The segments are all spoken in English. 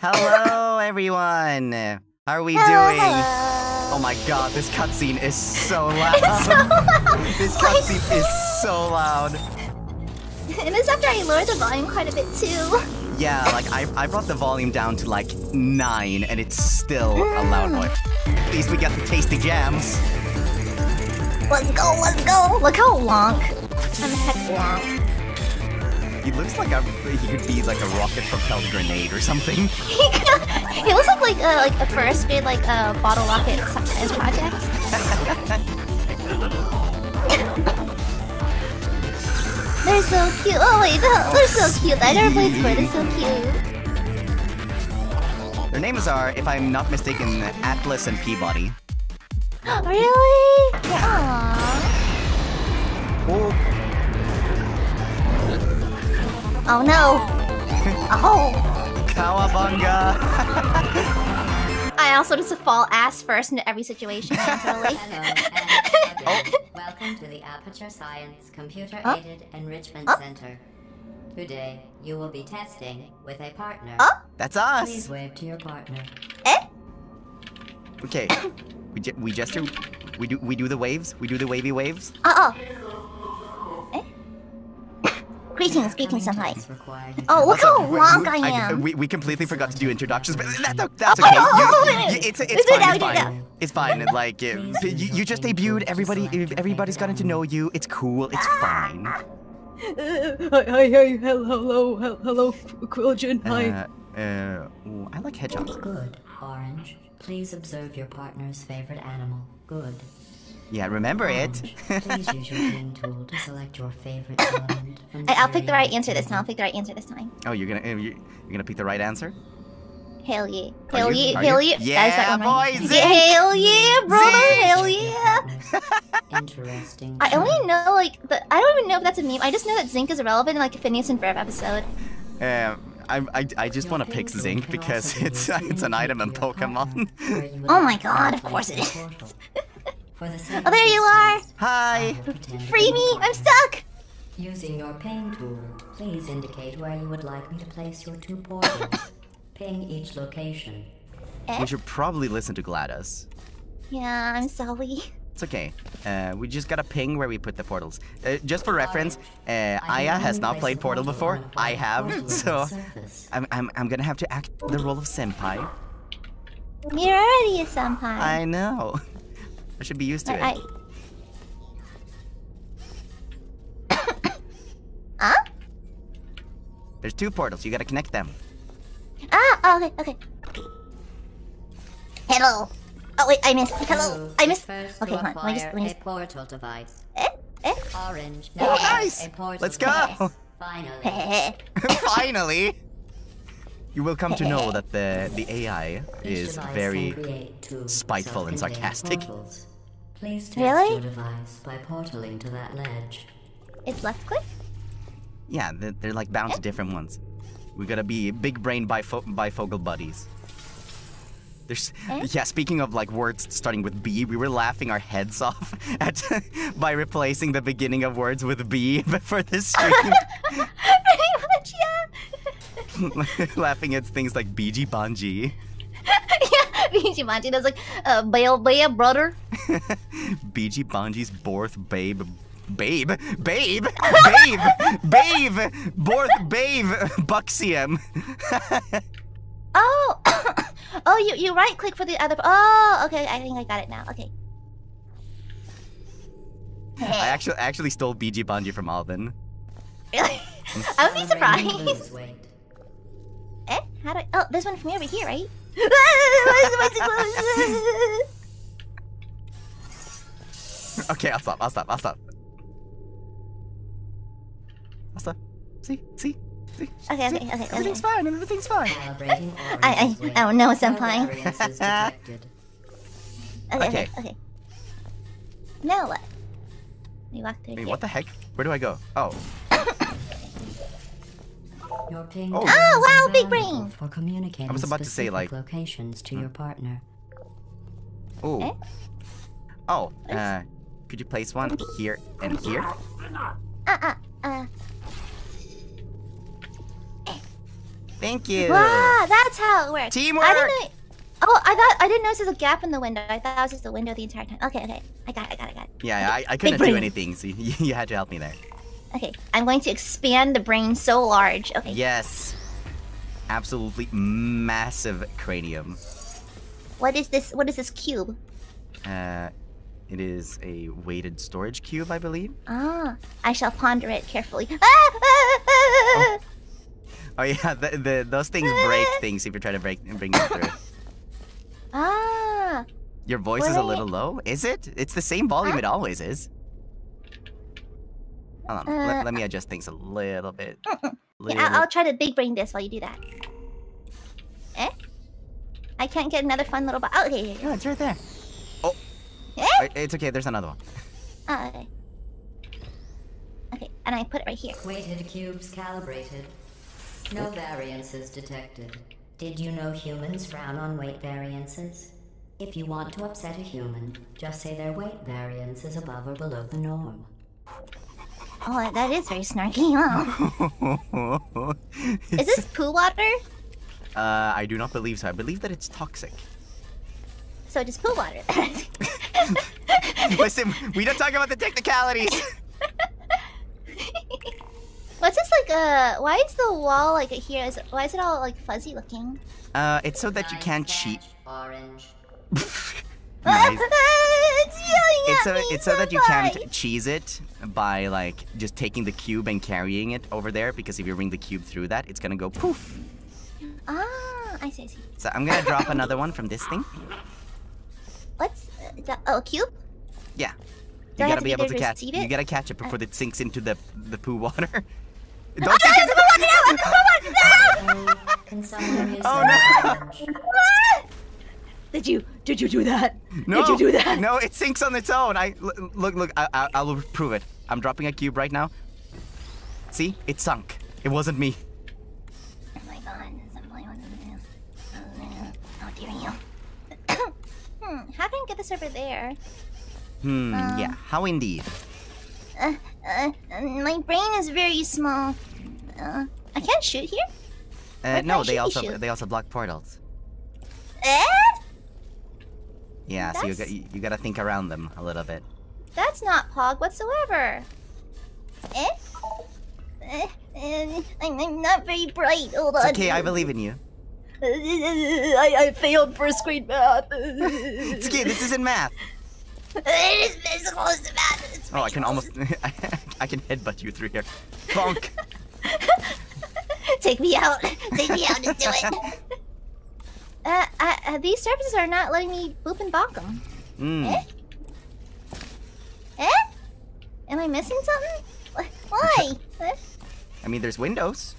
Hello, everyone. How are we Hello, doing? hello. Oh my god, this cutscene is so loud. It's so loud. this cutscene is so loud. And this after I lowered the volume quite a bit too. Yeah, like I, I brought the volume down to like nine, and it's still a loud hmm. boy. At least we got the tasty jams. Let's go, let's go. Look how long. I'm heck long. He looks like a he could be like a rocket-propelled grenade or something. he looks like like uh, like a first grade like uh, bottle rocket science project. They're so cute. Oh wait, no, they're so cute. I never played Squid. It's so cute. Their names are, if I'm not mistaken, Atlas and P-body. really? Aww. Oh, Oh no. Oh. Kawabunga! I also just fall ass first into every situation. Naturally. Hello and everyone. welcome to the Aperture Science Computer Huh? Aided Enrichment Huh? Center. Today, you will be testing with a partner. Oh? That's us! Please wave to your partner. eh? Okay, we we gesture, we do we do the waves, we do the wavy waves. Uh oh. Eh? Greetings, greetings, Upcoming senpai. tests require you Oh, to- look how we- long we- I am. we, we completely forgot to do introductions, but that, that- that's okay. oh, oh, You- you- it's it's fine. that, It's fine. It's fine. Like uh, you, you just debuted. Everybody everybody's gotten to know you. It's cool. It's fine. Uh, hi, hi, hi, hello, hello, hello, Quilldren, hi. Uh, uh, I like hedgehogs. Good. Orange. Please observe your partner's favorite animal. Good. Yeah, remember it. Please use your pin tool to select your favorite element I, I'll pick the right answer this time. I'll pick the right answer this time. oh, you're gonna uh, you, you're gonna pick the right answer. Hell yeah. Are Hell yeah. Hell you? yeah. That is that Yeah, one right. boy, Yeah, Zeke. hell yeah, brother. Zeke. Hell yeah. Interesting. I only know like the I don't even know if that's a meme. I just know that Zinc is irrelevant in like a Phineas and Ferb episode. Um, I, I, I just want to pick Zinc because it's it's an item in Pokemon. Oh my god, of course it is. Oh, Oh, there you are. Hi. Free me. I'm stuck. Using your ping tool, please indicate where you would like me to place your two portals. ping each location. Eh? We should probably listen to GLaDOS. Yeah, I'm sorry. It's okay. Uh, we just gotta ping where we put the portals. Uh, just for reference, uh, Aia has not played Portal before. I have, so I'm, I'm, I'm gonna have to act the role of senpai. You're already a senpai. I know. I should be used to it. I, I... huh? There's two portals. You gotta connect them. Ah, okay, okay. Hello. Oh wait, I missed. Hello, I missed. First Okay, hold on. Let me just, let me a just. portal device. Eh? Eh? Orange. Oh, nice! A Let's device. go! Finally. Finally! You will come to know that the, the AI is very can create two spiteful and sarcastic. Please test Really? your device by portaling to that ledge. It's left click. Yeah, they're, they're like bound to different ones. We gotta be big brain bifo- bifocal buddies. There's Eh? yeah. Speaking of like words starting with B, we were laughing our heads off at by replacing the beginning of words with B for this stream. Pretty much, yeah. laughing at things like BG Banji, yeah, Vigimanti does like, uh, bail, bail, brother. BG Banji's Borth Babe. Babe, babe, babe, babe, Borth, babe, Buxium. Oh, oh, you you right click for the other. Oh, okay. I think I got it now. Okay. I actually actually stole BG Banji from Alvin. Really? I would be surprised. Lose weight. Eh? How do I? Oh, there's one from me over here, right? Okay, I'll stop. I'll stop. I'll stop. I'll stop. See, see, see. Okay, okay, okay, okay. Everything's fine. Everything's fine. I- I- orange's. I don't know, No senpai. variances. Okay, okay, Okay. okay. Now what? We walk through Wait, here. what the heck? Where do I go? Oh, Your ping Oh. Oh, is wow, big brain. For communicating I was about to say, like- locations to your partner. oh, Eh? oh. Uh, could you place one here and here? Uh, uh, uh. Thank you. Wow, that's how it works. Teamwork! I didn't know. Oh, I thought I didn't notice there's a gap in the window. I thought it was just a window the entire time. Okay, okay. I got it. I got it. I got it. Yeah, I, I couldn't do anything, so you, you had to help me there. Okay, I'm going to expand the brain so large. Okay. Yes. Absolutely massive cranium. What is this? What is this cube? Uh, it is a weighted storage cube, I believe. Ah, I shall ponder it carefully. Ah, ah. Oh yeah, the, the those things break things if you try to break bring them through. ah. Your voice is a little low, is it? It's the same volume it always is. Hold on, Uh, let, let me adjust things a little bit. Yeah, Little- I'll, I'll try to big brain this while you do that. Eh? I can't get another fun little. Bo- oh, okay, okay. Yeah, it's right there. Oh, Eh? It's okay. There's another one. Oh, okay. Okay, and I put it right here. Weighted cubes calibrated. No variances detected. Did you know humans frown on weight variances? If you want to upset a human, just say their weight variance is above or below the norm. Oh, that is very snarky. Huh? is this poo water? Uh, I do not believe so. I believe that it's toxic. So just poo water. Listen, we don't talk about the technicalities. What's this like? Uh, why is the wall like here? Is it, why is it all like fuzzy looking? Uh, it's so that you can't cheat. Orange. Nice. it's yelling It's at so it's so that you can't cheese it by like just taking the cube and carrying it over there because if you bring the cube through that, it's gonna go poof. Ah, I see, I see. So I'm gonna drop another one from this thing. What's uh, the, oh cube? Yeah. Do You I gotta to be be able to to catch. receive You gotta catch it before it sinks into the the poo water. Ah, Don't sink into the. Can someone use Oh, some no. Orange? Did you did you do that? No, Did you do that? No, it sinks on its own. I l- look, look. I, I, I will prove it. I'm dropping a cube right now. See, it sunk. It wasn't me. Oh my god, this is really what it is. Oh man, how dare you? hmm, how can I get this over there? Hmm. Um. yeah. How indeed. Uh, uh, uh, my brain is very small. Uh, I can't shoot here? Uh, no, they also shoot? they also block portals. Eh? Yeah. So you got you, you got to think around them a little bit. That's not Pog whatsoever. Eh? Eh, eh, I'm, I'm not very bright. Hold It's on. okay. I believe in you. I, I failed first grade math. It's okay. This isn't math. It is as the math. It's Oh, I can very almost. I can headbutt you through here. Bonk. Take me out. Take me out and do it. Uh, uh, uh, these surfaces are not letting me boop and bonk them. Mm. Eh? Eh? Am I missing something? Why? I mean, there's windows.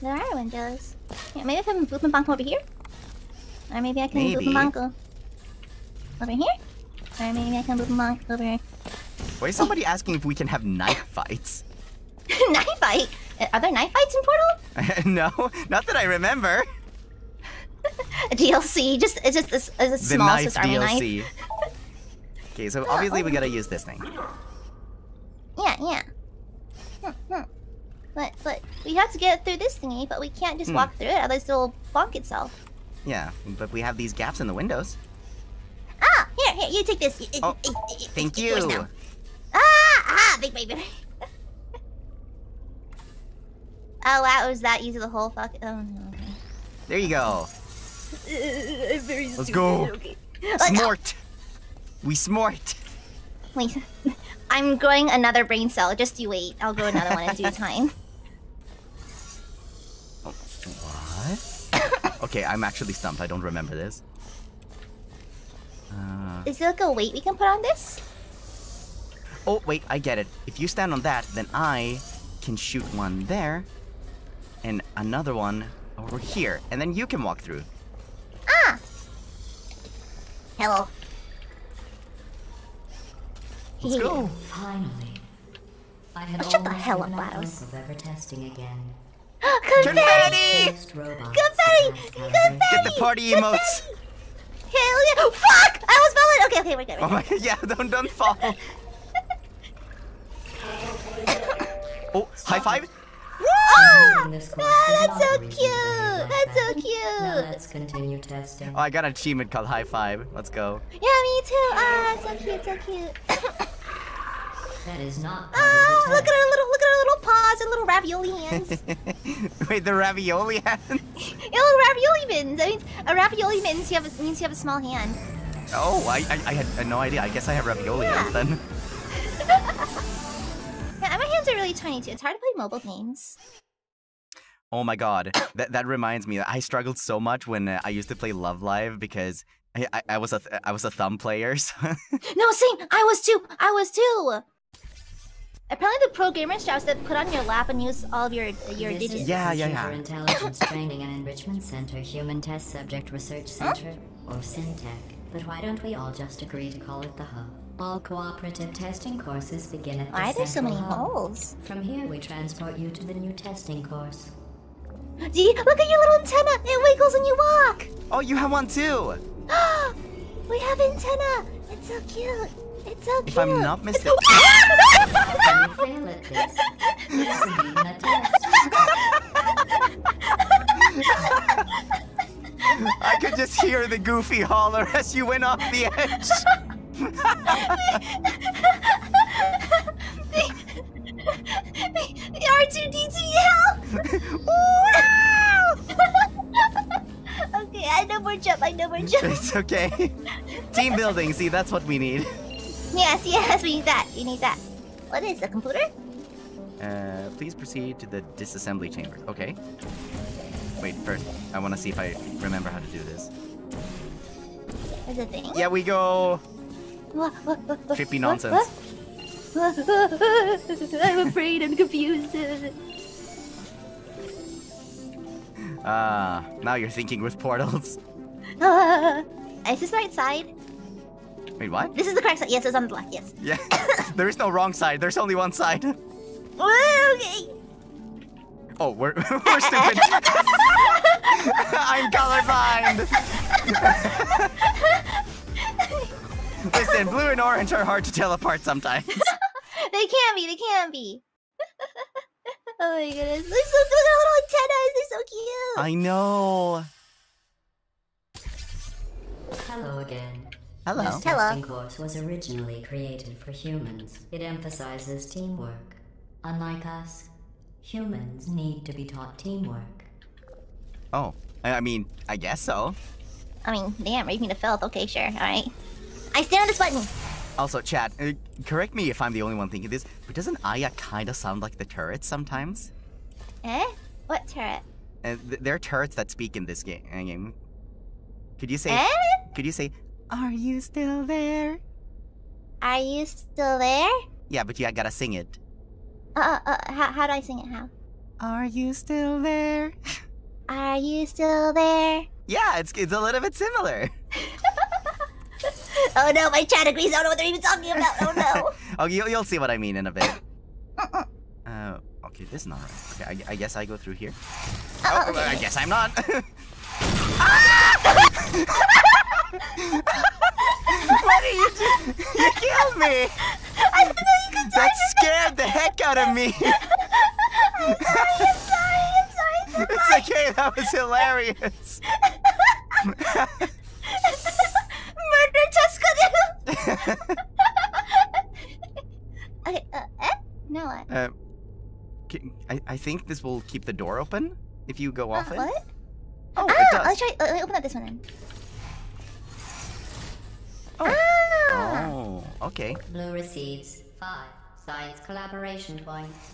There are windows. Yeah, maybe if I can boop and bonk over here? Or maybe I can boop and bonk over here? Or maybe I can boop and bonk over here. Why is somebody asking if we can have knife fights? knife fight? Are there knife fights in Portal? no, not that I remember. A DLC, just it's just this a The small knife Swiss Army knife. DLC. Okay, so obviously we gotta use this thing. Yeah, yeah. Hmm, hmm. But but we have to get through this thingy, but we can't just Hmm. walk through it, otherwise it'll bonk itself. Yeah, but we have these gaps in the windows. Ah, here, here, you take this. Oh, it- it- it- Thank you. Ah, ah, big baby. oh wow, was that easy the whole fuck? Oh no. There you go. Let's stupid. go. Okay. Smart. We smart. Wait, I'm growing another brain cell. Just you wait. I'll grow another one in due time. What? okay, I'm actually stumped. I don't remember this. Uh, Is there like a weight we can put on this? oh, wait, I get it. If you stand on that, then I can shoot one there and another one over here. And then you can walk through. Ah. Hello. Let's go. Finally. I had Oh, shut the hell up, up GLaDOS. hope of ever testing again. Confetti! Confetti! Confetti! to pass Confetti! calibration. Get the party emotes. Hell yeah! Fuck! I almost fell in. Okay, okay, we're good. Oh We're my god, yeah, don't don't fall. Oh, high five. Good. Completing this course Ah, that's so a reason to behave cute. That's so that. Now cute. let's continue testing. Oh, I got an achievement called High Five. Let's go. Yeah, me too. Ah, so cute, so cute. That is not part ah, look at test. her little, look at her little paws and little ravioli hands. Wait, the ravioli hands? yeah, little ravioli mittens. That means a ravioli mittens. You have a, means you have a small hand. Oh, I, I, I had no idea. I guess I have ravioli Yeah. hands then. Yeah, my hands are really tiny too. It's hard to play mobile games. Oh my god, that that reminds me. I struggled so much when uh, I used to play Love Live because I, I, I was a th- I was a thumb player. So No, same. I was too. I was too. Apparently, the programmer straps that put on your lap and use all of your your This digits. is Yeah, yeah, Computer yeah. Intelligence Training and Enrichment Center, Human Test Subject Research Center, or SynTech. But why don't we all just agree to call it the Hub? All cooperative testing courses begin at the Why are there so many hub. holes? From here, we transport you to the new testing course. See, look at your little antenna. It wiggles when you walk. oh, you have one too. we have antenna. It's so cute. It's so cute. If I'm not mistaken, Can you fail at this? It isn't even a test. I could just hear the goofy holler as you went off the edge. the R2D2 yell! okay, I no more jump. I no more jump. it's okay. Team building. See, that's what we need. yes, yes, we need that. We need that. What is the computer? Uh, please proceed to the disassembly chamber. Okay. Wait, first, I want to see if I remember how to do this. There's a thing. Yeah, we go. Trippy nonsense. I'm afraid. I'm confused. Ah, now you're thinking with portals. Uh, is this the right side? Wait, what? This is the correct side. Yes, it's on the left. Yes. Yeah, there is no wrong side. There's only one side. okay. Oh, we're we're stupid. I'm colorblind. Listen, blue and orange are hard to tell apart sometimes. They can be. They can be. oh my goodness. They're so look at their little antennas. They're so cute. I know. Hello again. Hello. This Hello. testing course was originally created for humans. It emphasizes teamwork. Unlike us, humans need to be taught teamwork. Oh, I I mean, I guess so. I mean, damn, rape me to filth. Okay, sure. All right. I stand on this button. Also, Chad, uh, correct me if I'm the only one thinking this, but doesn't Aia kind of sound like the turrets sometimes? Eh? What turret? Uh, th- there are turrets that speak in this ga- uh, game. Could you say? Eh? Could you say? Are you still there? Are you still there? Yeah, but you gotta sing it. Uh, uh, uh how, how do I sing it? How? Are you still there? Are you still there? Yeah, it's it's a little bit similar. Oh no, my chat agrees. I don't know what they're even talking about. Oh no. Oh, you'll, you'll see what I mean in a bit. Uh, okay, this is not right. Okay, I, I guess I go through here. Uh, Oh, okay. I guess I'm not. what did you do? You killed me! I didn't know you could That scared the heck out of me! I'm sorry. I'm sorry. I'm sorry. It's okay, that was hilarious. Murder Tuscany. okay. Uh, eh? No what? uh, can- I, I think this will keep the door open if you go Uh, off it. what? Oh, ah, it does. let's try. Let me open up this one then. Oh. Ah. Oh, okay. Blue receives five science collaboration points.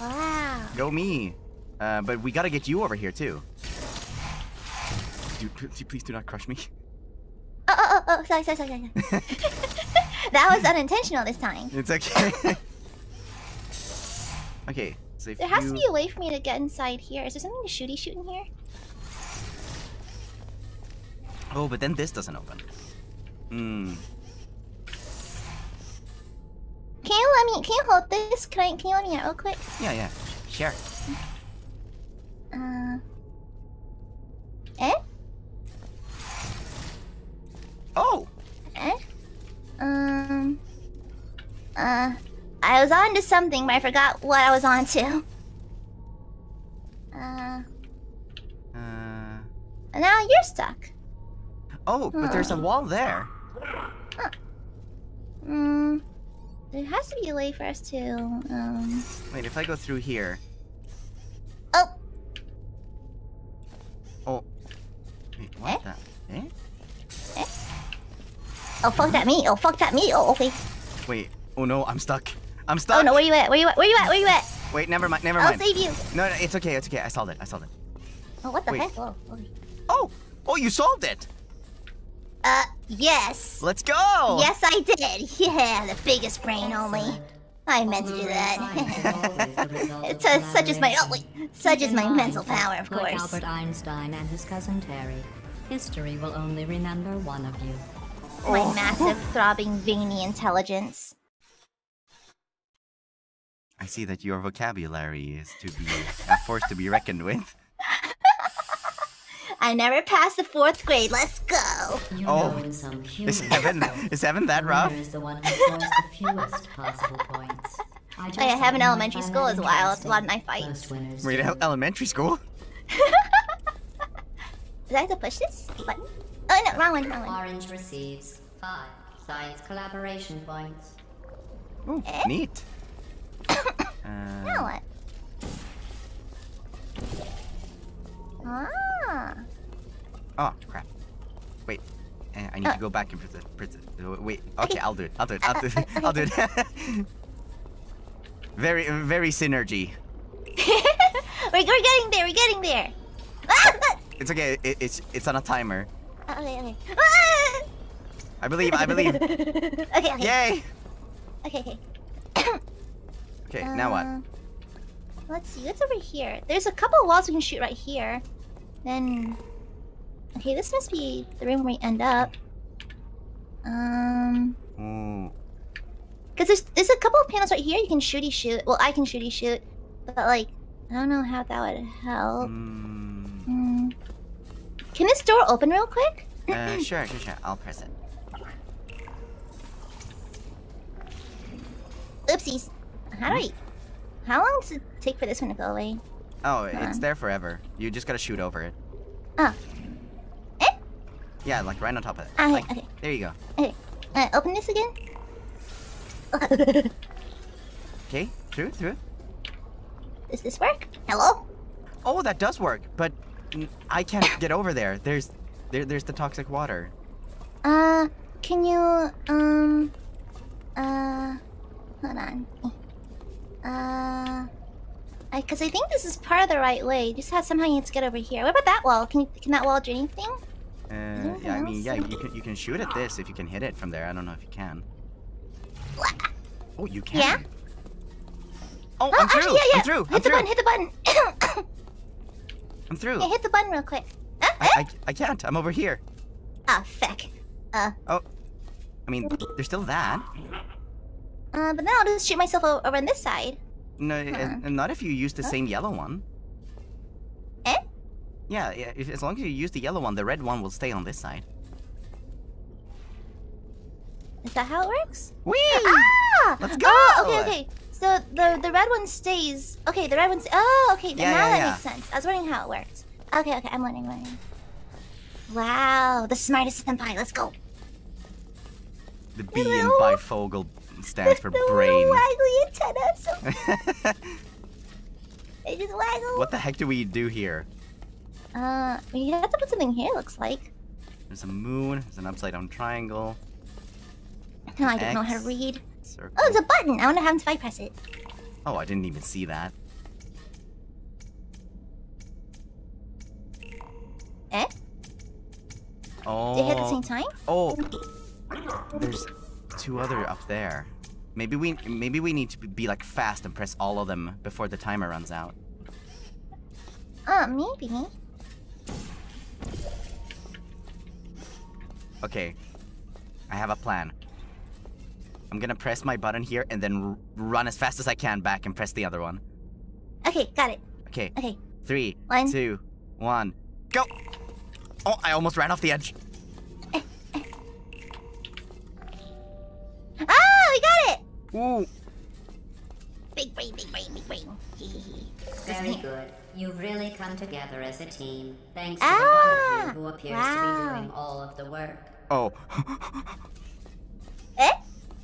Wow. Go me. Uh, but we gotta get you over here too. Dude, please do not crush me. Oh, oh, oh, oh, sorry, sorry, sorry, sorry. that was unintentional this time. It's okay. okay, so if There has you... to be a way for me to get inside here. Is there something to shooty shoot in here? Oh, but then this doesn't open. Hmm. Can you let me? Can you hold this? Can I? Can you let me out real quick? Yeah, yeah. Sure. Uh. Eh? Oh! Eh? Um. Uh. I was on to something, but I forgot what I was on to. Uh, Uh. and now you're stuck. Oh, but there's a wall there. Hmm. There has to be a way for us to. Um. Wait, if I go through here. Oh. Oh. Wait, what the? Eh? Oh fuck that me! Oh fuck that me! Oh okay. Wait. Oh no, I'm stuck. I'm stuck. Oh no, where you at? Where you at? Where you at? Where you at? Wait, never mind. Never mind. I'll save you. No, no, it's okay. It's okay. I solved it. I solved it. Oh what the Wait. heck? Oh. Okay. Oh. Oh, you solved it. Uh. Yes. Let's go. Yes, I did. Yeah, the biggest brain only. I meant to do that. it's uh, such is my oh wait, such is my mental power, of Like course. Albert Einstein and his cousin Terry. History will only remember one of you. My Oh. massive, throbbing, veiny intelligence. I see that your vocabulary is to be a force to be reckoned with. I never passed the fourth grade. Let's go. You Oh, know in some Is heaven is heaven that rough? is the one who scores the fewest possible points. I just I have an elementary school as well. It's a lot of interesting. my fights. Most Wait, elementary school? Did I have to push this? What? Oh no, wrong one, wrong one. Orange receives five science collaboration points. Ooh, Eh? neat. Now Uh, what? Ah. oh crap! Wait, uh, I need Uh. to go back and prison. prison. uh, Wait, okay, Okay. I'll do it. I'll do it. I'll do it. I'll do it. very, very synergy. we're, we're getting there. We're getting there. Ah! ah! It's okay. It, it's it's on a timer. Okay, okay. I believe. I believe. okay, okay. Yay! Okay, okay. Okay, now what? Uh, Let's see, what's over here? There's a couple of walls we can shoot right here. Then, okay, this must be the room where we end up. Um, because there's there's a couple of panels right here you can shooty shoot. Well, I can shooty shoot, but like I don't know how that would help. Mm, Hmm. Can this door open real quick? uh, sure, sure, sure. I'll press it. Oopsies. How do I? How long does it take for this one to go away? Oh, it's on. there forever. You just gotta shoot over it. Oh. Eh? Yeah, like right on top of it. Okay, Like, okay. There you go. Okay. Uh, open this again. Okay, through, through. Does this work? Hello? Oh, that does work, but I can't get over there. There's, there, there's the toxic water. Uh, can you, um, uh, hold on. Uh, I, cause I think this is part of the right way. Just how somehow you need to get over here. What about that wall? Can you, can that wall do anything? Uh, anything yeah, I mean, yeah, you can, you can shoot at this if you can hit it from there. I don't know if you can. Oh, you can. Yeah? Oh, Oh, I'm through. actually, yeah, yeah. I'm through. Hit I'm the through. button, hit the button. I'm through. yeah, hit the button real quick. Uh, I, I, I can't. I'm over here. Ah, feck. Uh, Oh. I mean, there's still that. uh, but then I'll just shoot myself over on this side. No, uh, not if you use the Huh? same yellow one. Eh? Yeah, yeah. If, as long as you use the yellow one, the red one will stay on this side. Is that how it works? Whee! Ah! Let's Oh, go! okay, okay. So the the red one stays. Okay, the red one. Oh, okay. Yeah, now yeah, that yeah. makes sense. I was wondering how it worked. Okay, okay. I'm learning, learning. Wow, the smartest senpai. Let's go. The B in bifocal stands for the brain. waggly antennas. They just waggle. what the heck do we do here? Uh, we have to put something here. Looks like. There's a moon. There's an upside down triangle. No, I don't know how to read. Circle. Oh, it's a button. I wonder how if I press it. Oh, I didn't even see that. Eh? Oh. Did it hit at the same time? Oh, there's two other up there. Maybe we maybe we need to be like fast and press all of them before the timer runs out. Uh, maybe. Okay, I have a plan. I'm gonna press my button here and then r- run as fast as I can back and press the other one. Okay, got it. Okay, Okay. three, One. two, one, go! Oh, I almost ran off the edge. Ah, we got it. Ooh, Big brain, big brain, big brain. Very good. You've really come together as a team, thanks to Ah, the one of you who appears to be doing all of the work. Oh, eh?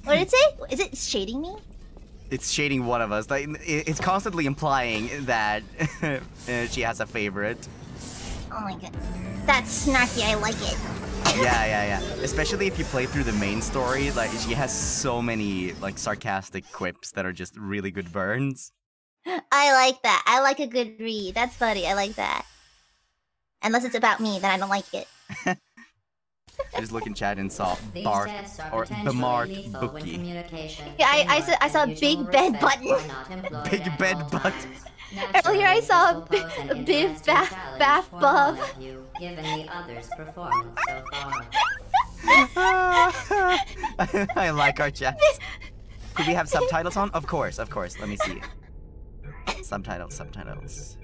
What did it say? Is it shading me? it's shading one of us. Like it's constantly implying that uh, she has a favorite. Oh my god. That's snarky, I like it. Yeah, yeah, yeah. Especially if you play through the main story, like she has so many like sarcastic quips that are just really good burns. I like that. I like a good read. That's funny. I like that. Unless it's about me, then I don't like it. I just look in chat and saw These Bark or potentially Bamart lethal Bookie. communication, Yeah, I- I saw- I saw a big bed button. are not employed Big bed button. times. Earlier I saw a this will bi- pose a big interesting bath- bath for bob. one of you, given the other's performance so far. I like our chat. Could we have subtitles on? Of course, of course. Let me see. Subtitles, subtitles.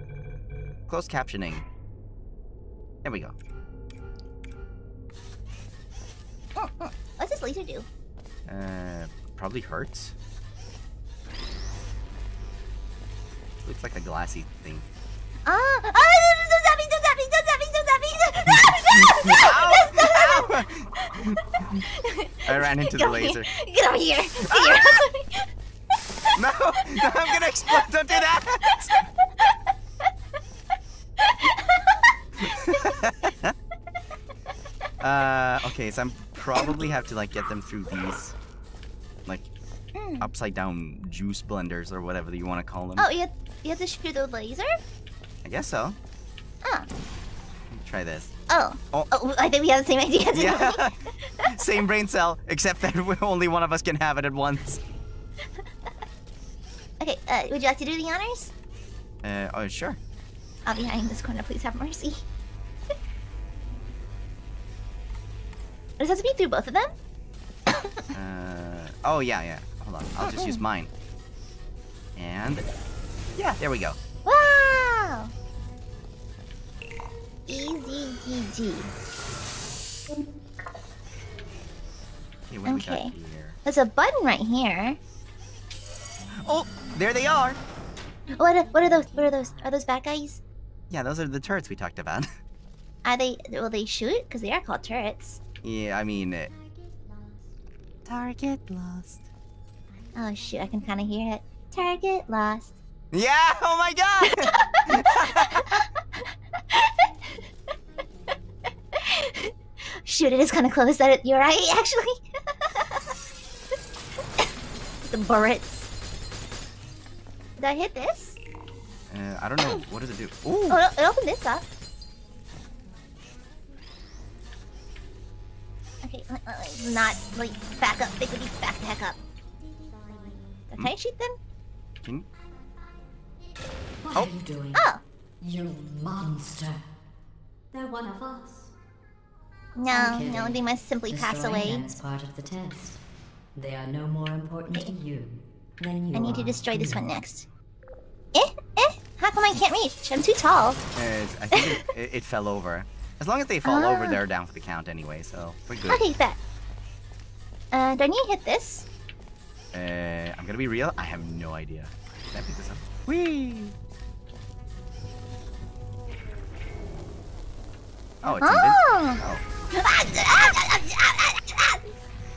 Closed captioning. There we go. What's this laser do? Uh, probably hurts. Looks like a glassy thing. Ah! Ah! Don't zap me! Don't zap me! Don't zap me! Don't zap me! Don't zap me! I ran into Get the over here. laser. Get over here! Get here! No, no, I'm gonna explode. Don't do that. uh, okay, so I'm probably have to like get them through these, like, Mm. upside down juice blenders or whatever you want to call them. Oh, you have, you have to shoot the laser? I guess so. Ah. Try this. Oh. Oh. Oh, I think we have the same idea. Yeah. Same brain cell, except that only one of us can have it at once. Okay, uh, would you like to do the honors? Uh, oh, sure. I'll be hiding in this corner. Please have mercy. It have to be through both of them? Uh, oh, yeah, yeah. Hold on. I'll just use mine. And, yeah, there we go. Wow! Easy GG. Okay, what do we Okay. got here? There's a button right here. Oh, there they are. What are, what are those? What are those? Are those bad guys? Yeah, those are the turrets we talked about. Are they? Will they shoot? Because they are called turrets. Yeah, I mean, uh, target lost. Oh shoot! I can kind of hear it. Target lost. Yeah. Oh my god. Shoot! It is kind of close. That it, you're right, actually. the burrets. Did I hit this? uh, I don't know. What does it do? Ooh. Oh, it, it opened this up. Okay, not like back up. Biggity back the heck up. Can I shoot them? Can, What Oh. are you doing? Oh You monster. They're one of us. no, I'm no, they must simply pass away. them is part of the test. They are no more important to you than you I need to destroy this one next. Eh, eh. How come I can't reach? I'm too tall. uh, I think it, it, it fell over. As long as they fall over, Ah. they're down for the count anyway, so we're good. Okay, bet. Uh, do I need to hit this? Uh, I'm gonna be real. I have no idea. Can I pick this up? Whee! Oh, it's Oh! Oh.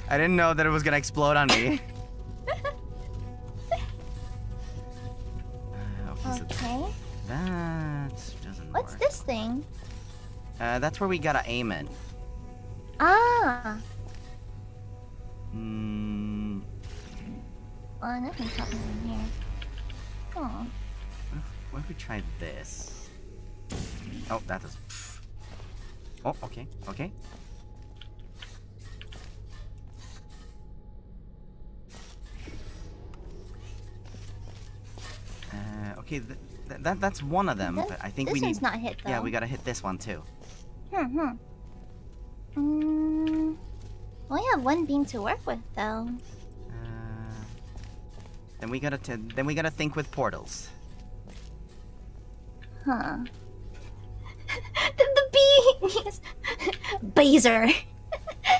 I didn't know that it was gonna explode on me. Uh, okay, Okay. that doesn't What's work. this thing? Uh, that's where we gotta aim it. Ah! Mm, Well, nothing's happening in here. Oh. what, if, we try this? Oh, that does. Oh, okay, okay. Uh, okay, th- th- that that's one of them, This- but I think this we one's need. not hit though. Yeah, we gotta hit this one too. Hmm. hmm. Mm, we only have one beam to work with though. Uh, then we gotta t- then we gotta think with portals. Huh. the, the bee. Yes. Baser.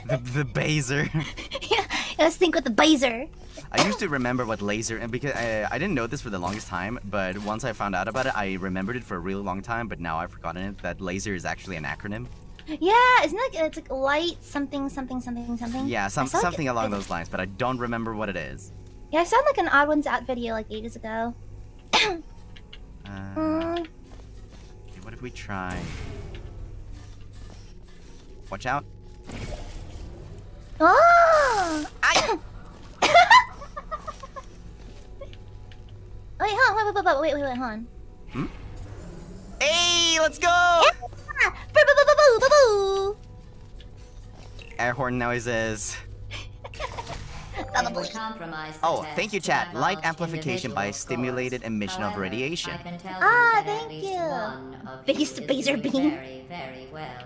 The the baser. yeah. Let's think with the baser. I used to remember what laser and because I, I didn't know this for the longest time, but once I found out about it, I remembered it for a really long time. But now I've forgotten it. That laser is actually an acronym. Yeah, isn't it? Like, it's like light something something something something. Yeah, some, saw, like, something along those lines, but I don't remember what it is. Yeah, I saw like an Odd Ones Out video like ages ago. Uh, Mm, okay, what if we try? Watch out! Oh! I... wait, hold on, wait, wait, wait, wait, wait, wait, hold on. Hey, let's go! Ah! Boo, boo, boo, boo, boo, boo, Air horn noises. They would compromise the Oh, thank you, to chat. Light amplification by stimulated scores. emission of radiation. I can tell Ah, you thank you. one of Based- Baser beam. Very, very well.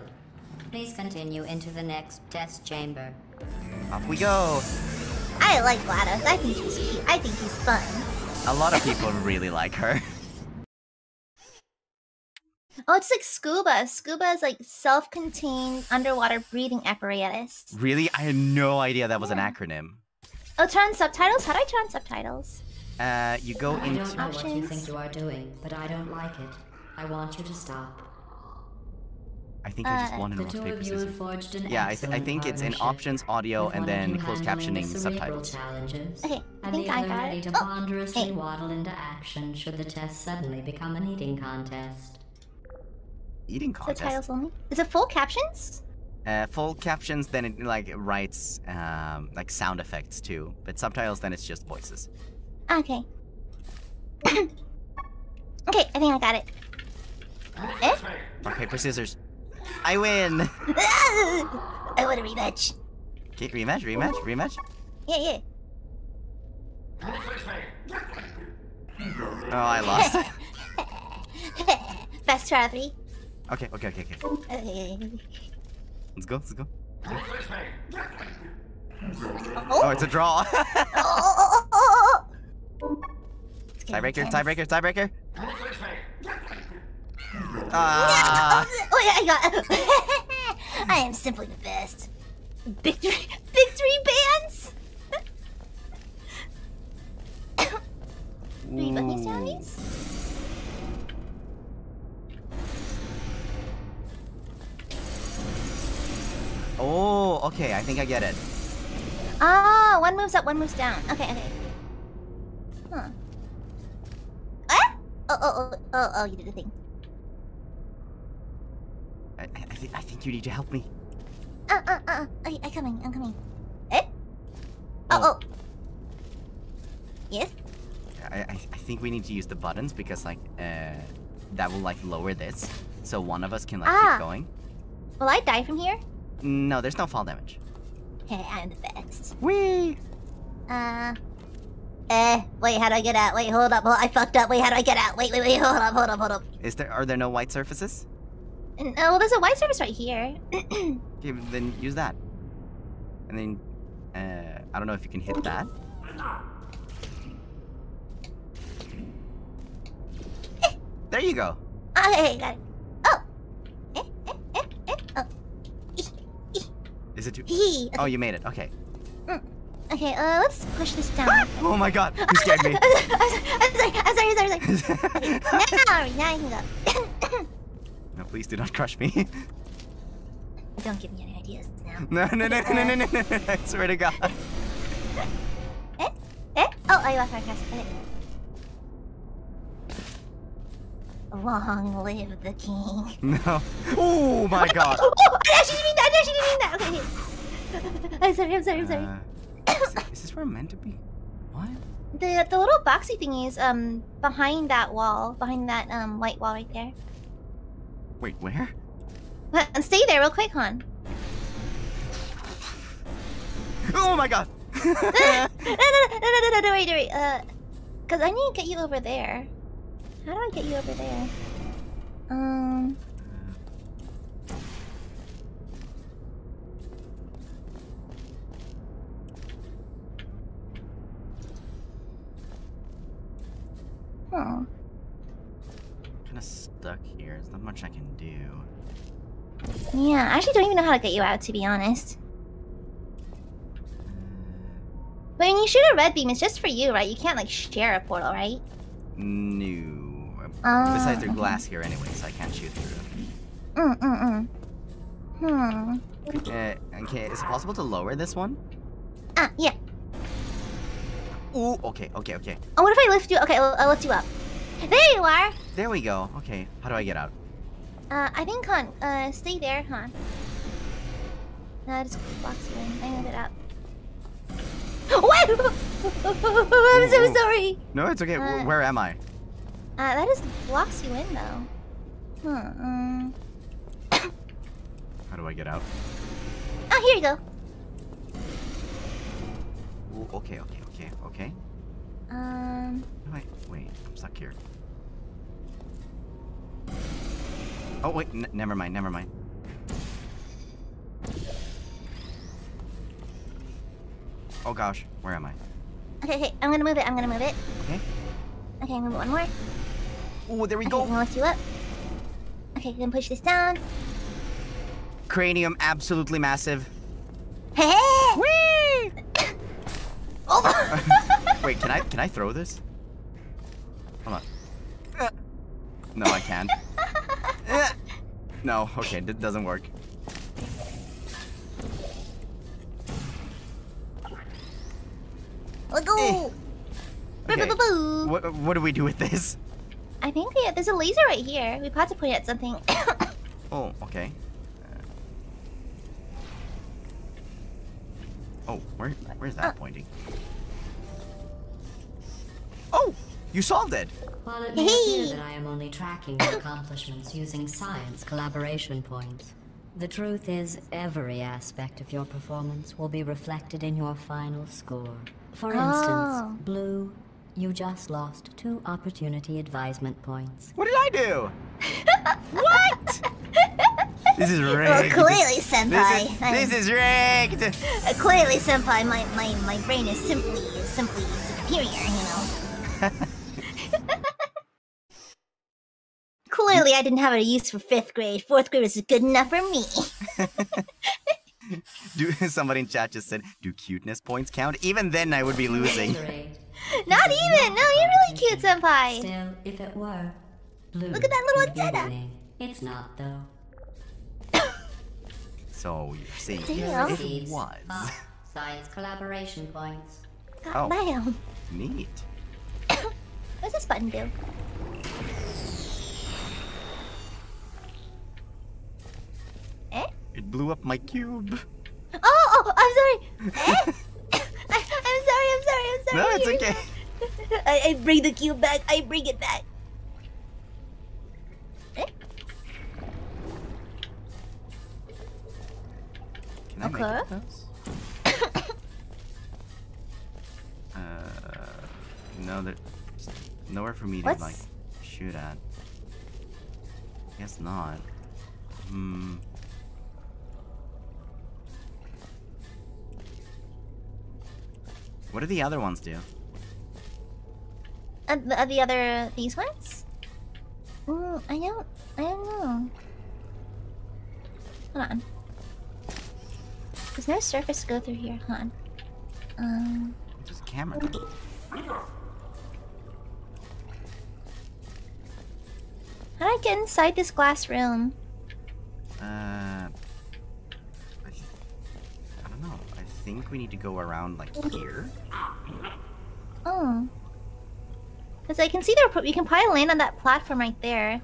Please continue into the next test chamber. Off we go. I like GLaDOS. I think he's cute. I think he's fun. A lot of people really like her. Oh, it's like scuba. Scuba is like self-contained underwater breathing apparatus. Really? I had no idea that was an acronym. Oh, turn subtitles? How do I turn subtitles? Uh, you go I into. don't know what you think you are doing, but I don't like it. I want you to stop. I think I just Uh, won in The rock, paper, scissors. forged an Yeah, I, th- I think it's in options, audio, and then closed captioning subtitles. Challenges, Okay, I think I got it. Oh, ponderously hey. waddle into action should the test suddenly become an eating contest. Eating contest. Subtitles only. Is it full captions? Uh, full captions, then it like writes um, like sound effects too. But subtitles, then it's just voices. Okay. okay, I think I got it. Eh? Rock, paper, scissors. I win! I want a rematch. Okay, rematch, rematch, rematch. Yeah, yeah. Oh, I lost. Fast try three. okay, okay, okay, okay. Okay. Let's go, let's go. Oh, Oh, it's a draw. oh, oh. oh, oh, oh. It's getting tiebreaker, tiebreaker, tiebreaker. Ah, Oh, yeah, I got. I am simply the best. Victory, victory bands. Three Ooh. soundies. Oh, okay, I think I get it. Ah, one moves up, one moves down. Okay, okay. Huh. Ah? Oh, oh, oh, oh, oh, you did the thing. I, I, I, I think you need to help me. Uh, uh, uh. Okay, I'm coming, I'm coming. Eh? Oh, oh. Yes? I, I, I think we need to use the buttons because like uh, that will like lower this, so one of us can like Ah. keep going. Will I die from here? No, there's no fall damage. Hey, I'm the best. Whee! Uh. Eh, wait, how do I get out? Wait, hold up. hold- I fucked up. Wait, how do I get out? Wait, wait, wait, hold up, hold up, hold up. Is there are there no white surfaces? No, well, there's a white surface right here. Okay, then use that. And then uh, I don't know if you can hit that. There you go. okay, got it. Oh! Eh, eh, eh. Oh. Is it too? Hee. Oh, you made it. Okay. Okay, uh, let's push this down. Oh my god, you scared me. I'm sorry, I'm sorry, I'm sorry, I'm sorry. Okay, now, now I can go. No, please do not crush me. Don't give me any ideas now. No, no, no, no, no, no, no, no, I swear to God. Eh? Eh? Oh, I left my cast. Long live the king. No. Oh my god. Oh, I actually didn't mean that. I actually didn't mean that. Okay. I'm sorry. I'm sorry. I'm sorry. Uh, is, is this where I'm meant to be? What? The the little boxy thingy is um behind that wall, behind that um white wall right there. Wait, where? What? Stay there real quick, hon. Oh my god! no, no, no, no, no, no, no, wait, wait, uh... Because I need to get you over there. How do I get you over there? Um... Oh kind of stuck here. There's not much I can do. Yeah, I actually don't even know how to get you out, to be honest. But when you shoot a red beam, it's just for you, right? You can't like share a portal, right? No. Ah, Besides, there's okay. glass here anyway, so I can't shoot through. Mm mm mm. Hmm. Uh, okay, is it possible to lower this one? Ah, yeah. Ooh, okay, okay, okay. Oh, what if I lift you? Okay, I'll, I'll lift you up. There you are. There we go. Okay, how do I get out? Uh, I think Han. Uh, stay there, Han. No, just blocks you in. I move it up. What? I'm so sorry. No, it's okay. Uh, Where am I? Uh, that just blocks you in though. Hmm. Um. How do I get out? Oh, here you go. Ooh, okay, okay, okay, okay. Um. Wait, wait, I'm stuck here. Oh wait, never mind, never mind. Oh gosh, where am I? Okay, okay. I'm gonna move it. I'm gonna move it. Okay. Okay, move it one more. Oh, there we Okay, I'm go. gonna lift you up. Okay, then push this down. Cranium, absolutely massive. Hey! Whee! oh! Wait, can I can I throw this? Hold on. Uh, No, I can't. Uh, No, okay, that doesn't work. Let go! Okay. Boo-boo-boo-boo. What what do we do with this? I think yeah, there's a laser right here. We have to point it at something. Oh, okay. Uh, oh, where where's that Uh. pointing? Oh, you solved it. While it may Hey. appear that I am only tracking your accomplishments using science collaboration points, the truth is every aspect of your performance will be reflected in your final score. For instance, Oh. Blue, you just lost two opportunity advisement points. What did I do? what? This is rigged. well, clearly, This senpai. is, I'm- this is rigged. uh, clearly, senpai. My, my my brain is simply simply superior. You know. clearly, I didn't have a use for fifth grade. Fourth grade was good enough for me. Do somebody in chat just said, "Do cuteness points count?" Even then, I would be losing. Not even. No, you're really cute, senpai. Still, if it were, Blue Look at that little would antenna. It's not, though. So you're saying Damn. if it was Ah, science collaboration points. Oh. God damn. neat? What's this button do? Eh? It blew up my cube. Oh, oh, I'm sorry. Eh? I, I'm sorry. I'm sorry. I'm sorry. No, it's okay. I, I bring the cube back. I bring it back. Eh? Can I make Okay. it those? uh, no, nowhere for me to What's- like shoot at. Guess not. Hmm. What do the other ones do? Uh, the, uh, the other these ones? Mm, I don't. I don't know. Hold on. There's no surface to go through here. Hold on. Um. Just a camera. Get inside this glass room? Uh, I, I don't know. I think we need to go around like here. Oh. Because I can see there. You can probably land on that platform right there.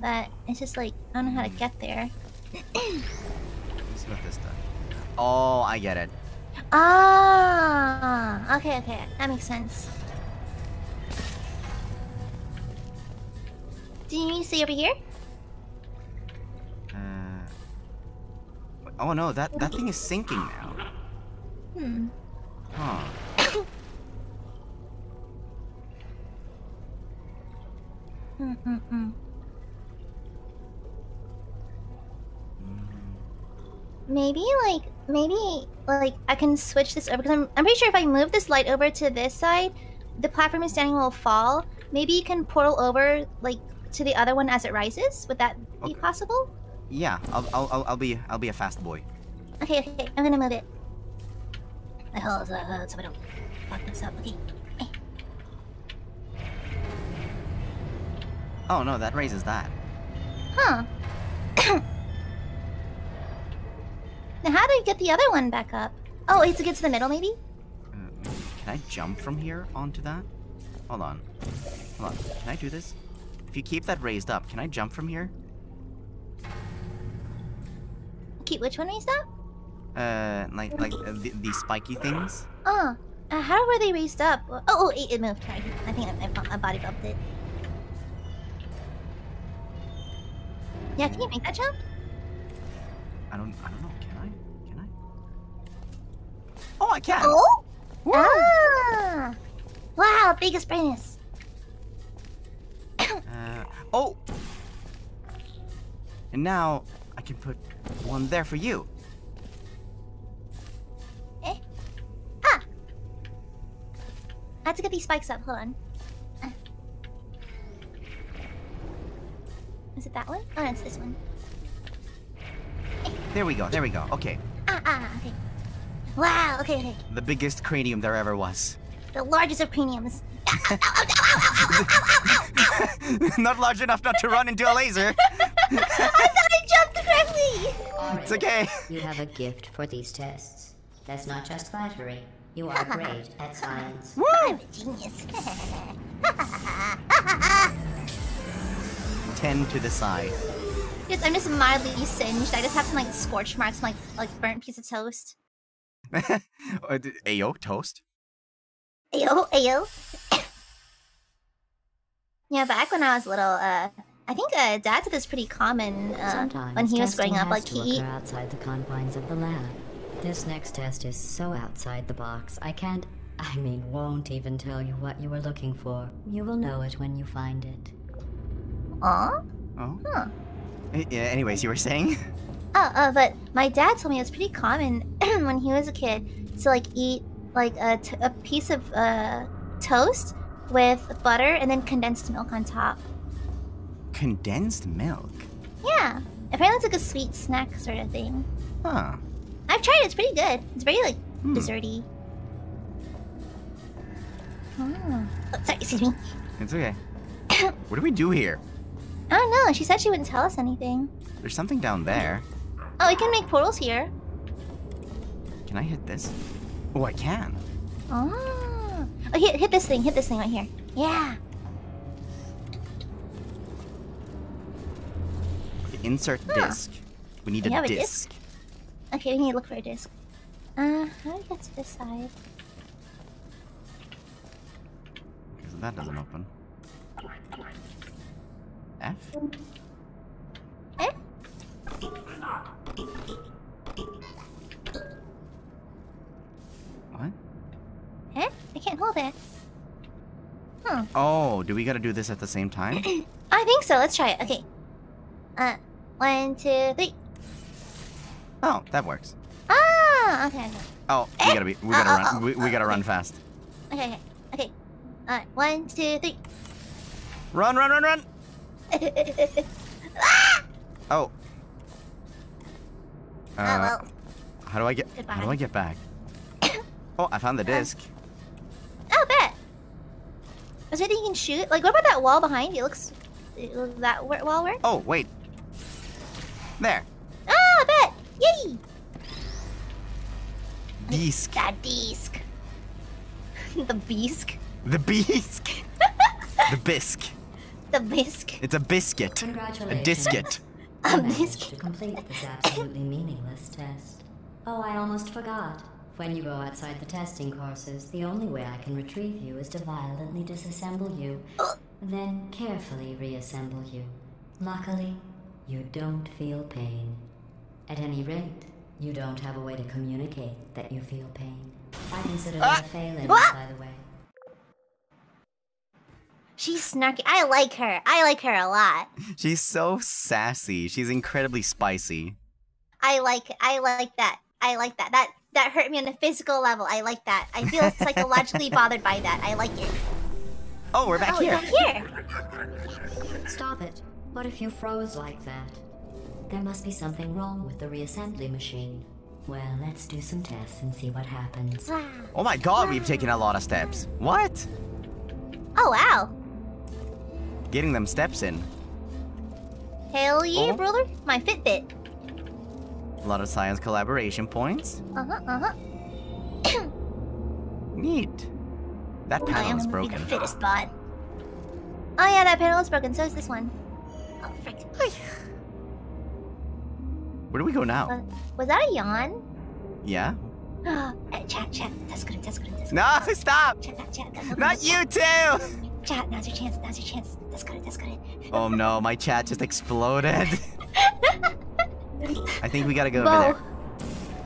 But it's just like I don't know how to get there. Let's see this does. Oh, I get it. Ah. Okay. Okay. That makes sense. Do you need to stay over here? Uh, oh no, that that thing is sinking now. Hmm. Huh. Mm mm mm. Maybe like maybe like I can switch this over because I'm I'm pretty sure if I move this light over to this side, the platform is standing will fall. Maybe you can portal over like to the other one as it rises. Would that be Okay. possible? Yeah, I'll, I'll I'll be I'll be a fast boy. Okay, okay, I'm gonna move it. Oh, so, so I don't. fuck this up. Okay. Oh no, that raises that. Huh. now, how do you get the other one back up? Oh, it's to get to the middle, maybe? Uh, can I jump from here onto that? Hold on. Hold on. Can I do this? If you keep that raised up, can I jump from here? Keep which one raised up? Uh, like like uh, the, the spiky things. Oh, uh, how were they raised up? Oh, oh, it, it moved. I, I think I, I, I body bumped it. Yeah, can you make that jump? I don't I don't know. Can I? Can I? Oh, I can. Oh! Ah! Wow, biggest brightness. Uh, oh. And now I can put one there for you. Eh? Ah! I have to get these spikes up. Hold on. Uh. Is it that one? Oh, it's this one. There we go. There we go. Okay. Ah, ah, okay. Wow, okay, okay. The biggest cranium there ever was. The largest of craniums. not large enough not to run into a laser. I thought I jumped correctly! It's okay. You have a gift for these tests. That's not just flattery. You are great at science. I'm a genius. Ten to the side. yes, I'm just mildly singed. I just have some like scorch marks, from, like like burnt piece of toast. Ayo, toast. Ayo, ayo. yeah, back when I was little, uh, I think uh, Dad said this pretty common uh, when he was growing up. has Like to he, occur outside the confines of the lab. This next test is so outside the box. I can't. I mean, won't even tell you what you were looking for. You will know it when you find it. Aw. Oh. Huh. Yeah, anyways, you were saying? Oh, uh, but my dad told me it was pretty common when he was a kid to like eat like a, t- a piece of uh, toast with butter and then condensed milk on top. Condensed milk. Yeah, apparently it's like a sweet snack sort of thing. Huh. I've tried it; it's pretty good. It's very like Hmm. desserty. Oh. Oh, sorry, excuse me. It's okay. what do we do here? I don't know. She said she wouldn't tell us anything. There's something down there. Oh, we can make portals here. Can I hit this? Oh, I can. Oh. Oh, hit, hit this thing. Hit this thing right here. Yeah. Insert Huh. disc. We need We a have a disc. disc? Okay, we need to look for a disc. Uh, how do we get to this side? So that doesn't open. F? Eh? What? Eh? I can't hold it. Hmm. Oh, do we gotta do this at the same time? I think so. Let's try it. Okay. Uh, one, two, three. Oh, that works. Ah, okay, okay, Oh, we gotta be. We gotta Uh, uh, run. uh, We, we gotta uh, run okay. fast. okay, okay, okay. Uh, one, two, three. Run, run, run, run! Oh. oh Uh, well. how do I get? How do I get back? Oh, I found the disc. Oh, bet. Is there anything you can shoot? Like, what about that wall behind you? It looks. it- that wor- wall work? Oh, wait. There. Ah, bet. Yay! Disc. That disc. the bisque. The bisque. the bisque. The bisque. It's a biscuit. A Congratulations. disket. A biscuit. to complete this absolutely meaningless test. Oh, I almost forgot. When you go outside the testing courses, the only way I can retrieve you is to violently disassemble you, then carefully reassemble you. Luckily, you don't feel pain. At any rate, you don't have a way to communicate that you feel pain. I consider that a uh, failing, by the way. She's snarky. I like her. I like her a lot. She's so sassy. She's incredibly spicy. I like. I like that. I like that. That that hurt me on a physical level. I like that. I feel psychologically bothered by that. I like it. Oh, we're back oh, here. back here. Stop it. What if you froze like that? There must be something wrong with the reassembly machine. Well, let's do some tests and see what happens. Wow. Oh my god, we've taken a lot of steps. What? Oh wow. Getting them steps in. Hell yeah, Oh. brother. My Fitbit. A lot of science collaboration points. Uh huh. Uh huh. Neat. That I panel am is gonna be broken. the fittest bot. Oh yeah, that panel is broken. So is this one. Oh frick. Where do we go now? Uh, was that a yawn? Yeah? Eh, chat, chat. That's good. That's good. That's good. No, stop! Chat, chat, chat. Not you too! Chat. Now's your chance. Now's your chance. That's good. That's good. Oh no, my chat just exploded. I think we gotta go over there.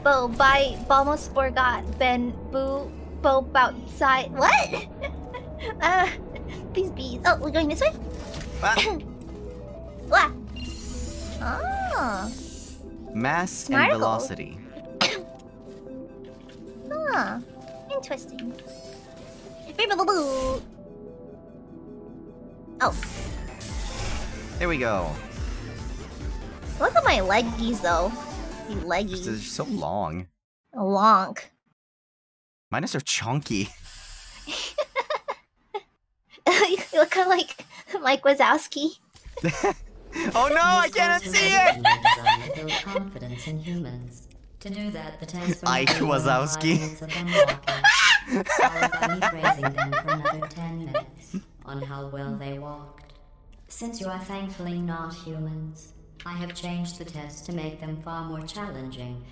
Bo, by almost forgot. Ben, boo, Bo, outside. What? uh, these bees. Oh, we're going this way? Ah, Wah. Oh. mass and Smargle. velocity. Huh. Interesting. Oh, There we go. Look at my leggies though. The They're so long. Long. Mine are so chunky. you look kind of like Mike Wazowski. Oh no, I cannot Use see it! originally designed to build confidence in humans. To do that, the test will Ike have more than five Wazowski. minutes of them walking, followed by me them for another 10 minutes on how well they walked. Since you are thankfully not humans, I have changed the test to make them far more challenging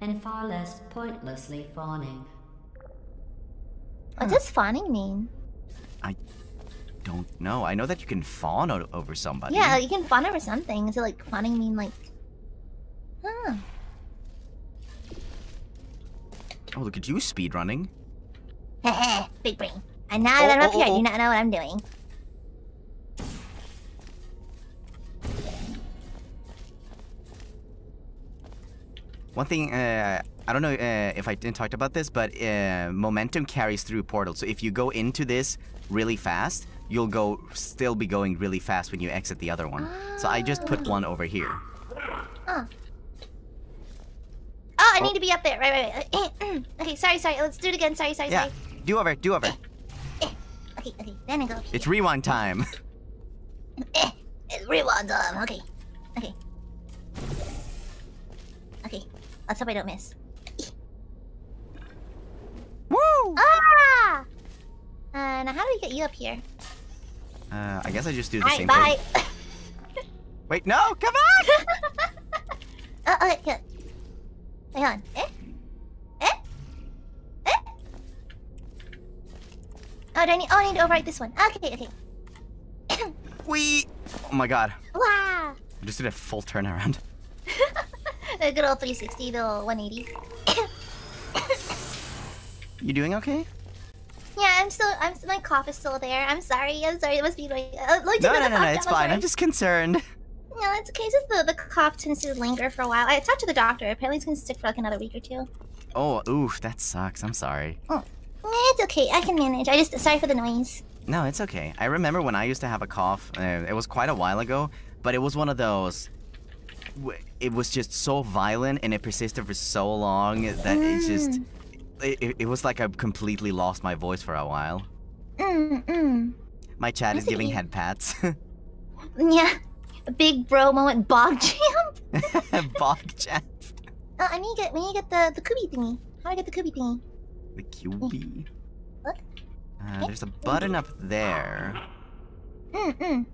and far less pointlessly fawning. What does fawning mean? I don't know. I know that you can fawn o- over somebody. Yeah, you can fawn over something. Is it like fawning mean like? Huh. Oh, look at you speedrunning. Heh Big brain. And now Oh, that I'm up oh, here, I oh, do oh, oh. not know what I'm doing. One thing, uh, I don't know uh, if I didn't talk about this, but uh, momentum carries through portals. So if you go into this really fast, you'll go still be going really fast when you exit the other one. So I just put one over here. Oh, I Oh. need to be up there. Right, right, right. okay, sorry, sorry. Let's do it again. Sorry, sorry, Yeah, sorry. do over, do over. Okay, okay. Then I go up here. It's rewind time. Eh, it's rewind time. Okay, okay. Okay. Let's hope I don't miss. Woo! Ah! Uh, now how do we get you up here? Uh, I guess I just do the Alright, same bye. thing. Wait, no, come on! oh, okay, good. Wait, hold on. Eh? Eh? Eh? Oh, do I need, oh, I need to overwrite this one. Okay, okay. We. Oh my god. Wow! I just did a full turnaround. A good old 360, the old 180. You doing okay? Yeah, I'm still, I'm, my cough is still there. I'm sorry, I'm sorry. It must be like, uh, like No, no, no, no, it's fine. I'm just concerned. No, it's okay. It's just the, the cough tends to linger for a while. I talked to the doctor. Apparently, it's gonna stick for like another week or two. Oh, oof, that sucks. I'm sorry. Oh. It's okay. I can manage. I just sorry for the noise. No, it's okay. I remember when I used to have a cough. Uh, it was quite a while ago, but it was one of those. It was just so violent and it persisted for so long that it just. It, it- was like I completely lost my voice for a while. Mm mm. My chat is giving head pats. Yeah, big bro moment. Bog jump. Bog chat. Oh, I need to get. We need to get the the kubi thingy. How do I get the kubi thingy? The. What? Uh, there's a button up there. Mm mm.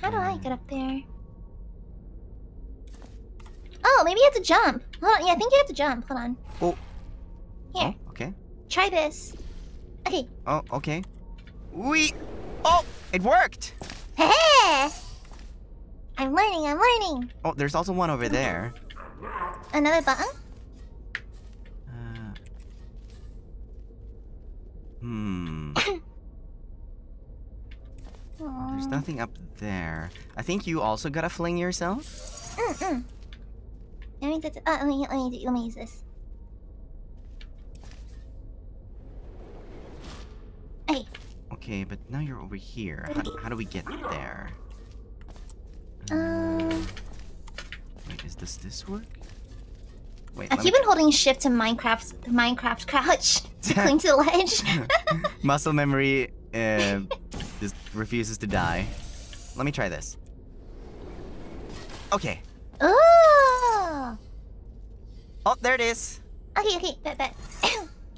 How do I get up there? Oh, maybe you have to jump. Hold on. Yeah, I think you have to jump. Hold on. Oh. Here, Oh, okay. try this. Okay. Oh, okay. We. Oh, it worked. Hey! I'm learning. I'm learning. Oh, there's also one over there. Another button. Uh, hmm. There's nothing up there. I think you also gotta fling yourself. Mm mm. Let me. Uh, let me. Let me. Let me use this. Hey. Okay, but now you're over here. How, do- how do we get there? Um. Wait, is this this work? Wait, keep me on holding shift to Minecraft Minecraft crouch to cling to the ledge. Muscle memory uh, just refuses to die. Let me try this. Okay. oh. Oh, there it is. Okay, okay, bet, bet.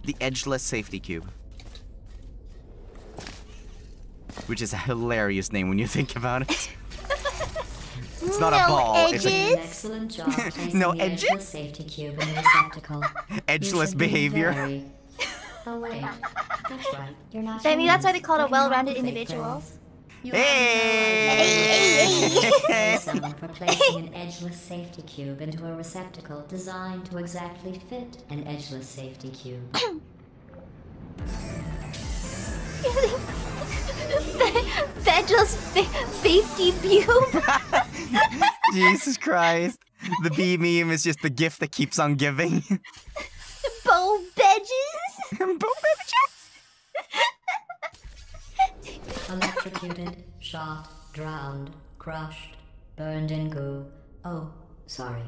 The edgeless safety cube. Which is a hilarious name when you think about it. It's not a no ball, it's edges. a- An excellent job placing No the edges? edgeless safety cube in the receptacle. You Edgeless should be behavior. very- Oh wait, that's right. You're not. Maybe that's why they humans. call it a Nothing wrong well-rounded with fake individual. brains. You Hey! someone for placing an edgeless safety cube into a receptacle designed to exactly fit an edgeless safety cube. Bedros safety view. Jesus Christ. The bee meme is just the gift that keeps on giving. Bow bedges. Boom, baby Electrocuted, shot, drowned, crushed, burned in goo. Oh, sorry.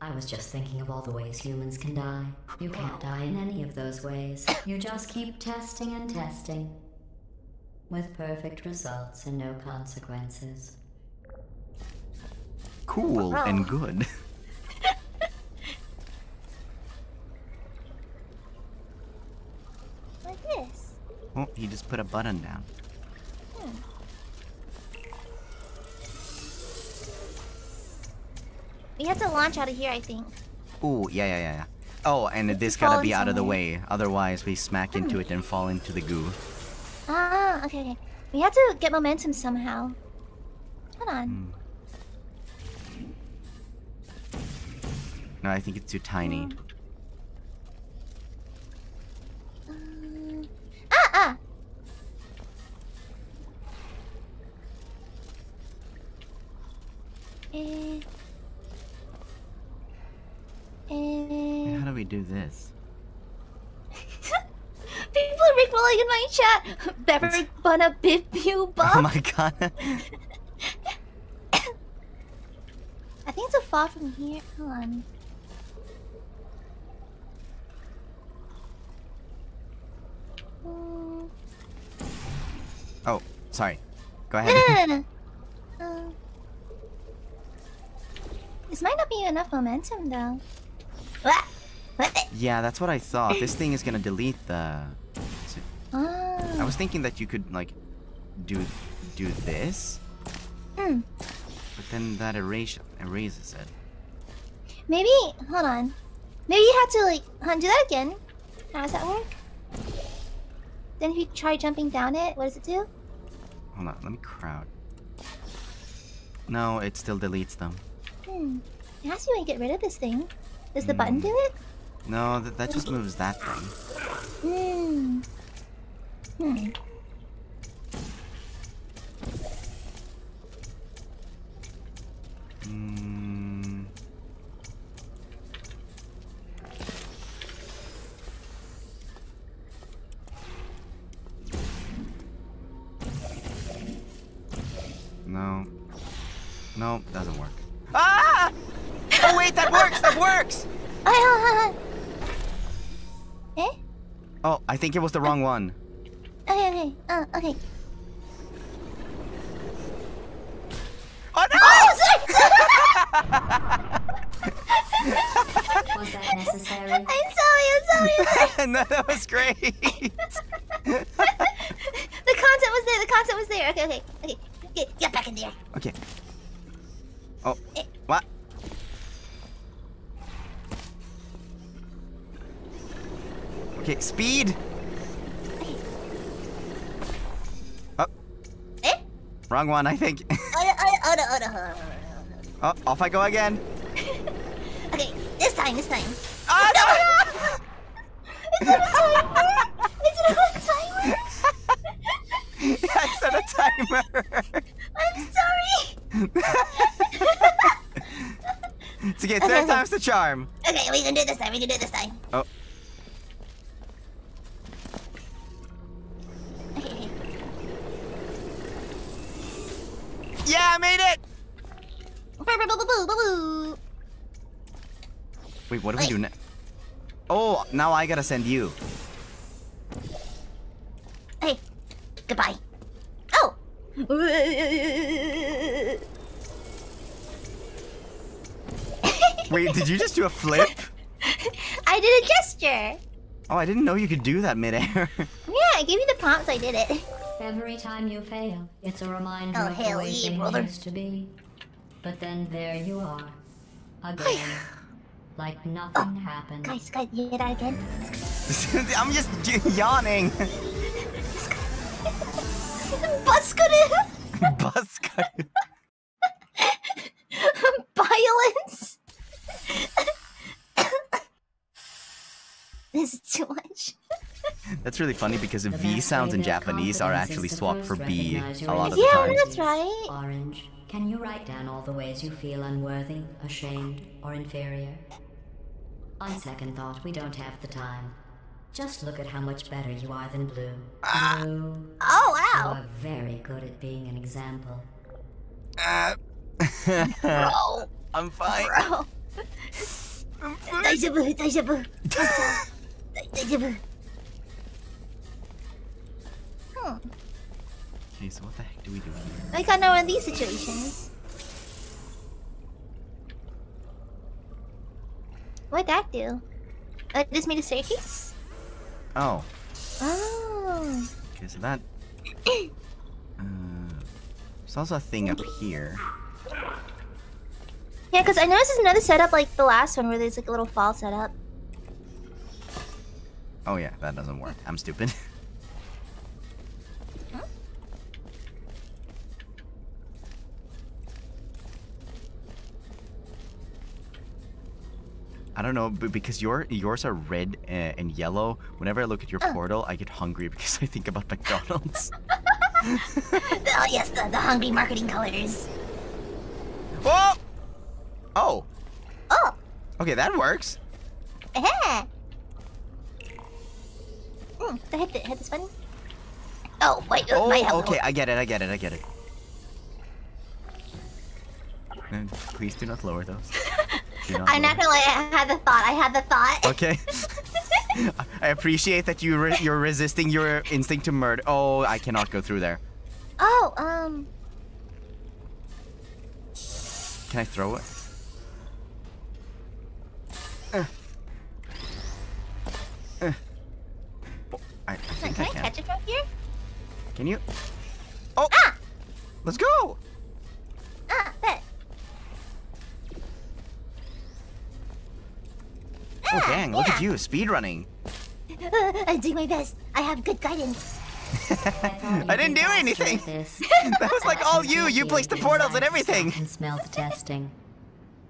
I was just thinking of all the ways humans can die. You can't die in any of those ways. You just keep testing and testing. With perfect results and no consequences. Cool and good. Like this. Oh, he just put a button down. We have to launch out of here, I think. Ooh, yeah, yeah, yeah, yeah. Oh, and this gotta be out of the way. Otherwise, we smack into it and fall into the goo. Ah, okay, okay. We have to get momentum somehow. Hold on. No, I think it's too tiny. Um, ah, ah. Eh. How do we do this? People are rickrolling in my chat. Beverly Bunna Bip Pew Oh my god. I think it's a fall from here. Hold on. Mm, Oh, sorry. Go ahead. Um, this might not be enough momentum, though. Ah! Yeah, that's what I thought. This thing is gonna delete the. I was thinking that you could like do do this, Hmm. but then that erase erases it. Maybe. Hold on. Maybe you have to like. Huh, do that again. How does that work? Then if you try jumping down it, what does it do? Hold on, let me crowd. No, it still deletes them. Hmm. It how to get rid of this thing. Does the button do it? No, that, that just moves that thing. Hmm. Hmm. Think it was the wrong one. Okay, okay. Uh, okay. Oh no! Oh! Was that necessary? I'm sorry, I'm sorry, sorry. no, that was great. the concept was there, the concept was there. Okay, okay, okay. Get, get back in there. okay. Oh, Eh. what? Okay, speed. Wrong one, I think. Oh, off I go again. Okay, this time, this time. Oh no! Is it a timer? Is it a timer? I set a timer. I'm sorry. It's okay, third time's the charm. Okay, we can do it this time. We can do it this time. Oh, Okay, okay. yeah, I made it. Boo, boo, boo, boo, boo, boo. Wait, what do we Wait. do now? Oh, now I gotta send you. Hey, goodbye. Oh, Wait, did you just do a flip? I did a gesture. Oh, I didn't know you could do that midair. Yeah, I gave you the prompts. I did it. Every time you fail, it's a reminder Oh, of the hell way yeah, things brother. used to be. But then there you are, again, like nothing oh, happened. Guys, guys, you hear that again? I'm just yawning. Bus gonna Bus cut. violence. this is too much. That's really funny because The V sounds in Japanese are actually swapped for first B recognize a your lot of the Yeah, time. that's right. Orange, can you write down all the ways you feel unworthy, ashamed, or inferior? On second thought, we don't have the time. Just look at how much better you are than Blue. Ah. Blue. Oh, wow. You are very good at being an example. Uh. Bro. I'm fine. Bro. I'm fine. Deja deja vu. Okay, so what the heck do we do here? Like I know in these situations. What'd that do? Uh, this made a staircase? Oh, Oh. okay, so that. Uh, there's also a thing up here. Yeah, because I noticed there's another setup like the last one where there's like a little fall setup. Oh yeah, that doesn't work. I'm stupid. I don't know, but because your yours are red uh, and yellow. Whenever I look at your portal, I get hungry because I think about McDonald's. oh yes, the, the hungry marketing colors. oh! Oh, Oh, okay, that works. eh. Hmm, do I hit, the, hit this button? Oh, wait, uh, my Oh, health. okay, I get it, I get it, I get it. And please do not lower those. I'm not gonna lie, I had the thought. I had the thought. Okay. I appreciate that you re- you're resisting your instinct to murder. Oh, I cannot go through there. Oh, um, Can I throw it? Uh. Uh. Oh, I, I can, think can I I can. catch it from here? Can you? Oh! Ah! Let's go! Ah, bet. Oh dang! Look at you, speed running. Uh, I'm doing my best. I have good guidance. I didn't do anything. That was like all you. You placed the portals and everything. And smell the testing.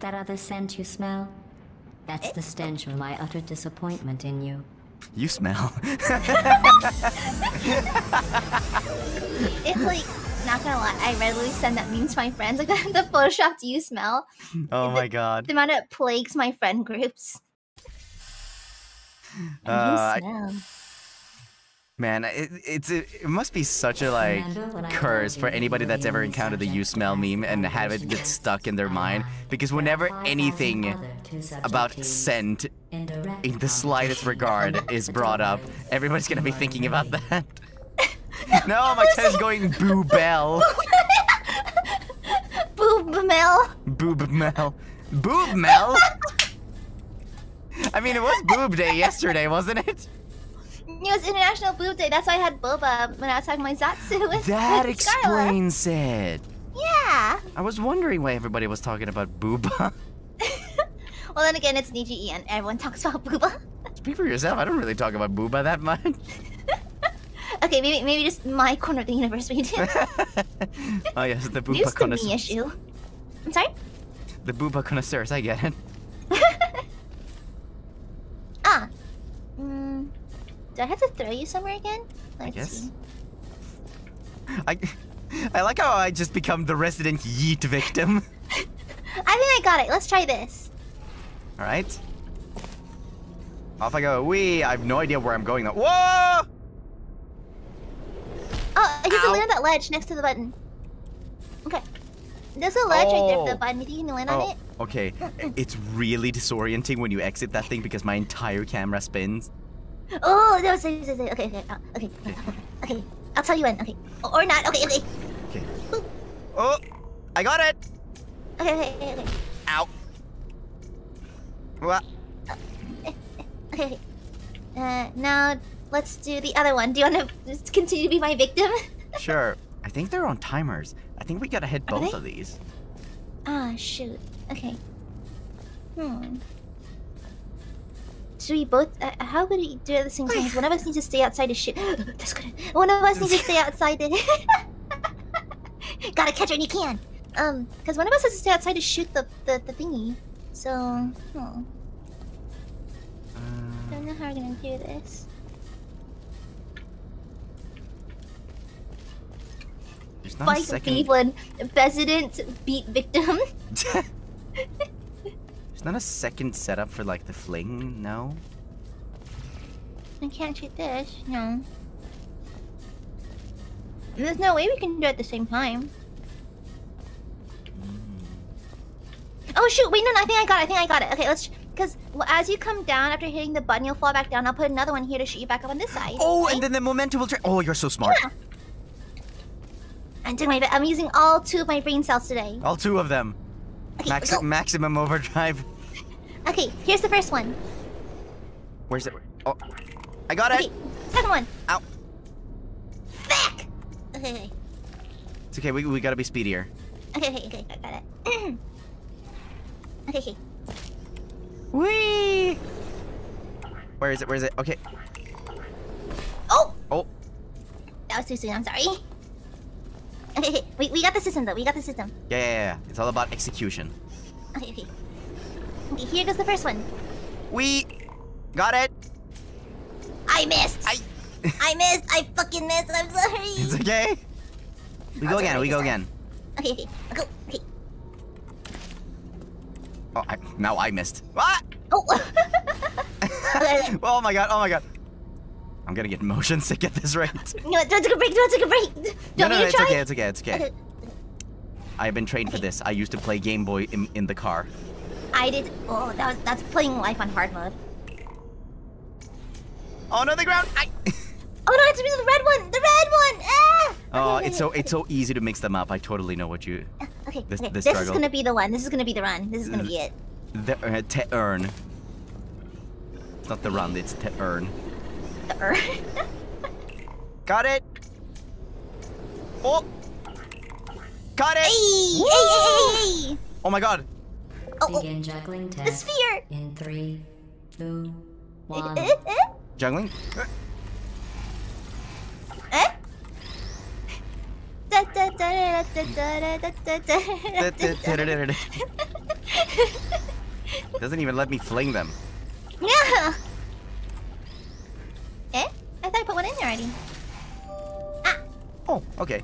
That other scent you smell? That's the stench of my utter disappointment in you. You smell. It's like, not gonna lie, I regularly send that meme to my friends. Like the Photoshop do you smell? oh my god. The amount it plagues my friend groups. Uh, I- Man, it, it's a, it must be such a like Remember curse for anybody that's ever encountered the you smell meme and have it get stuck in their mind Ah, because whenever anything about scent in the slightest regard is brought up, everybody's gonna be thinking about that. no, my cat is going boo bell, Boob Mel. boob mel, boob mel. I mean, it was boob day yesterday, wasn't it? It was International Boob Day. That's why I had boba when I was talking my Zatsu with That with Scarle. explains it. Yeah. I was wondering why everybody was talking about booba. Well, then again, it's Niji and everyone talks about booba. Speak for yourself. I don't really talk about booba that much. Okay, maybe maybe just my corner of the universe we do. oh yes, the booba the me connoisseurs. issue. I'm sorry. The booba connoisseurs. I get it. Ah. Mm, do I have to throw you somewhere again? Let's guess. see. I, I like how I just become the resident yeet victim. I think I got it. Let's try this. All right. Off I go. Wee! I have no idea where I'm going though. Whoa! Oh, I to Ow. land on that ledge next to the button. Okay. There's a ledge right there for Oh. the button. You you can land on Oh, it? Okay, it's really disorienting when you exit that thing because my entire camera spins. Oh, no, sorry, sorry, sorry. Okay, okay, uh, okay, okay. I'll tell you when. Okay, or not. Okay, okay, Okay. Oh, I got it. okay, okay, okay, okay. Ow. What? okay, okay. Uh, now let's do the other one. Do you want to continue to be my victim? Sure. I think they're on timers. I think we gotta hit both of these. Ah, shoot. Okay. Hmm. Should we both? Uh, how could we do it at the same time? 'Cause One of us needs to stay outside to shoot. That's good. One of us needs to stay outside to. Gotta catch her when you can. Um, because one of us has to stay outside to shoot the the, the thingy. So, hmm. Uh, don't know how we're gonna do this. there's not a Fight. Cleveland, president beat victim. Not a second setup for like the fling. No. I can't shoot this. No. There's no way we can do it at the same time. Mm. Oh shoot! Wait, no, no, I think I got it. I think I got it. Okay, let's. Because as you come down after hitting the button, you'll fall back down. I'll put another one here to shoot you back up on this side. Oh, and then the momentum will. Tra- oh, you're so smart. Yeah. I'm doing my. be- I'm using all two of my brain cells today. All two of them. Okay, Max- go. maximum overdrive. Okay. Here's the first one. Where's it? Oh, I got it. Okay, second one. Ow. Fuck. Okay, okay, It's okay. We, we gotta be speedier. okay, okay, okay. I got it. okay, okay. Whee! Where is it? Where is it? Okay. Oh. Oh, That was too soon. I'm sorry. Okay, okay. We, we got the system though. We got the system. yeah, yeah, yeah. It's all about execution. Okay, okay. Okay, here goes the first one. We got it. I missed. I. I missed. I fucking missed. I'm sorry. It's okay. We I'll go again. We go again. Okay, okay. I'll go. Okay. Oh, I, now I missed. What? Oh. okay, okay. oh my god. Oh my god. I'm gonna get motion sick at this rate. What? Don't take a break. Don't take a break. Don't no, no, no, it's try? okay. It's okay. It's okay. Okay. I've been trained for this. I used to play Game Boy in, in the car. I did. Oh, that was that's playing life on hard mode. Oh no, the ground! I... Oh no, it's the red one. The red one. Ah. Oh, Okay, it's okay, so it's so easy to mix them up. I totally know what you. Okay, this- okay. this This, is gonna be the one. This is gonna be the run. This is gonna be it. The uh, te earn. It's not the run. It's te earn. The er. Got it. Oh. Got it. hey, hey, hey, hey, hey. Oh my god oh, Begin juggling test. The sphere. In three, two, one. Juggling. Eh? Doesn't even let me fling them. Yeah. Eh? I thought I put one in there already. Ah. Oh, okay.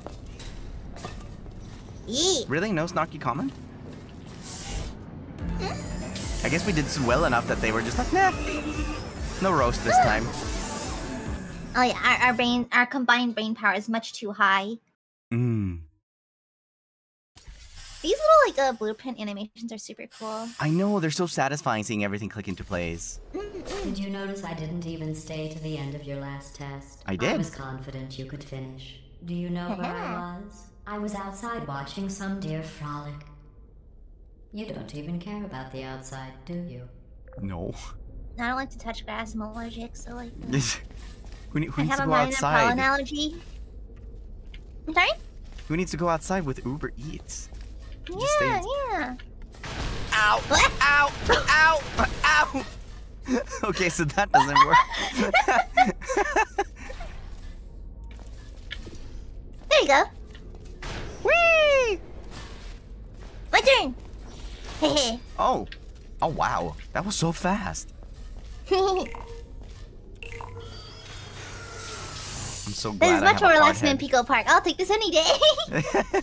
Eee. Really? No snarky comment? I guess we did well enough that they were just like, nah. No roast this time. Oh yeah, our, our brain, our combined brain power is much too high. Mmm. These little like uh, blueprint animations are super cool. I know, they're so satisfying seeing everything click into place. Did you notice I didn't even stay to the end of your last test? I did. I was confident you could finish. Do you know where I was? I was outside watching some deer frolic. You don't even care about the outside, do you? No. I don't like to touch grass. I'm allergic, so like uh, who, ne- who I needs have to a go minor pollen allergy. I'm sorry. Who needs to go outside with Uber Eats? Just Yeah, yeah. Ow! What? Ow! Ow! Ow! okay, so that doesn't work. There you go. Whee! My turn. Oh. Oh, wow. That was so fast. I'm so This glad is I much more relaxing than. Pico Park. I'll take this any day.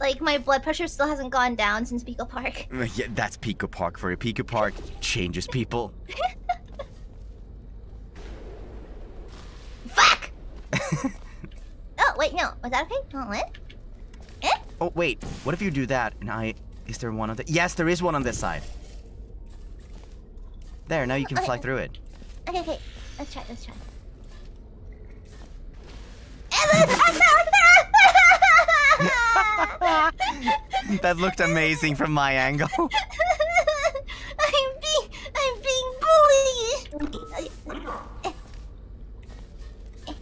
like my blood pressure still hasn't gone down since Pico Park. yeah, that's Pico Park for you. Pico Park changes people. Fuck. oh wait, no. Was that okay? Oh, what? Eh? Oh, wait. What if you do that and I Is there one on the? Yes, there is one on this side. There, now you can fly through it. Okay, okay. Let's try. Let's try. that looked amazing from my angle. I'm being, I'm being bullied. Eh, eh, eh,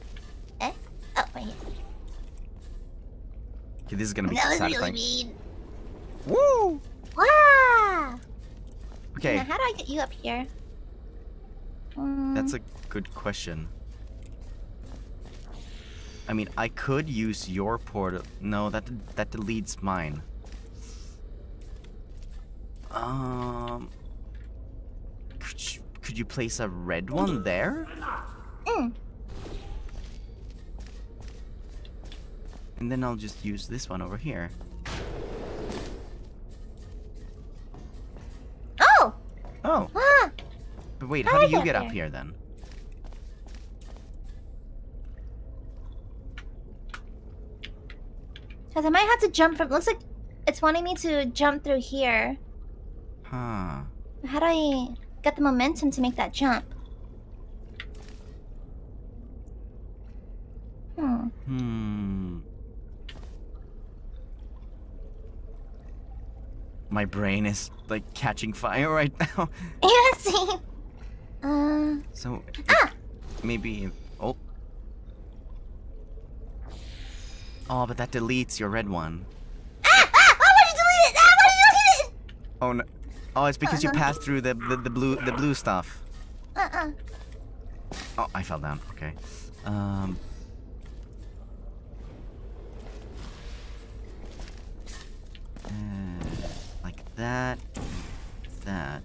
eh? Oh, right here. Okay, this is gonna be That was really mean. Woo! Wow. Okay, Now, how do I get you up here? That's a good question. I mean, I could use your portal. No, that that deletes mine. Um, could you, could you place a red one there? Mm. And then I'll just use this one over here. Oh. Ah. but wait, How do you get get up here then? Because I might have to jump from. Looks like it's wanting me to jump through here. Huh. How do I get the momentum to make that jump? Hmm. Hmm. My brain is like catching fire right now. Yeah, see. Uh. So Ah! maybe oh. Oh, but that deletes your red one. Ah! Ah! Oh, why did you delete it? Ah! Why did you delete it? Oh no. Oh, it's because you Uh-huh. passed through the, the the blue the blue stuff. Uh uh. Oh, I fell down. Okay. Um. uh, that. That.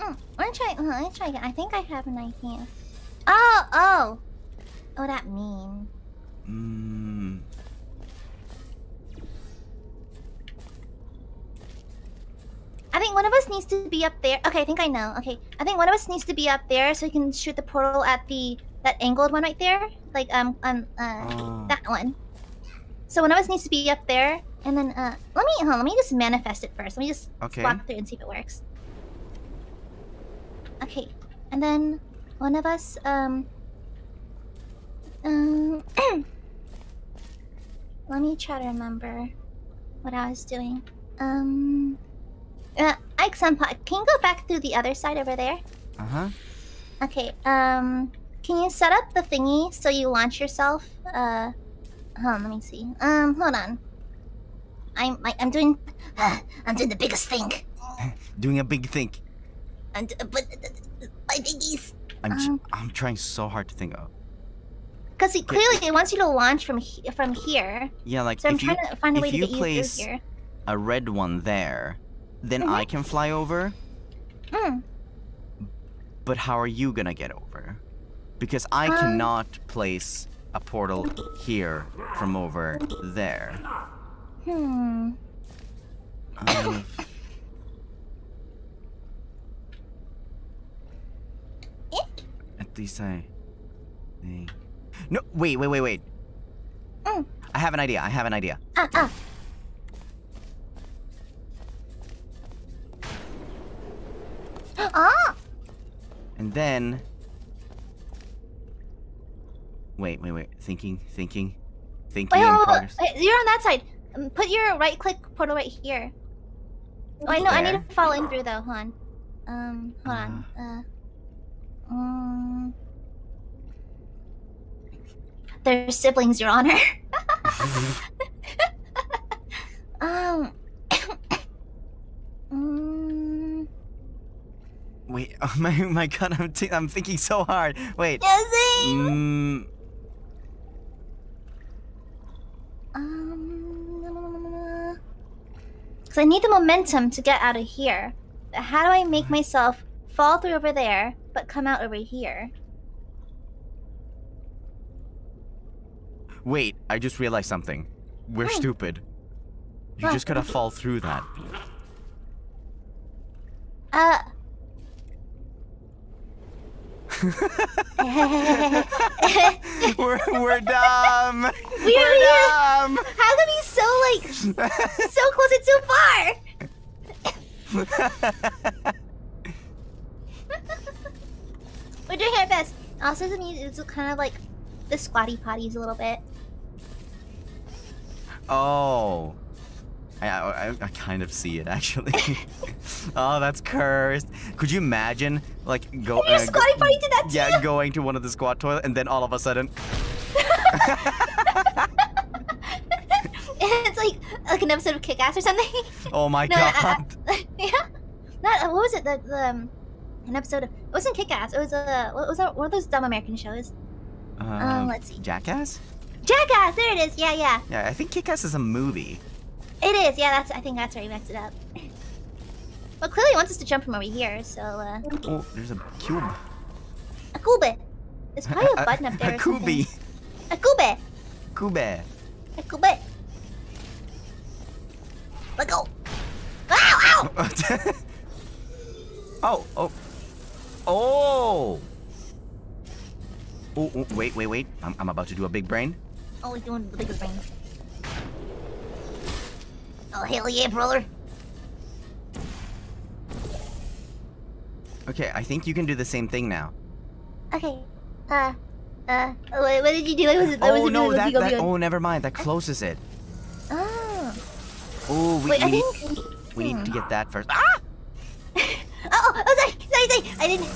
Let me try. Let me try again. I think I have an idea. Oh, oh. Oh, that mean. Hmm. I think one of us needs to be up there. Okay, I think I know. Okay, I think one of us needs to be up there so we can shoot the portal at the that angled one right there, like um um uh Oh. that one. So one of us needs to be up there, and then uh let me hold on, let me just manifest it first. Let me just Okay. walk through and see if it works. Okay, and then one of us um um let me try to remember what I was doing. Um. Uh, Ike Senpai, can you go back through the other side over there? Uh huh. Okay, um, can you set up the thingy so you launch yourself? Uh, hold on, let me see. Um, hold on. I'm, I, I'm doing, I'm doing the biggest thing. Doing a big thing. I'm, d- but, my biggies. I'm Um. I'm trying so hard to think of. Because clearly it wants you to launch from he- from here. Yeah, like So I'm if you trying to find a if way to you get you place- through here. a red one there, then Mhm. I can fly over. Mm. But how are you gonna get over? Because I Um. cannot place a portal here from over there. Hmm. Um, at least I. think- No, wait, wait, wait, wait. Mm. I have an idea. I have an idea. Ah, ah. ah! And then. Wait, wait, wait. Thinking, thinking, thinking Wait, in hold on, progress. hold on. Wait, You're on that side. Um, Put your right click portal right here. Oh, I know. I need to fall in through though. Hold on. Um, hold on. Uh, um, they're siblings, Your Honor. um. mm, Wait, oh my, my god, I'm, I'm thinking so hard. Wait. same. Mm, Um, because I need the momentum to get out of here. But How do I make myself fall through over there, but come out over here? wait, I just realized something. We're stupid. You just gotta fall through that. Uh. We're, we're dumb. We we're are- dumb. How can we so like so close and so far. We're doing our best. Also, it means it's kind of like the squatty potties a little bit. oh. I, I, I kind of see it actually. oh, that's cursed. Could you imagine, like, go, uh, go- yeah, you? going to one of the squat toilet, and then all of a sudden, it's like like an episode of Kick Ass or something. oh my No, god. I- yeah. Not what was it? The, the um, an episode. Of, it wasn't Kick Ass. It was a what was that? One of those dumb American shows. Um, let's see. Jackass? Jackass. There it is. Yeah, yeah. Yeah, I think Kick-Ass is a movie. It is. Yeah, that's. I think that's where he messed it up. Well, clearly he wants us to jump from over here. So uh, Oh, there's a cube. a kube. There's probably a button up there. A kubi. A kube. Kube. A kube. Let go. Ow! Ow! oh, oh. Oh! Oh, oh, wait, wait, wait. I'm, I'm about to do a big brain. Oh, he's doing the bigger brain. Oh hell yeah, brother! Okay, I think you can do the same thing now. Okay. Uh, uh, what, what did you do? I was, Oh no, that, that, oh, never mind. That closes it. Oh. Oh, we, Wait, we I need, think. we need to hmm. get that first. Ah! Oh, oh, oh, sorry, sorry, sorry. I didn't.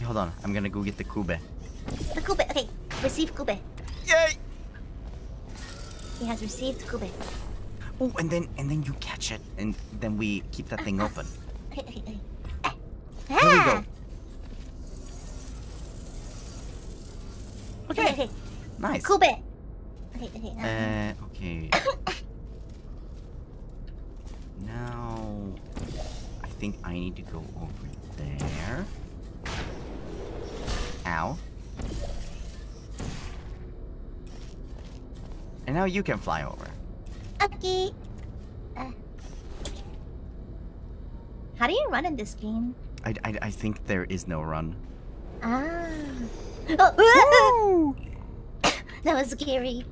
Okay, hold on. I'm gonna go get the kube. the kube. Okay, receive kube. Yay! He has received kube. Oh, and then and then you catch it, and then we keep that thing open. Okay, okay, okay. Here we Ah! go. Okay, okay. Nice. Kube. Okay, okay. Uh, okay. now, I think I need to go over there. Ow. And now you can fly over. okay. Uh, how do you run in this game? I, I, I think there is no run. Ah. Oh, that was scary.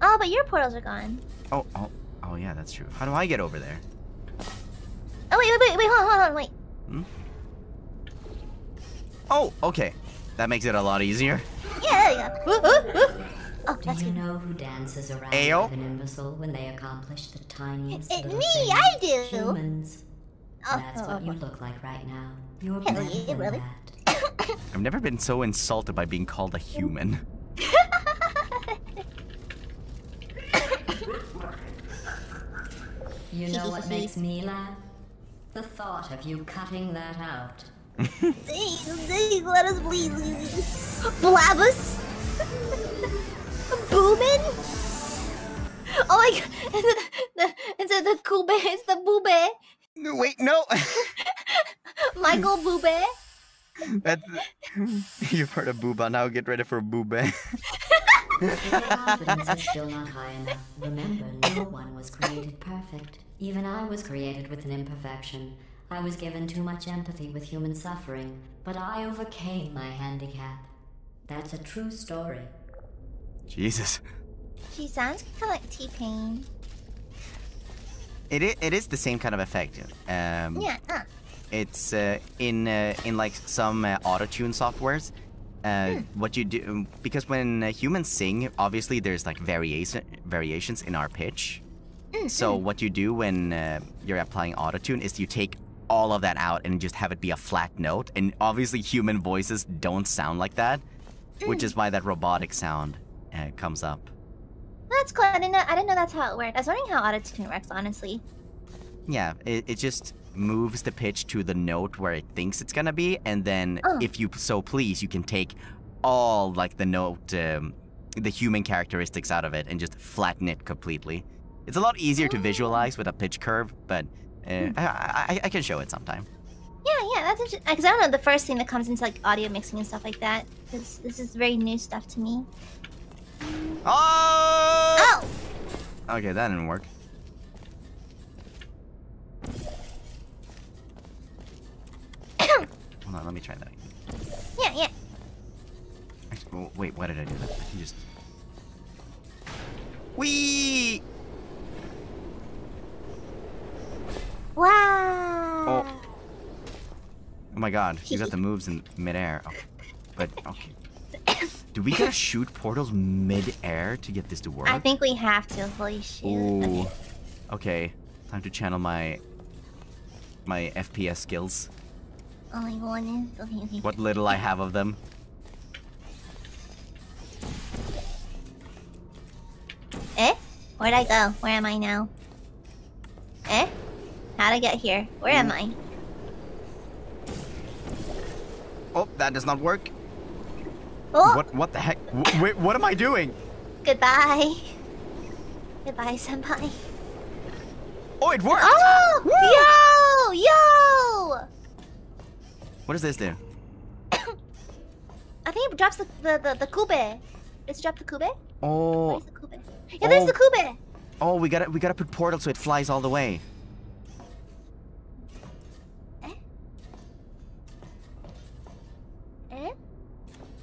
Oh, but your portals are gone. Oh, oh, oh yeah, that's true. How do I get over there? Oh wait, wait, wait, wait, hold on, hold on, wait. Oh, okay. That makes it a lot easier. Yeah, there you go. Ooh, ooh, ooh. Oh, Do that's you good. know who dances around Ayo. like an imbecile when they accomplish the tiniest It- little me, things? I do. Humans. Oh, That's oh, what oh, you look like right now. You're Hell better yeah, than really? that. I've never been so insulted by being called a human. You know what makes me laugh? The thought of you cutting that out. Please, please, let us please. Blabus? Boomin? Oh my god. And the, the, instead of the Kube, it's the Boobe. Wait, no! Michael Boobe. That's, you've heard of booba, now get ready for booba. If your confidence is still not high enough, remember no one was created perfect. Even I was created with an imperfection. I was given too much empathy with human suffering, but I overcame my handicap. That's a true story. Jesus. She sounds kind of like T-Pain. It, i- it is the same kind of effect. Um, Yeah, uh. It's uh, in uh, in like some uh, auto-tune softwares. Uh, What you do because when uh, humans sing, obviously there's like variation variations in our pitch. So what you do when uh, you're applying auto-tune is you take all of that out and just have it be a flat note. And obviously human voices don't sound like that, which is why that robotic sound uh, comes up. That's cool. I didn't know. I didn't know that's how it worked. I was wondering how autotune works, honestly. Yeah, it, it just moves the pitch to the note where it thinks it's gonna be, and then Oh. if you so please, you can take all like the note, um, the human characteristics out of it, and just flatten it completely. It's a lot easier to visualize with a pitch curve, but Eh, hmm. I, I, I can show it sometime. Yeah, yeah, that's interesting. Because I don't know the first thing that comes into like audio mixing and stuff like that. Because this is very new stuff to me. Oh! Oh! Okay, that didn't work. Hold on, let me try that. again. Yeah, yeah. Actually, wait, why did I do that? I can just. Wee! Wow. Oh my god, you got the moves in midair. Oh, but okay. Do we gotta shoot portals mid-air to get this to work? I think we have to. Holy shit. Ooh. Okay, time to channel my my FPS skills. Oh my goodness. What little I have of them. Eh? Where'd I go? Where am I now? Eh? How'd I get here? Where am hmm. I? Oh, that does not work. Oh, What what the heck? Wait, what am I doing? goodbye. Goodbye, senpai. Oh, it worked! Oh! Yo! Yo! What does this do? I think it drops the the the, the kube. Does it drop the kube? Oh, Where's the kube? Yeah, there's Oh. the kube. oh, we gotta we gotta put portal so it flies all the way.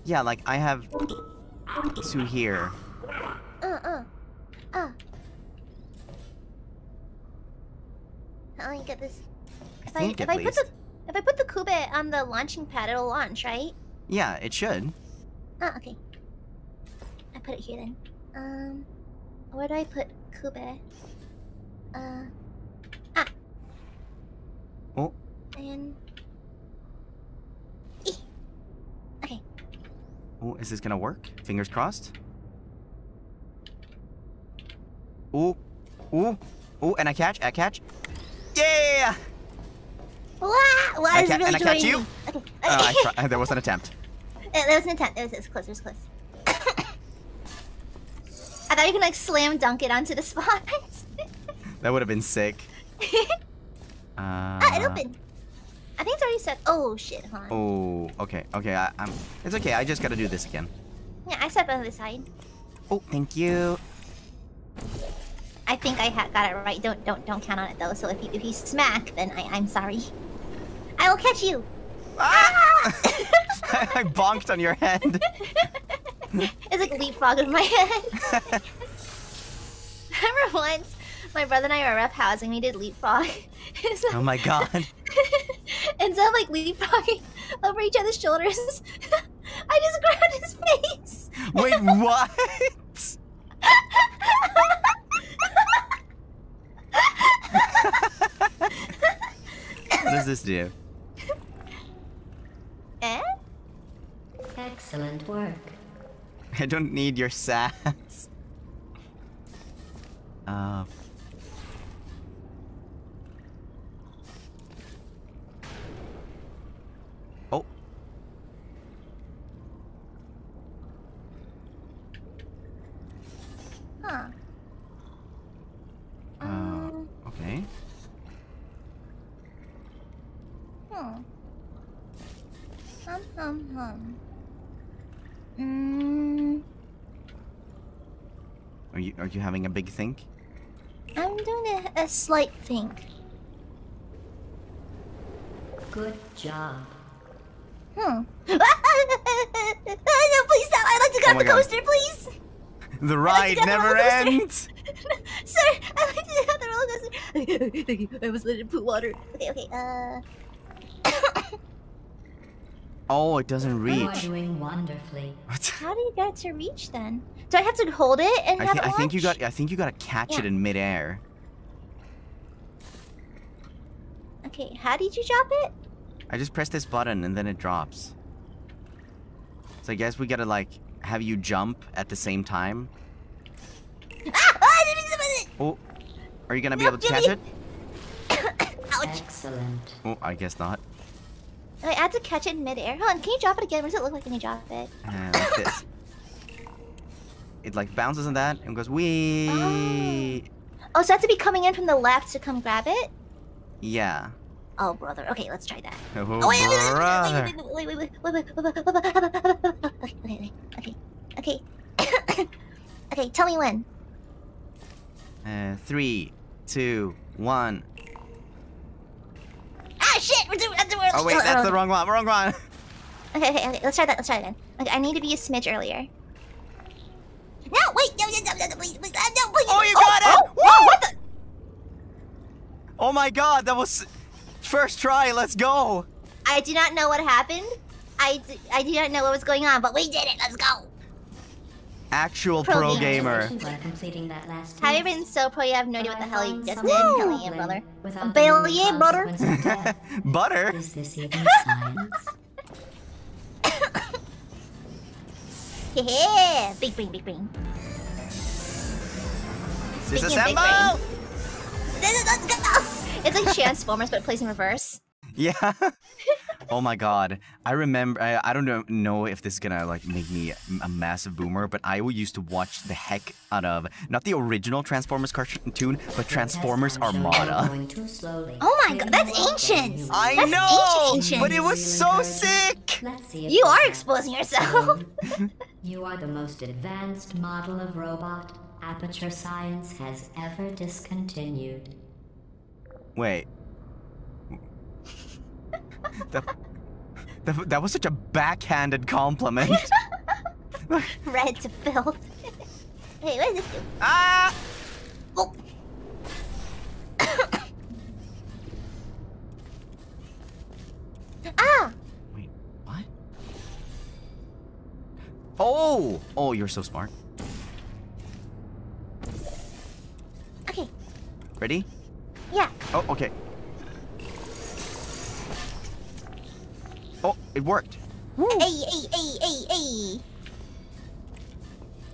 Yeah, like I have two here. Uh uh. Uh. How do I get this? If I, think if I put the if I put the kube on the launching pad, it'll launch, right? Yeah, it should. Ah, okay. I put it here then. Um, where do I put kube? Uh, ah. Oh. And. Eh. Okay. Oh, is this gonna work? Fingers crossed. Ooh, ooh, ooh, and I catch, I catch. Yeah! Wow! Wow, I is really and I catch you? me. Okay. Uh, I try- there was an attempt. there was an attempt. It was, it was close. It was close. I thought you could like slam dunk it onto the spot. That would have been sick. Uh, ah, it opened. I think it's already set. Oh shit! Hold on. Oh, okay, okay. I, I'm. It's okay. I just gotta do this again. Yeah, I stepped on the side. Oh, thank you. I think I ha- got it right. Don't don't don't count on it though. So if you if you smack, then I I'm sorry. I will catch you. Ah! I bonked on your head. It's like leapfrog in my head. Remember once my brother and I were rep housing, we did leapfrog. It's like- Oh my god. Instead of like leapfrogging over each other's shoulders, I just grabbed his face. Wait, what? What does this do? eh? Excellent work. I don't need your sass. Uh. Huh. Uh, Um, okay. hmm. Hum hum hum. Mm, Are you are you having a big think? I'm doing a, a slight think. Good job. Hmm. no, please stop! I'd like to Oh grab my the God. coaster, please! The ride to get on never ends. Sir, I'd like to grab the roller coaster. Thank you. I was letting put water. Okay, okay, uh. Oh, it doesn't reach. You are reach. doing wonderfully. What? How do you get it to reach then? Do I have to hold it and I, have thi- it I think you got. I think you gotta catch it in midair. Okay, how did you drop it? I just press this button and then it drops. So I guess we gotta like have you jump at the same time. Ah! ah I didn't do it! Oh, are you gonna be No, able to catch it? Ouch! Excellent. Oh, I guess not. I had to catch it in midair. Hold on, can you drop it again? What does it look like when you drop it? Uh, like this. It like bounces on that and goes wee. Oh, so I have to be coming in from the left to come grab it? Yeah. Oh, brother. Okay, let's try that. Oh, oh wait, wait, wait, wait, wait, wait, Okay, okay, okay. okay, tell me when. Uh, three, two, one. Ah, shit! We're doing, we're, oh, wait, that's the wrong one. Wrong one. Okay, okay, okay. Let's try that. Let's try it again. Okay, I need to be a smidge earlier. No, wait, no, no, no, no, no, please, no, please. Oh, you oh, got oh, it! Oh, Whoa, what the? Oh my god, that was first try. Let's go. I do not know what happened. I, d- I do not know what was going on, but we did it. Let's go. Actual Pro pro, gamer. gamer. Congratulations on completing that last Have you been so pro you have no idea what the hell you Found just did? Hell yeah, goblin brother. without yeah, brother. consequence of death. Butter. Is this even science? Yeah, big brain, big brain. Speaking of big Disassemble! Let's go. It's like Transformers, but it plays in reverse. Yeah. oh my god. I remember. I, I don't know, know if this is gonna like make me a massive boomer, but I used to watch the heck out of not the original Transformers cartoon, but Transformers Test time shows you're Armada. going too slowly. Oh my god, that's ancient. I That's know, ancient, but it was so sick. Let's see if You are exposing yourself. You are the most advanced model of robot Aperture Science has ever discontinued. Wait. that, that, that was such a backhanded compliment. Red to filth. hey, what does this do? ah! Oh. ah! Wait, what? Oh! Oh, you're so smart. Okay, Ready? Yeah. Oh, okay. Oh, it worked. Hey, hey, hey, hey, hey.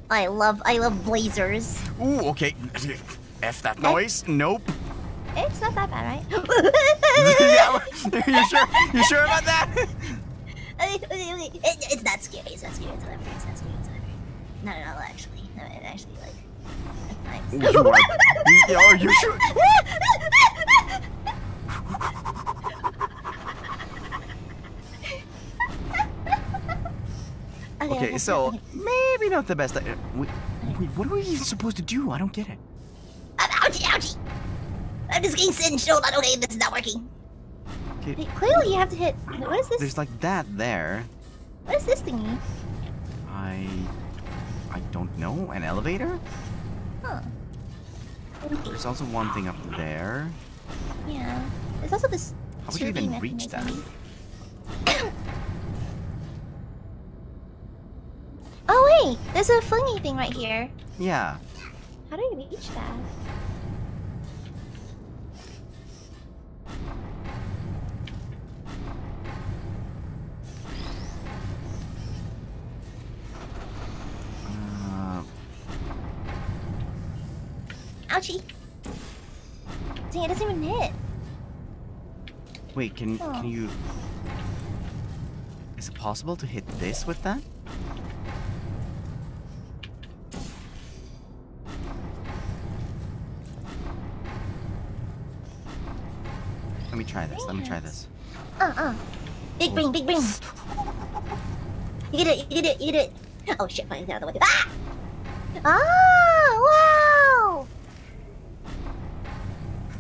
I love, I love blazers. Ooh, okay. F that noise. Nope. It's not that bad, right? yeah, you sure? You sure about that? It- it's not scary. It's not scary whatsoever. It's not scary whatsoever. Not at all, actually. No, it actually like. You are. Are you sure? Okay, so maybe not the best. Uh, wait, wait, what are we even supposed to do? I don't get it. I'm ouchie, ouchie. I'm just getting singed. Hold on, okay, this is not working. Okay, Wait, clearly, you have to hit. What is this? there's like that there. What is this thingy? I, I don't know. An elevator? Huh. There's also one thing up there. Yeah. There's also this. How would you even reach that? oh wait, there's a flingy thing right here. Yeah. How do you reach that? Ouchie. Dang, it doesn't even hit. wait, can Oh. can you? Is it possible to hit this with that? Let me try this. Let me try this. Uh uh. Big brain, big brain. You get it, you get it, you get it. Oh shit, fine, out of the way. Ah! Ah!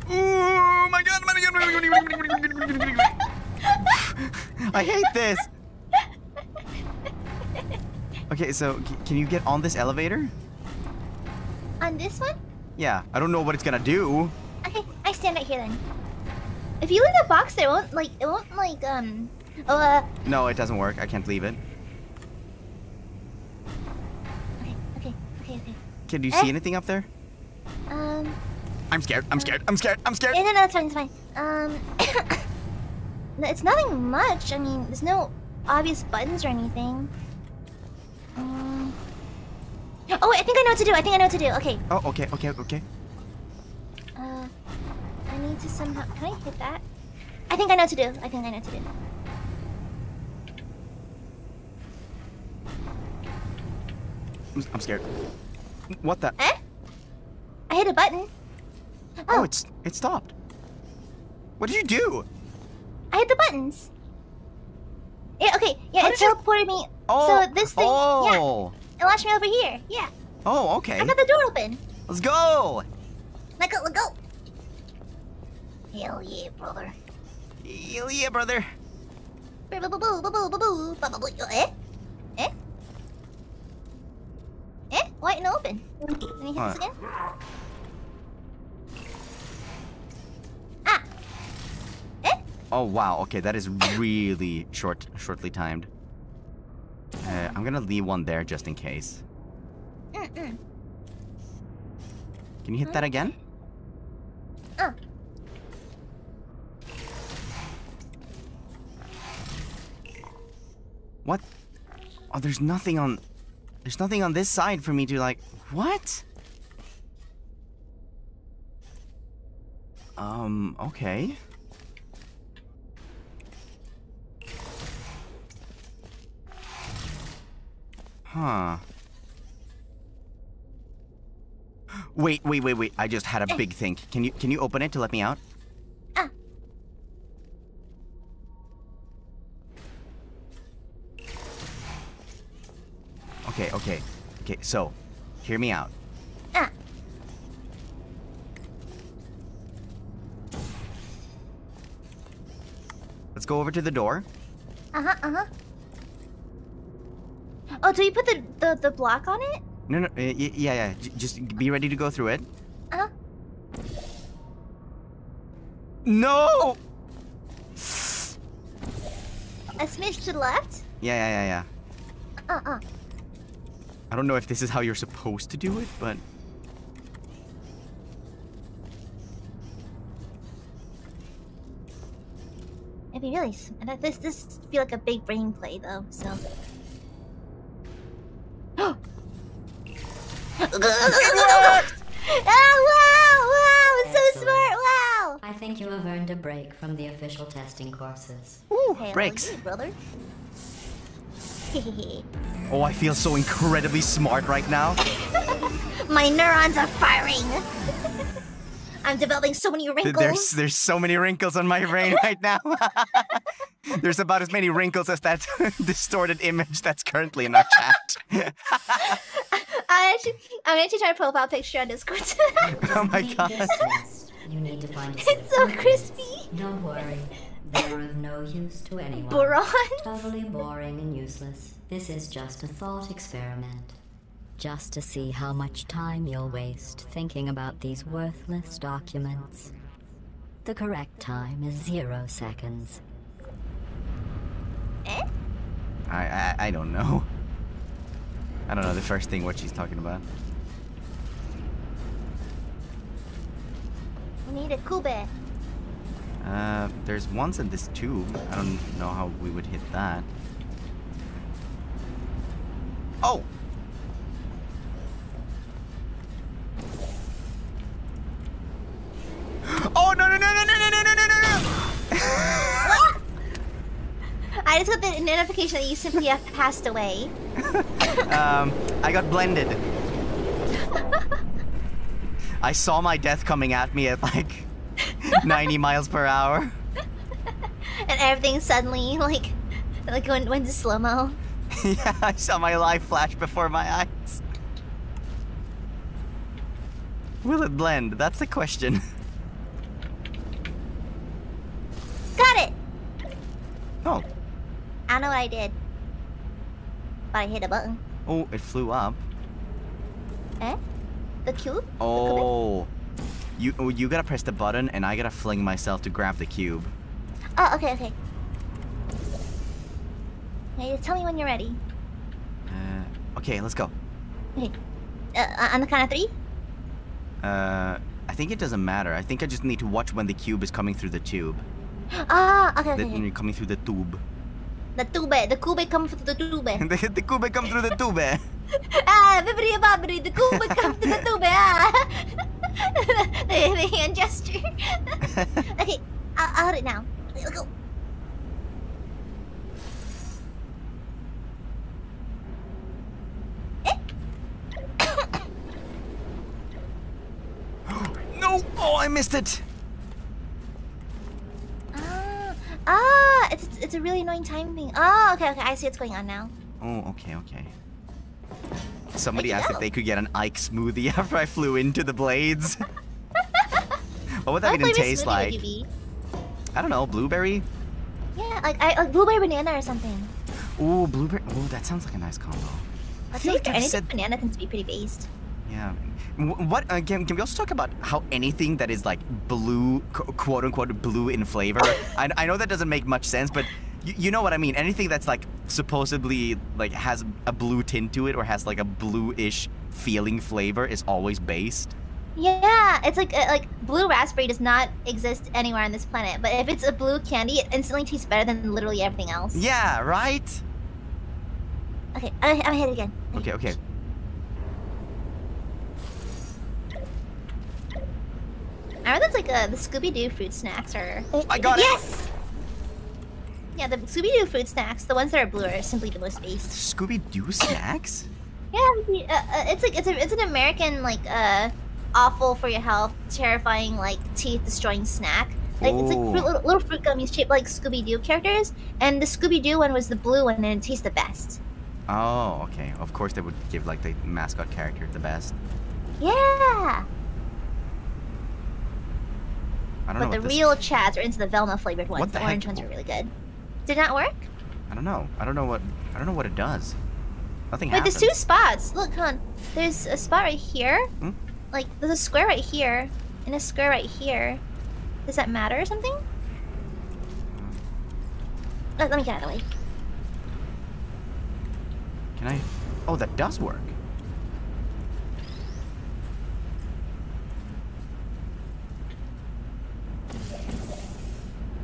Oh my god! my god. I hate this. Okay, so c- can you get on this elevator? On this one? Yeah, I don't know what it's gonna do. Okay, I stand right here then. If you leave the box there, it won't like it won't like um oh uh No, it doesn't work. I can't leave it. okay, okay, okay, okay. Can you Eh? see anything up there? Um I'm scared. I'm scared. I'm scared. I'm scared. yeah, no, no, it's fine, it's fine. Um it's nothing much. I mean, there's no obvious buttons or anything. Um Oh wait, I think I know what to do. I think I know what to do. Okay. Oh, okay, okay, okay. Uh I need to somehow can I hit that? I think I know what to do. I think I know what to do. I'm, I'm scared. What the? Eh? I hit a button. Oh, oh it's it stopped. What did you do? I hit the buttons. Yeah. okay, yeah, How it teleported you... me. Oh, so this thing, oh. yeah, it launched me over here. Yeah. Oh, okay. I got the door open. Let's go. Let go, let go. Hell yeah, brother. Hell yeah, brother. Eh? Eh? Eh? Why White not open. Let me hit this again. Oh wow, okay, that is really short, shortly timed. Uh, I'm gonna leave one there just in case. Can you hit that again? What? Oh, there's nothing on. There's nothing on this side for me to like. What? Um. Okay. Huh. Wait, wait, wait, wait. I just had a big think. Can you can you open it to let me out? Ah. Okay, okay. Okay, so hear me out. Ah. Let's go over to the door. Uh-huh, uh-huh. Oh, do you put the, the, the block on it? No, no, uh, yeah, yeah. j- just be ready to go through it. Uh-huh. No! A smidge to the left? Yeah, yeah, yeah, yeah. Uh-uh. I don't know if this is how you're supposed to do it, but It'd be really... This, this feel like a big brain play, though, so... Oh, wow! Wow! So smart! Wow! I think you have earned a break from the official testing courses. Ooh, Hey, breaks. you, brother. Oh, I feel so incredibly smart right now. My neurons are firing! I'm developing so many wrinkles. There's there's so many wrinkles on my brain right now. there's about as many wrinkles as that distorted image that's currently in our chat. I actually, I'm gonna actually trying to profile picture on Discord. oh my god. You need to find it's so crispy. Don't worry. They're of no use to anyone. Boron. Totally boring and useless. This is just a thought experiment. Just to see how much time you'll waste thinking about these worthless documents. The correct time is zero seconds. Eh? I, I I don't know. I don't know the first thing what she's talking about. We need a kube. Uh, there's ones in this tube. I don't know how we would hit that. Oh! Oh notification that you simply have passed away. Um, I got blended. I saw my death coming at me at like 90 miles per hour. And everything suddenly, like, like went, went to slow mo. yeah, I saw my life flash before my eyes. Will it blend? That's the question. Got it! Oh, I don't know what I did. But I hit a button. oh, it flew up. Eh? The cube? The? Oh, you oh, you gotta press the button, and I gotta fling myself to grab the cube. Oh, okay, okay. Hey, tell me when you're ready. Uh, okay, let's go. Okay. Uh, on the count of three? Uh, I think it doesn't matter. I think I just need to watch when the cube is coming through the tube. Ah, okay, okay. The, okay. coming through the tube. The tube, the cube comes through the tube. the, the cube comes through the tube. ah, bibbidi bobbidi, the cube comes through the tube. Ah. the, the hand gesture. okay, I'll, I'll hold it now. Let's go. no! Oh, I missed it. Ah, ah, it's a really annoying timing. Oh, okay, okay, I see what's going on now. Oh, okay, okay. Somebody asked if they could get an Ike smoothie after I flew into the blades. what would that even taste like? Would you be? I don't know, blueberry? Yeah, like I like blueberry banana or something. Ooh, blueberry. Ooh, that sounds like a nice combo. Let's feel like anything said- banana tends to be pretty based. Yeah. What uh, can, can we also talk about how anything that is like blue, quote unquote, blue in flavor? I, I know that doesn't make much sense, but you, you know what I mean. Anything that's like supposedly like has a blue tint to it or has like a bluish feeling flavor is always based. Yeah, it's like uh, like blue raspberry does not exist anywhere on this planet. But if it's a blue candy, it instantly tastes better than literally everything else. Yeah, right. Okay, I, I'm gonna hit it again. Okay, okay. I heard that's like uh, the Scooby Doo fruit snacks are. I got it. yes! Yeah, the Scooby Doo fruit snacks, the ones that are blue, are simply the most based. Scooby Doo snacks. Yeah, uh, uh, it's like it's a, it's an American like uh awful for your health, terrifying like teeth destroying snack. Like it's like fruit, little, little fruit gummies shaped like Scooby Doo characters, and the Scooby Doo one was the blue one, and it tastes the best. Oh, okay. Of course they would give like the mascot character the best. Yeah, I don't but know the real Chads are into the Velma flavored ones. What the the orange ones are really good. Did not work. I don't know. I don't know what. I don't know what it does. Nothing Wait, happens. there's two spots. Look, hold on. There's a spot right here. Hmm? Like, there's a square right here, and a square right here. Does that matter or something? Let, let me get out of the way. Can I? Oh, that does work.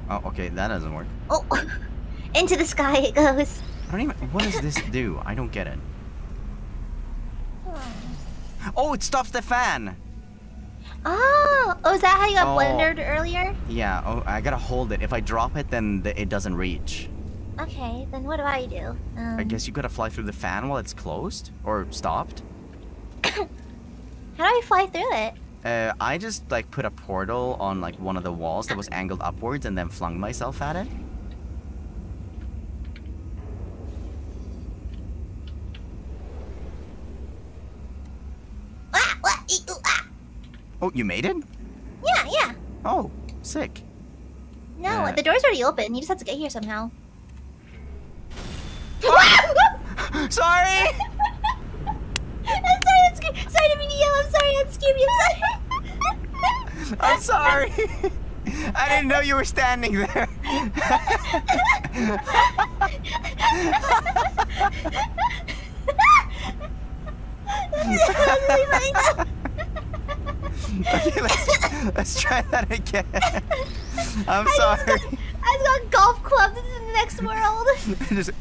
Oh, okay, that doesn't work. Oh, into the sky it goes. I don't even. What does this do? I don't get it. Oh, it stops the fan. Oh, oh, is that how you got Oh. blundered earlier? Yeah. Oh, I gotta hold it. If I drop it, then the, it doesn't reach. Okay, then what do I do? Um, I guess you gotta fly through the fan while it's closed or stopped. How do I fly through it? Uh, I just like put a portal on like one of the walls that was angled upwards and then flung myself at it. Ah, ah. Oh, you made it? Yeah, yeah. Oh, sick. No, Uh, the door's already open. You just have to get here somehow. Sorry. I'm sorry, I'm scared. Sorry to yell. I'm sorry, I'm scared. I'm sorry. I'm sorry. I didn't know you were standing there. okay, let's, let's try that again. I'm sorry. I just got golf clubs in the next world. Just-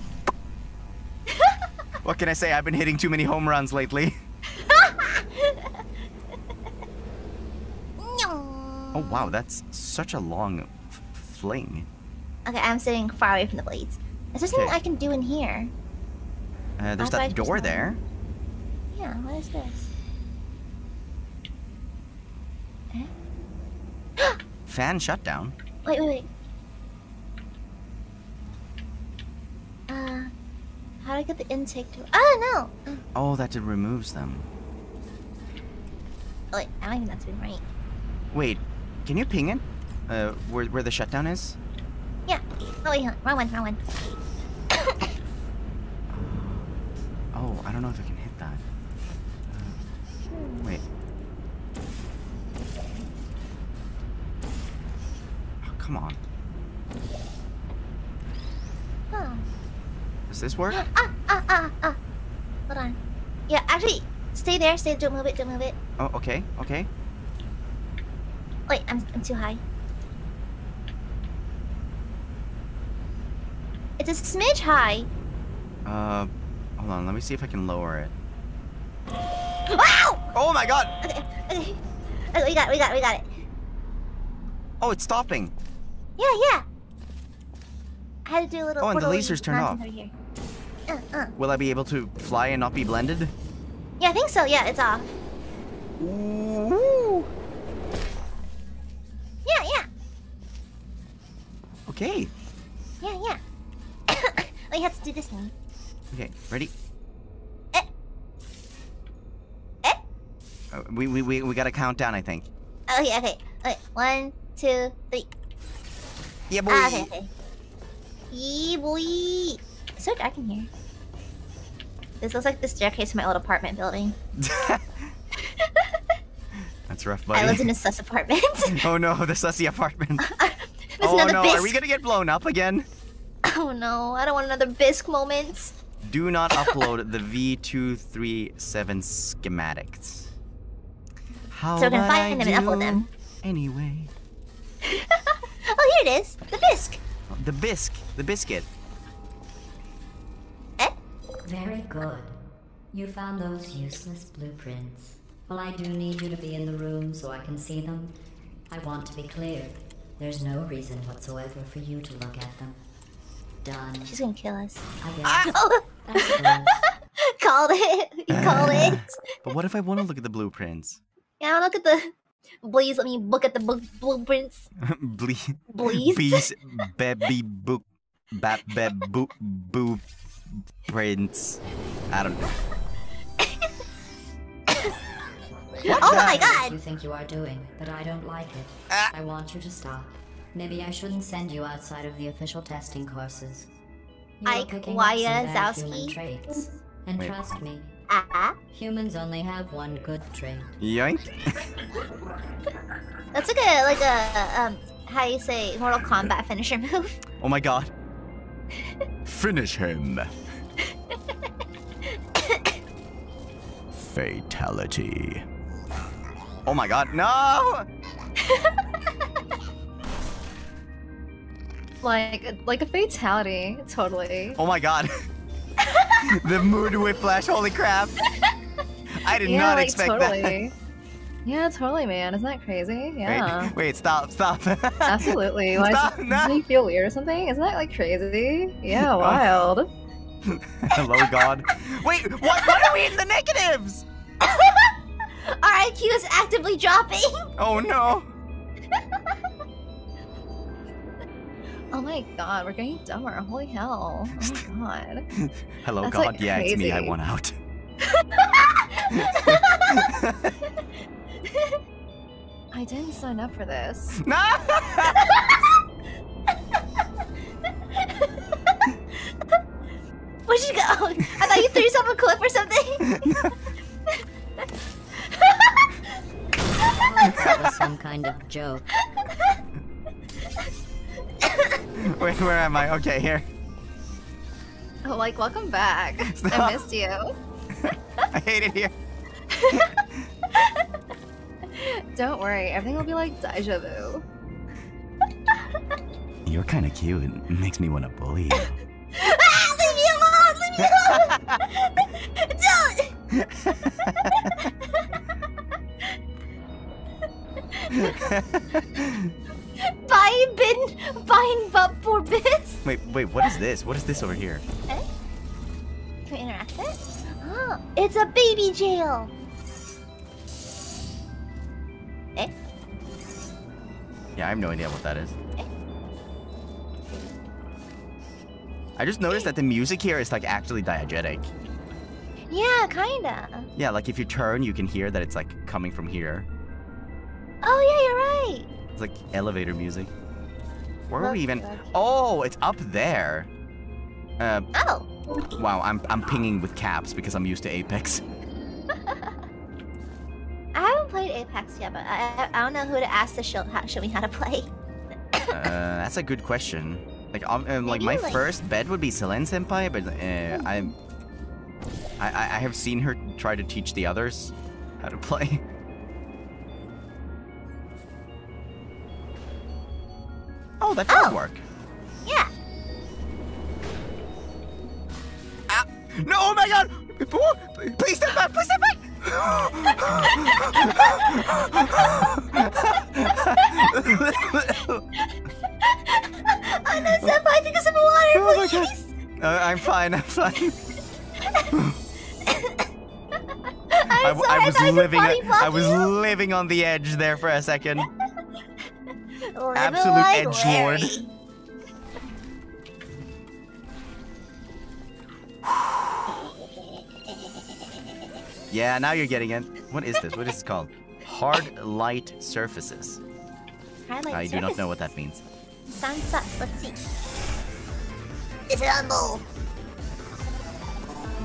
what can I say? I've been hitting too many home runs lately. Oh wow, that's such a long f- fling. Okay, I'm sitting far away from the blades. Is there something Okay. I can do in here? Uh, there's that door there. Yeah, what is this? Eh? Fan shutdown. Wait, wait, wait. Uh, how do I get the intake to? Oh no! Oh, that it removes them. Oh, wait, I don't think that's been right. Wait, can you ping it? Uh, where, where the shutdown is? Yeah. Oh wait, wrong one, wrong one. Oh, I don't know if I can hit that. Uh, wait. Oh, come on. Huh. Does this work? Ah, ah, ah, ah. Hold on. Yeah, actually, stay there. Stay. Don't move it. Don't move it. Oh, okay, okay. Wait, I'm, I'm too high. It's a smidge high. Uh, hold on, let me see if I can lower it. Wow! Oh my god! Okay, okay. Okay, we got, it, we got, it, we got it. Oh, it's stopping! Yeah, yeah. I had to do a little. Oh, and the laser's turned off. Uh, uh. Will I be able to fly and not be blended? Yeah, I think so. Yeah, it's off. Ooh. Yeah, yeah, Okay. yeah, yeah. we have to do this thing. Okay, ready? Eh. Eh? Uh, we, we, we, we gotta count down, I think. Okay, okay. Okay, one, two, three. Yeah, boy! Ah, okay, okay. Yeah, boy. It's so dark in here. This looks like the staircase to my old apartment building. That's rough, buddy. I lived in a sus apartment. oh no, the sussy apartment. Uh, There's oh no, bisque. are we gonna get blown up again? Oh no, I don't want another bisque moment. Do not upload the V237 schematics. How So we're gonna find I them and upload them. Anyway. Oh, here it is. The bisque. The bisque. The biscuit. Very good. You found those useless blueprints. Well, I do need you to be in the room so I can see them. I want to be clear. There's no reason whatsoever for you to look at them. Done. She's gonna kill us. I guess. Oh, I suppose. called it. You called it. But what if I want to look at the blueprints? Yeah, look at the. Please let me look at the bu- blueprints. Ble- Please. Bees, baby, book, bap, bab, boop, boop, prints. I don't know. oh my What god! you think you are doing, but I don't like it. Ah. I want you to stop. Maybe I shouldn't send you outside of the official testing courses. You are Ike picking up some bad human traits. And Wait. trust me, Ah, humans only have one good trait. Yoink. that's like a like a um how you say Mortal Kombat finisher move. Oh my god. Finish him. Fatality. Oh my god, no! Like, like a fatality, totally. Oh my god. the mood whiplash, holy crap. I did yeah, not like, expect totally. Yeah, totally, man. Isn't that crazy? Yeah. Wait, wait, stop, stop. Absolutely. Why Stop, does, no. doesn't he feel weird or something? Isn't that like crazy? Yeah, oh. wild. Hello, God. Wait, what, what are we in the negatives? Our IQ is actively dropping. Oh no. Oh my god, we're getting dumber. Holy hell. Oh my god. Hello, That's, God. like, yeah, it's me. I crazy. want out. I didn't sign up for this. no! Where'd you go? I thought you threw yourself a cliff or something. That was some kind of joke. Wait, where am I? Okay, here. Oh, like, welcome back. Stop. I missed you. I hate it here. Don't worry, everything will be like deja vu. You're kind of cute. It makes me want to bully you. ah, leave me alone! Leave me alone! Don't! Buying bin, buying butt for biz. wait, wait, what is this? What is this over here? Can we interact with it? Oh, it's a baby jail. Eh? Yeah, I have no idea what that is. I just noticed that the music here is like actually diegetic. Yeah, kinda. Yeah, like if you turn, you can hear that it's like coming from here. Oh yeah, you're right. It's like elevator music. Where are we even? Oh, it's up there. Uh, Oh, wow, I'm I'm pinging with caps because I'm used to Apex. I haven't played Apex yet, but I, I, don't know who to ask to show, how, show me how to play. Uh, that's a good question. Like, um, um, like my like- first bet would be Selen Senpai, but uh, I'm, I, I I have seen her try to teach the others how to play. Oh, that does Oh. work. Yeah. Ah, no! Oh my God! Please step back! Please step back! Oh no, take a sip of water, Oh my God. please. Uh, I'm fine. I'm fine. I'm sorry, I was thought you living. I was blocked living on the edge there for a second. you. Living absolute like edgelord. Larry. Yeah, now you're getting it. What is this? What is this called? Hard light surfaces. Highlight I do not know what that means. Sounds sus. Let's see. It's a bowl.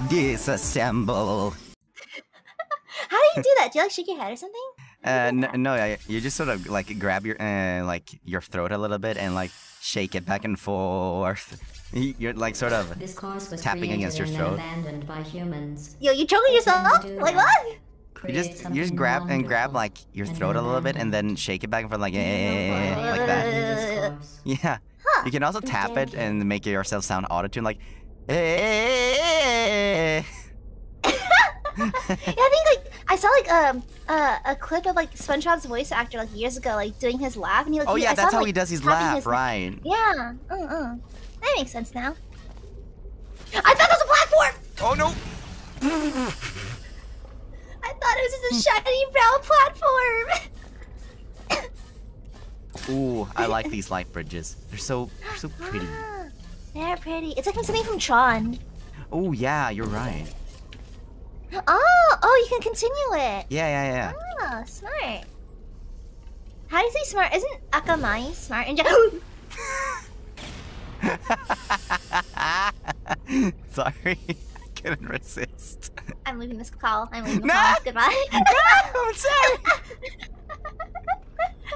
Disassemble. How do you do that? Do you like shake your head or something? Uh, no, no, I- you just sort of like grab your uh, like your throat a little bit and like shake it back and forth. Y- You're like sort of This course was Tapping against your throat. then abandoned by humans. Yo, you choking yourself? do Like that. what? you just you just grab and grab like your throat a little bit and then shake it back and forth like No eh, body like that. in this course. Yeah. You can also tap it and make yourself sound auto-tune like eh. Yeah, I think like I saw like um uh, a clip of like SpongeBob's voice actor like years ago like doing his laugh and he like Oh he- yeah, I saw that's him, how like, he does his laugh, his- right? Yeah, uh uh, that makes sense now. I thought it was a platform. Oh no! I thought it was just a shiny brown platform. Ooh, I like these light bridges. They're so they're so pretty. Ah, they're pretty. It's like something from Tron. Oh yeah, you're right. Oh, oh, you can continue it. Yeah, yeah, yeah. Oh, smart. How do you say smart? Isn't Akamai smart in Japanese? Sorry, I couldn't resist. I'm leaving this call. I'm leaving the No! call. Goodbye. I'm sorry.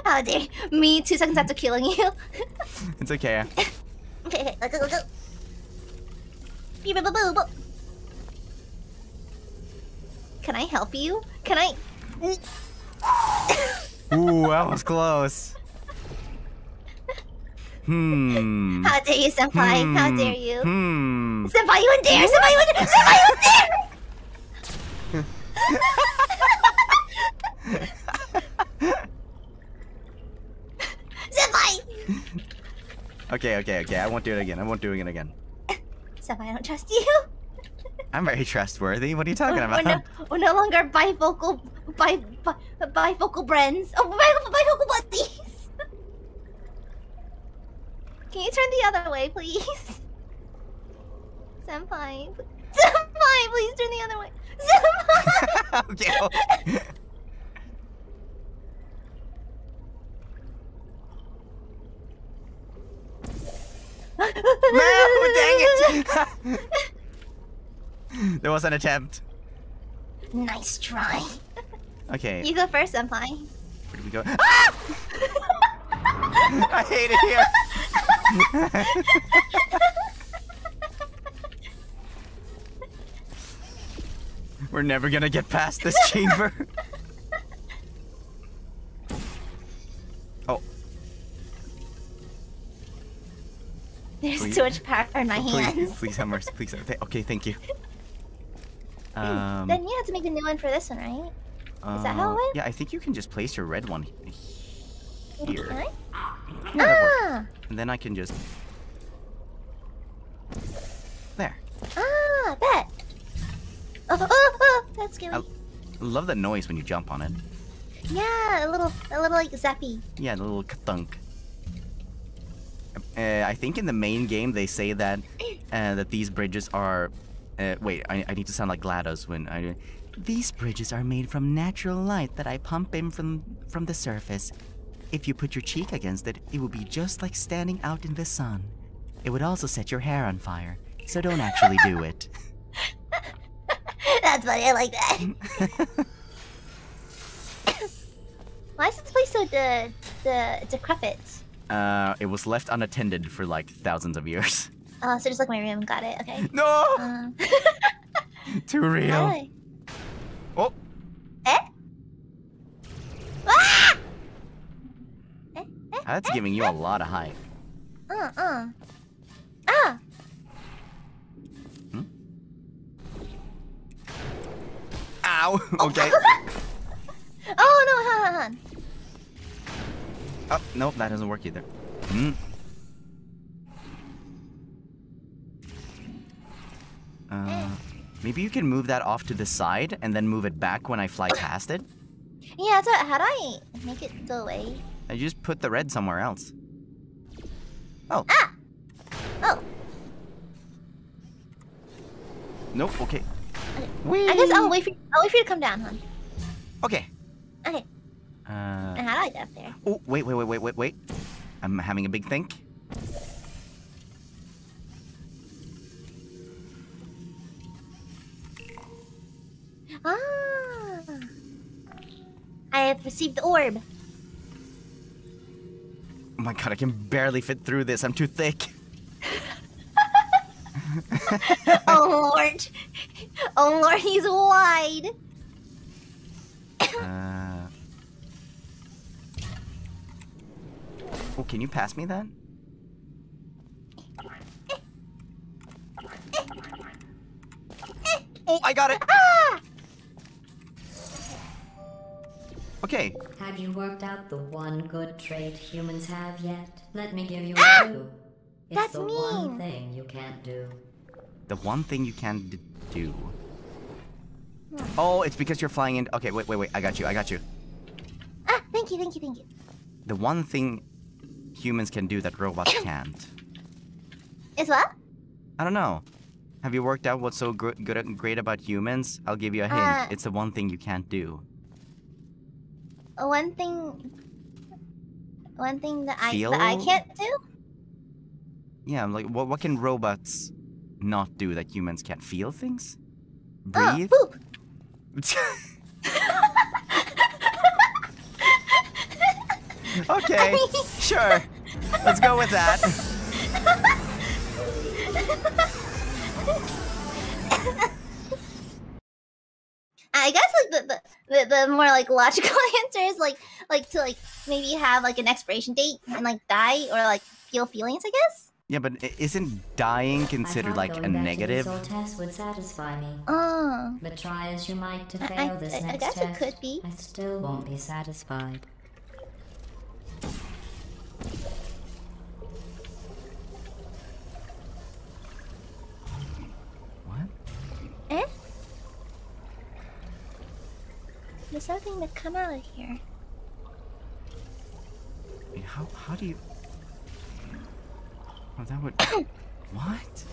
oh dear. Me two seconds after killing you. It's okay. okay, okay, let's go, let's go. Beep, boop, boop, boop, boop. Can I help you? Can I? Ooh, that was close. Hmm. How dare you, senpai? How Hmm. dare you? Hmm. Senpai, you would dare! Senpai, you would dare! Senpai, you would dare! Senpai! Okay, okay, okay. I won't do it again. I won't do it again. Senpai, I don't trust you. I'm very trustworthy. What are you talking We're, about? no, we're no longer bifocal, bi, bi, bifocal friends. Oh, bifocal, bifocal buddies. Can you turn the other way, please? Senpai. Senpai, please turn the other way. Senpai! okay. No, dang it! there was an attempt. nice try. Okay, You go first, Senpai. where do we go? Ah! I hate it here. We're never gonna get past this chamber. Oh, There's Please- too much power in my please, hands. please have mercy, please. Okay, thank you. Um, then you have to make the new one for this one, right? is that how it uh, went? Yeah, I think you can just place your red one here. Can I? Yeah, that works. Ah! And then I can just... There. Ah, bet. Oh, oh, oh, that's scary. I love the noise when you jump on it. Yeah, a little, a little like zappy. Yeah, a little thunk. Uh, I think in the main game they say that uh, that these bridges are. Uh, wait, I, I need to sound like GLaDOS when I. These bridges are made from natural light that I pump in from from the surface. If you put your cheek against it, it would be just like standing out in the sun. It would also set your hair on fire, so don't actually do it. That's funny. I like that. Why is this place so de, de, decrepit? uh, it was left unattended for like thousands of years. Oh, so just like my room. Got it. Okay. No, Uh, too real. Oh, Eh? Ah! That's giving you a lot of hype. Uh, uh. Ah! Hmm? Ow. Okay. Oh no! Hold on, hold on. Oh, nope, that doesn't work either. Hmm. Uh, maybe you can move that off to the side and then move it back when I fly past it. Yeah, that's what, how do I make it go away? I just put the red somewhere else. Oh. Ah! Oh, Nope. Okay. okay. I guess I'll wait for I'll wait for you to come down, hon. Okay. Okay. Uh. And how do I get up there? Oh, wait, wait, wait, wait, wait, wait. I'm having a big think. Ah. I have received the orb. Oh my god, I can barely fit through this. I'm too thick. oh lord. Oh lord, he's wide. Uh... Oh, can you pass me that? Oh, I got it! Ah! Okay, Have you worked out the one good trait humans have yet? Let me give you a Ah! clue. It's That's the mean. one thing you can't do. the one thing you can d- do. Oh, it's because you're flying in. Okay, wait, wait, wait. I got you. I got you. Ah, thank you, thank you, thank you. The one thing humans can do that robots can't. Is what? I don't know. Have you worked out what's so gr- good, great about humans? I'll give you a hint. Uh, it's the one thing you can't do. One thing. One thing that I Feel? that I can't do. Yeah, I'm like what? What can robots not do that humans can't feel things? Oh, Breathe. poop. okay, sure. Let's go with that. I guess like the, the, the, the more like logical answer is like like to like maybe have like an expiration date and like die or like feel feelings. I guess. Yeah, but isn't dying considered thought like a going back to negative? this old test would satisfy me. Oh. But try as you might to fail I- this I- I next guess it test, could be. I still won't be satisfied. What? Eh? There's something to come out of here. Wait, how how do you? Oh, that would. what?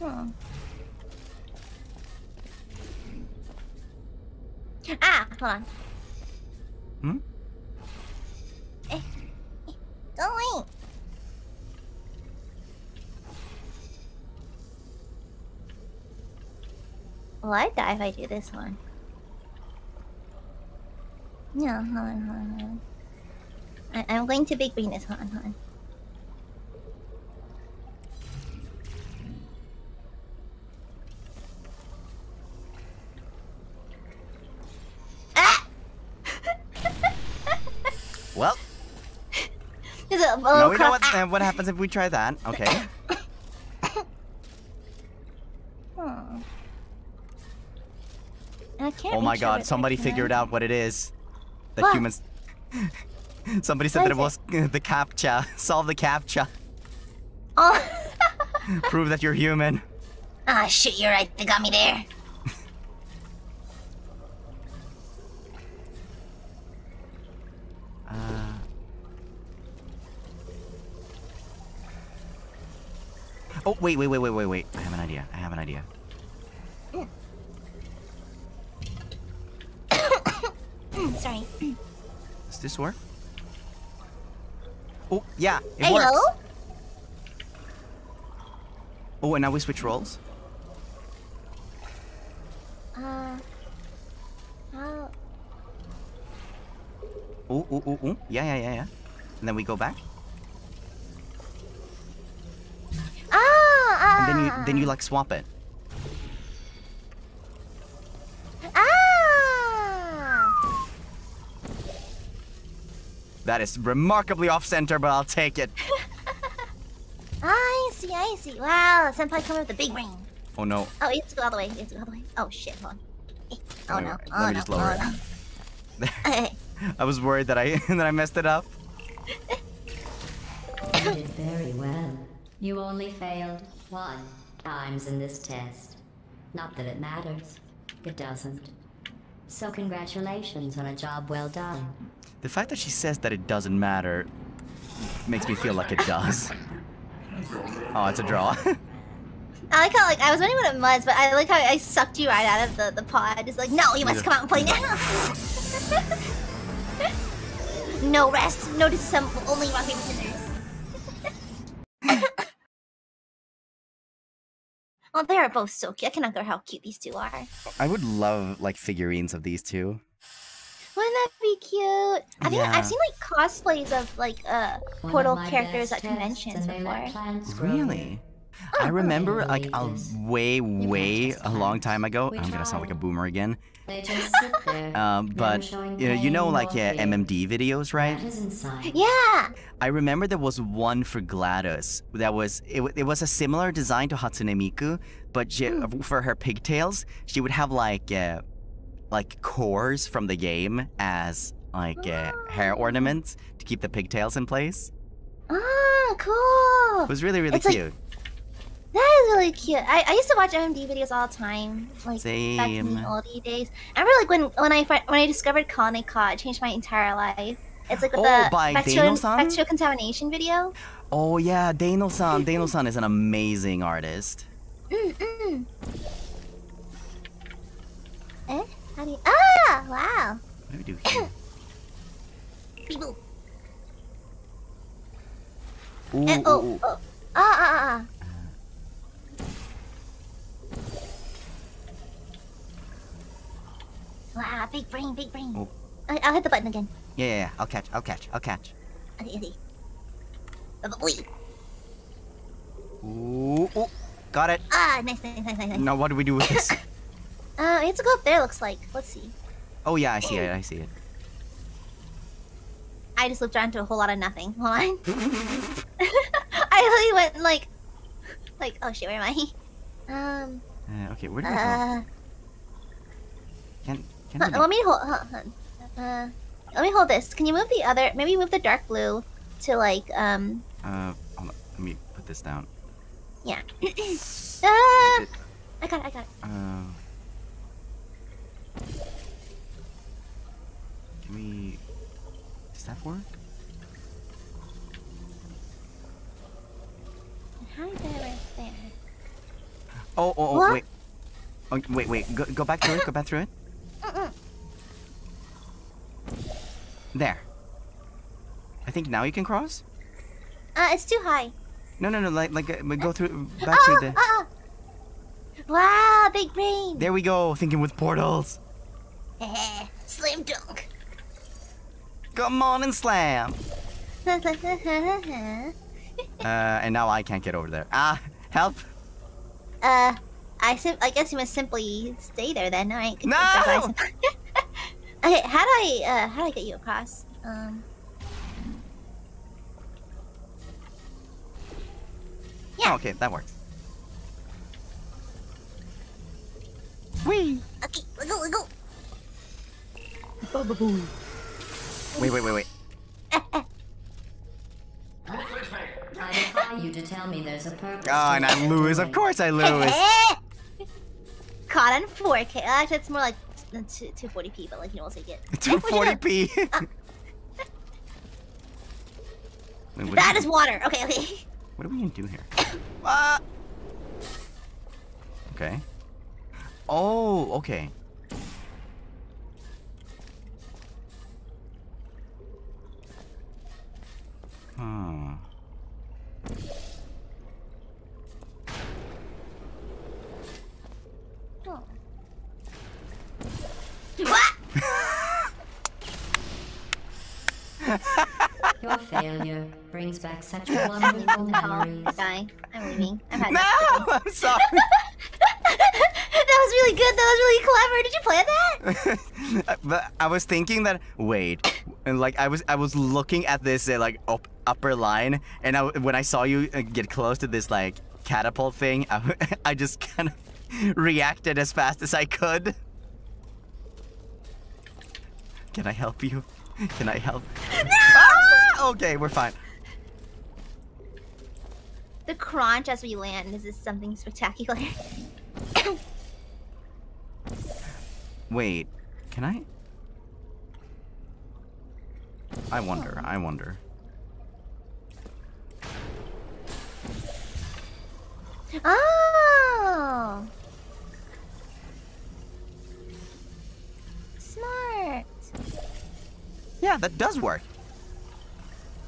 Hmm. Ah, hold on. Hmm? Eh, eh, Go away. Will I die if I do this one? No, hold on, hold on, hold on. I I'm going to big brain this. Hold on, hold on. Ah! Well, There's a no, little we know what uh, what happens if we try that. Okay. Hmm. I can't Oh my God! Somebody figured out what it is. That What? humans. Somebody said What that it was the captcha. Solve the captcha. Oh. Prove that you're human. ah, shit, you're right. They got me there. Uh... Oh wait, wait, wait, wait, wait, wait! I have an idea. I have an idea. Sorry. Does this work? Oh yeah, it Hello? works. Oh, and now we switch roles. Uh. How? Ooh, ooh, ooh, ooh. Yeah, yeah, yeah, yeah. And then we go back, Ah! ah and then you then you like swap it. Ah! That is remarkably off center, but I'll take it. I see, I see. Wow, Senpai coming with the big ring. Oh no. Oh, you have to go all the way. You have to go all the way. Oh, shit, hold on. Eh, Oh, Wait, no. wait, Oh, let me no. just lower oh, it. no. I was worried that I that I messed it up. You did very well. You only failed one times in this test. Not that it matters. It doesn't. So congratulations on a job well done. The fact that she says that it doesn't matter makes me feel like it does. Oh, it's a draw. I like how, like, I was wondering what it was, but I like how I sucked you right out of the, the pod. It's like, no, you must come out and play now. no rest, no disassemble, only rock, paper, scissors. Oh, they are both so cute. I cannot go how cute these two are. I would love like figurines of these two. Wouldn't that be cute? I think Yeah. I've seen like cosplays of like uh Portal characters at conventions tests, and they let before. plants Really? Oh, I remember like a way, way a long time ago. I'm gonna sound like a boomer again. They just sit there. Um, but you know, you know like nor uh. MMD videos, right? That is inside. Yeah. I remember there was one for GLaDOS that was it, it was a similar design to Hatsune Miku, but she, for her pigtails, she would have like uh, like cores from the game as like uh, hair ornaments to keep the pigtails in place. Ah, cool. It was really really It's like- cute. That is really cute. I, I used to watch MMD videos all the time, like back in Same. the oldie days. I remember like when when I when I discovered Konica, it changed my entire life. It's like with Oh, the bacterial, bacterial contamination video. Oh yeah, Dano-san. Dano-san is an amazing artist. Mm mm. Eh? How do you? Ah! Wow. What do we do here? People. Ooh, Eh, oh, ooh. oh. Ah ah ah. Wow, big brain, big brain. Oh. I, I'll hit the button again. Yeah, yeah, yeah, I'll catch, I'll catch, I'll catch. Okay, okay. Uh. Ooh, ooh. Got it. Ah, nice, nice, nice, nice, nice. Now what do we do with this? Uh, we have to go up there. Looks like. Let's see. Oh yeah, I see it, I see it. I just looked around to a whole lot of nothing. Hold on. I really went like, like, oh shit, where am I? Um, Uh, okay, where do go? uh, Can, can huh, let me hold. Huh, huh, uh, let me hold this. Can you move the other? Maybe move the dark blue to like, um, Uh, on, let me put this down. yeah. ah, I got it. I got it. Uh, can we? Does that work? How did I right there? Oh, oh, oh What? wait. Oh, wait, wait. Go, go back through it. Go back through it. There. I think now you can cross. Uh, it's too high. No, no, no. Like, like, uh, go through back Ah, through the. ah, ah. Wow, big brain. There we go. Thinking with portals. Slam dunk. Come on and slam. uh, and now I can't get over there. Ah, help! Uh, I sim- I guess you must simply stay there then. Good- No! okay, how do I uh how do I get you across? Um. Yeah. Oh, okay, that works. Whee! Okay, let go, let go. Wait, wait, wait, wait. I defy you to tell me there's a purpose. Oh, and I you're lose. Of course I lose. Caught on 4K. Actually, it's more like uh, 240p, but like you know, we'll take it. Hey, what'd you do? 240p. Wait, what That do is we- water. Okay, okay. What are we gonna do here? ah! Okay. Oh, okay. Hmm. Oh. Your failure brings back such a wonderful memories. Bye. I'm leaving. I've had No. I'm sorry. that was really good. That was really clever. Did you plan that? but I was thinking that wait, and like I was I was looking at this uh, like up, upper line, and I, when I saw you uh, get close to this like catapult thing, I, I just kind of reacted as fast as I could. Can I help you? Can I help? Ah! Okay, we're fine. The crunch as we land. Is This is something spectacular. Wait, can I? I wonder. I wonder. Oh. Smart. Yeah, that does work.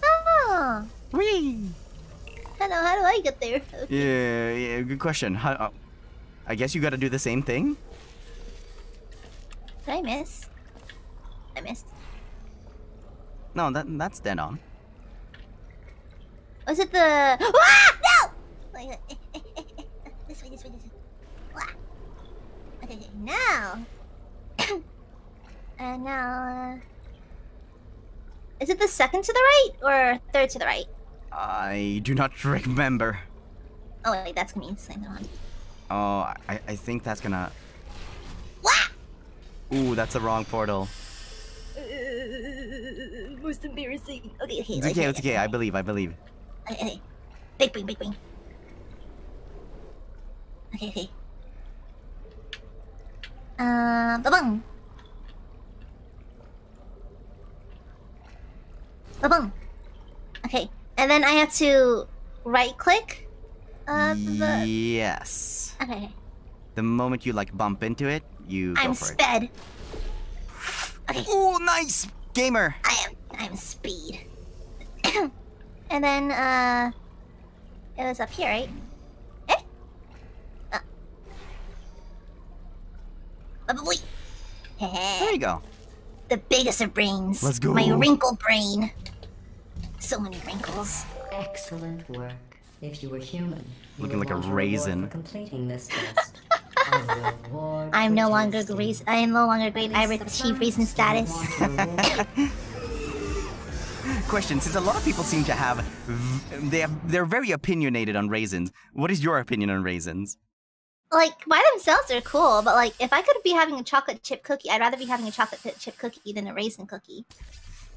Oh. Whee! Hello, how do I get there? Okay. Yeah, yeah, good question. How, uh, I guess you gotta do the same thing? Did I miss? I missed. No, that that's dead on. Was it the? Ah! No! Uh, eh, eh, eh, this way, this way, this way. Wah! Okay, okay, now. and now. Uh... Is it the second to the right or third to the right? I do not remember. Oh wait, that's gonna be on. Oh, I, I think that's gonna. Wah! Ooh, that's the wrong portal. most embarrassing. Okay, okay. It's okay, it's okay. I believe, I believe. Okay, okay. Big wing, big wing. Okay, okay. Uh, ba-bung. Ba-bung. Okay, and then I have to right-click. Uh, the... Yes. Okay, The moment you like bump into it, you I'm for it. Okay, Ooh, nice! Gamer! I am, I'm speed. and then, uh, it was up here, right? Eh? Uh. Probably. There you go. the biggest of brains. Let's go. My wrinkled brain. So many wrinkles. Excellent work. If you were human, you Looking like a raisin. Completing this test. I'm no longer tasting. great. I am no longer great. I It's the achieve first raisin status. want. Question: Since a lot of people seem to have, they have, they're very opinionated on raisins. What is your opinion on raisins? like by themselves, they're cool. But like, if I could be having a chocolate chip cookie, I'd rather be having a chocolate chip cookie than a raisin cookie.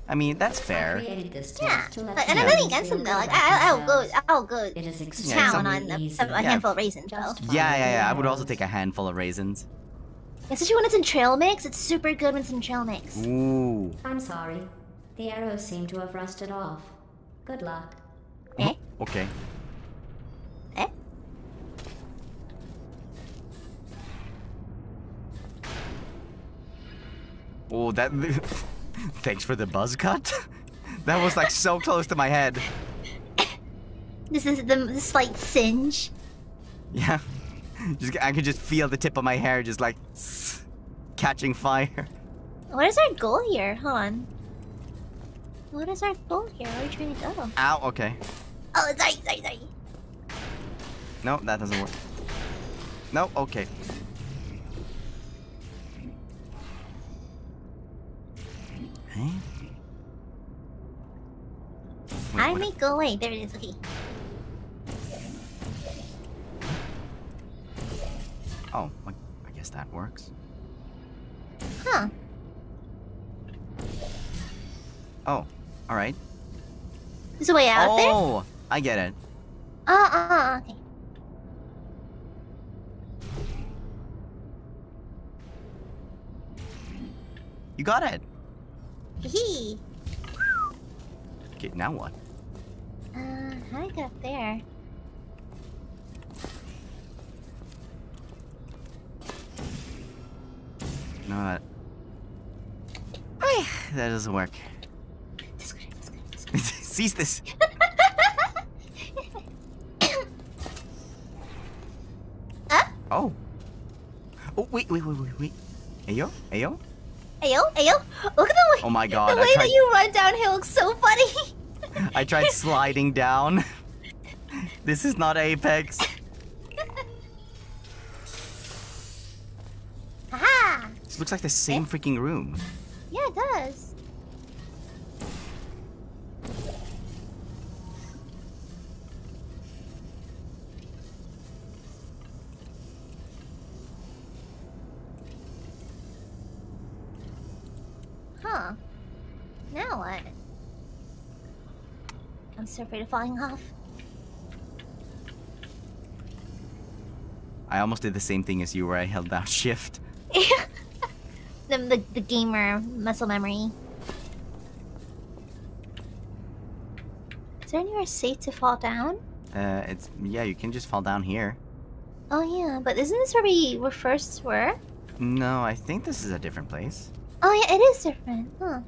I mean, that's fair. Yeah, test to let but, and I'm humans nothing against feel them though. Like, I, about I, I'll go. I'll go It is to extremely town on a, easy. some, a Yeah. handful of raisins though. Yeah, yeah, yeah. I would also take a handful of raisins. Especially when it's in trail mix. It's super good when it's in trail mix. Ooh. I'm sorry. The arrows seem to have rusted off. Good luck. Eh? Okay. Eh? Oh, that. Thanks for the buzz cut. that was like so close to my head. This is the, slight singe. Yeah. Just I could just feel the tip of my hair just like catching fire. What is our goal here? Hold on. What is our goal here? Where are we trying to go? Ow. Okay. Oh, sorry, sorry, sorry. No, that doesn't work. No. Okay. Wait, I may go away. There it is. Okay. Oh, I I guess that works. Huh. Oh, all right. There's a way out there? oh, I get it. Uh, uh, uh, okay. You got it. Hee. Okay, now what? Uh, how I got there? No, that. Eh, that doesn't work. This way, this way, this way. Seize this. Huh? Oh. Oh wait, wait, wait, wait, wait. Ayo, ayo. Ayo, ayo. Look at the way. Oh my god, The I way tried- that you run downhill looks so funny. I tried sliding down. this is not Apex. Aha! This looks like the same eh? freaking room. Yeah, it does. Huh. Now what? I'm so afraid of falling off. I almost did the same thing as you where I held down shift. the, the, the gamer muscle memory. Is there anywhere safe to fall down? Uh, it's yeah, you can just fall down here. Oh yeah, but isn't this where we were first were? No, I think this is a different place. Oh yeah, it is different. Huh.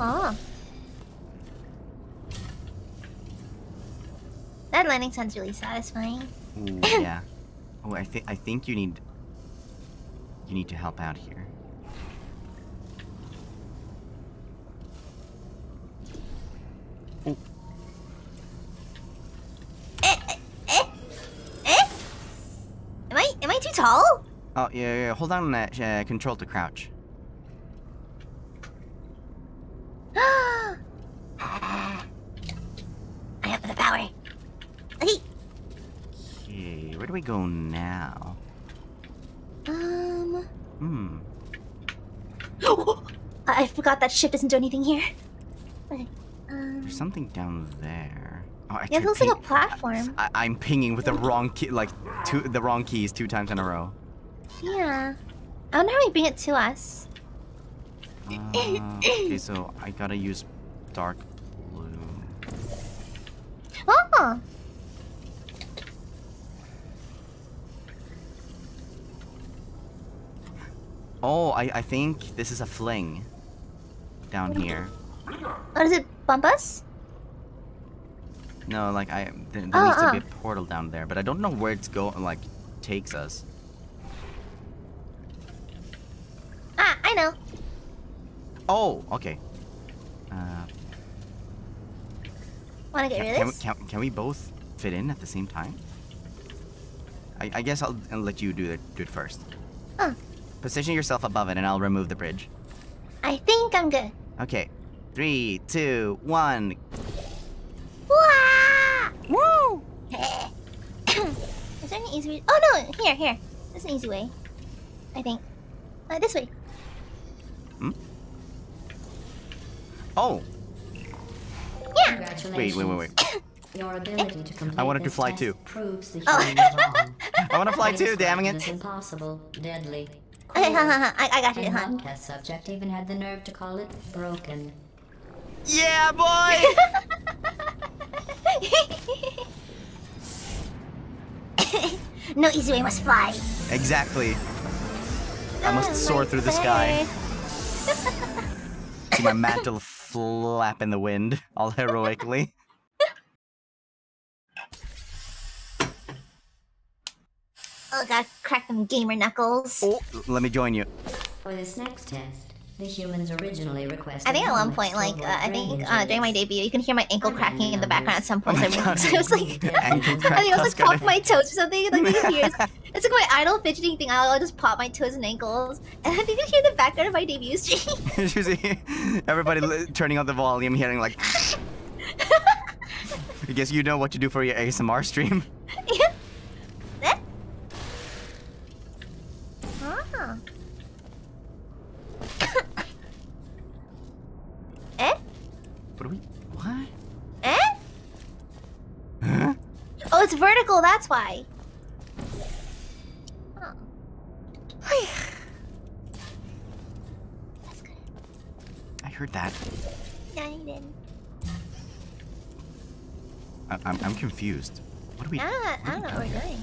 Oh. That landing sounds really satisfying. Ooh, yeah. Oh, I think I think you need you need to help out here. Oh, Eh, eh, eh, eh? Am I am I too tall? Oh yeah, yeah. Hold on, uh, uh, control to crouch. I have the power. Okay. Okay, where do we go now? Um. Hmm. I forgot that ship doesn't do anything here. Okay. Um. There's something down there. Oh, I Yeah, it looks like a platform. I, I'm pinging with the wrong key, like two, the wrong keys two times in a row. Yeah. I wonder how we bring it to us. Uh, okay, so I gotta use dark blue. Oh. Oh, I, I think this is a fling down here. Oh, does it bump us? No, like I there, there Oh, needs to oh. be a portal down there, but I don't know where it's going. Like takes us. Ah, I know. Oh, okay. Uh, Wanna get can, rid of we, this? can, can we both fit in at the same time? I, I guess I'll, I'll let you do it, do it first. Huh. Position yourself above it, and I'll remove the bridge. I think I'm good. Okay, three, two, one. Wah! Woo! Is there an easy way? Oh no, here, here. There's an easy way. I think. Uh, this way. Oh, Yeah. Wait, wait, wait, wait. Your ability to complete I wanted to fly too. Proves the Oh. human is. I want to fly too. Damn it. it! is impossible, deadly. Okay, cruel, ha ha ha. I, I got you, And huh? one test subject even had the nerve to call it broken. Yeah, boy! no easy way must fly. exactly. I must Ah, soar through the sky. Fair. See my mantle flap in the wind, all heroically. Oh god, crack them gamer knuckles. Oh, let me join you. For this next test, the humans originally requested. I think at one point, like, uh, I think uh, during my debut, you can hear my ankle cracking in the background at some point. my so I God. I was like, I think I was Tusk like pop my toes or something. Like you hear, it's, it's like my idle fidgeting thing. I'll, I'll just pop my toes and ankles, and I think you can hear the background of my debut stream. You see everybody turning up the volume, hearing like. I guess you know what to do for your ASMR stream. yeah. Eh? Ah. eh? What do we? What? Eh? Huh? Oh, it's vertical. That's why. Oh. That's good. I heard that. No, you didn't. I- I'm, I'm confused. What do we? I don't, I don't know what we're doing.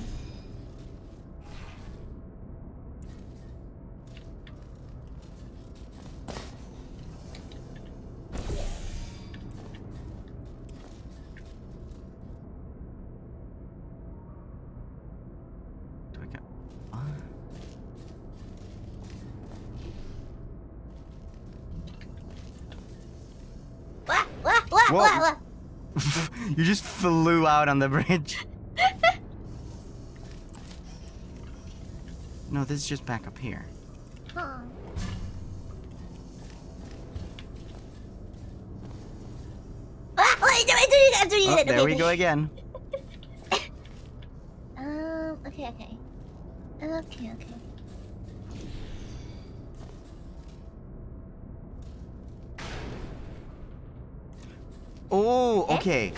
Do I go? What? What? What? What? Whoa. What? What? you just flew out on the bridge. no, this is just back up here. Huh. Ah, wait, I'm doing it. I'm doing Oh, there we go again. Um. Okay. Okay. Okay. Okay. Oh, okay.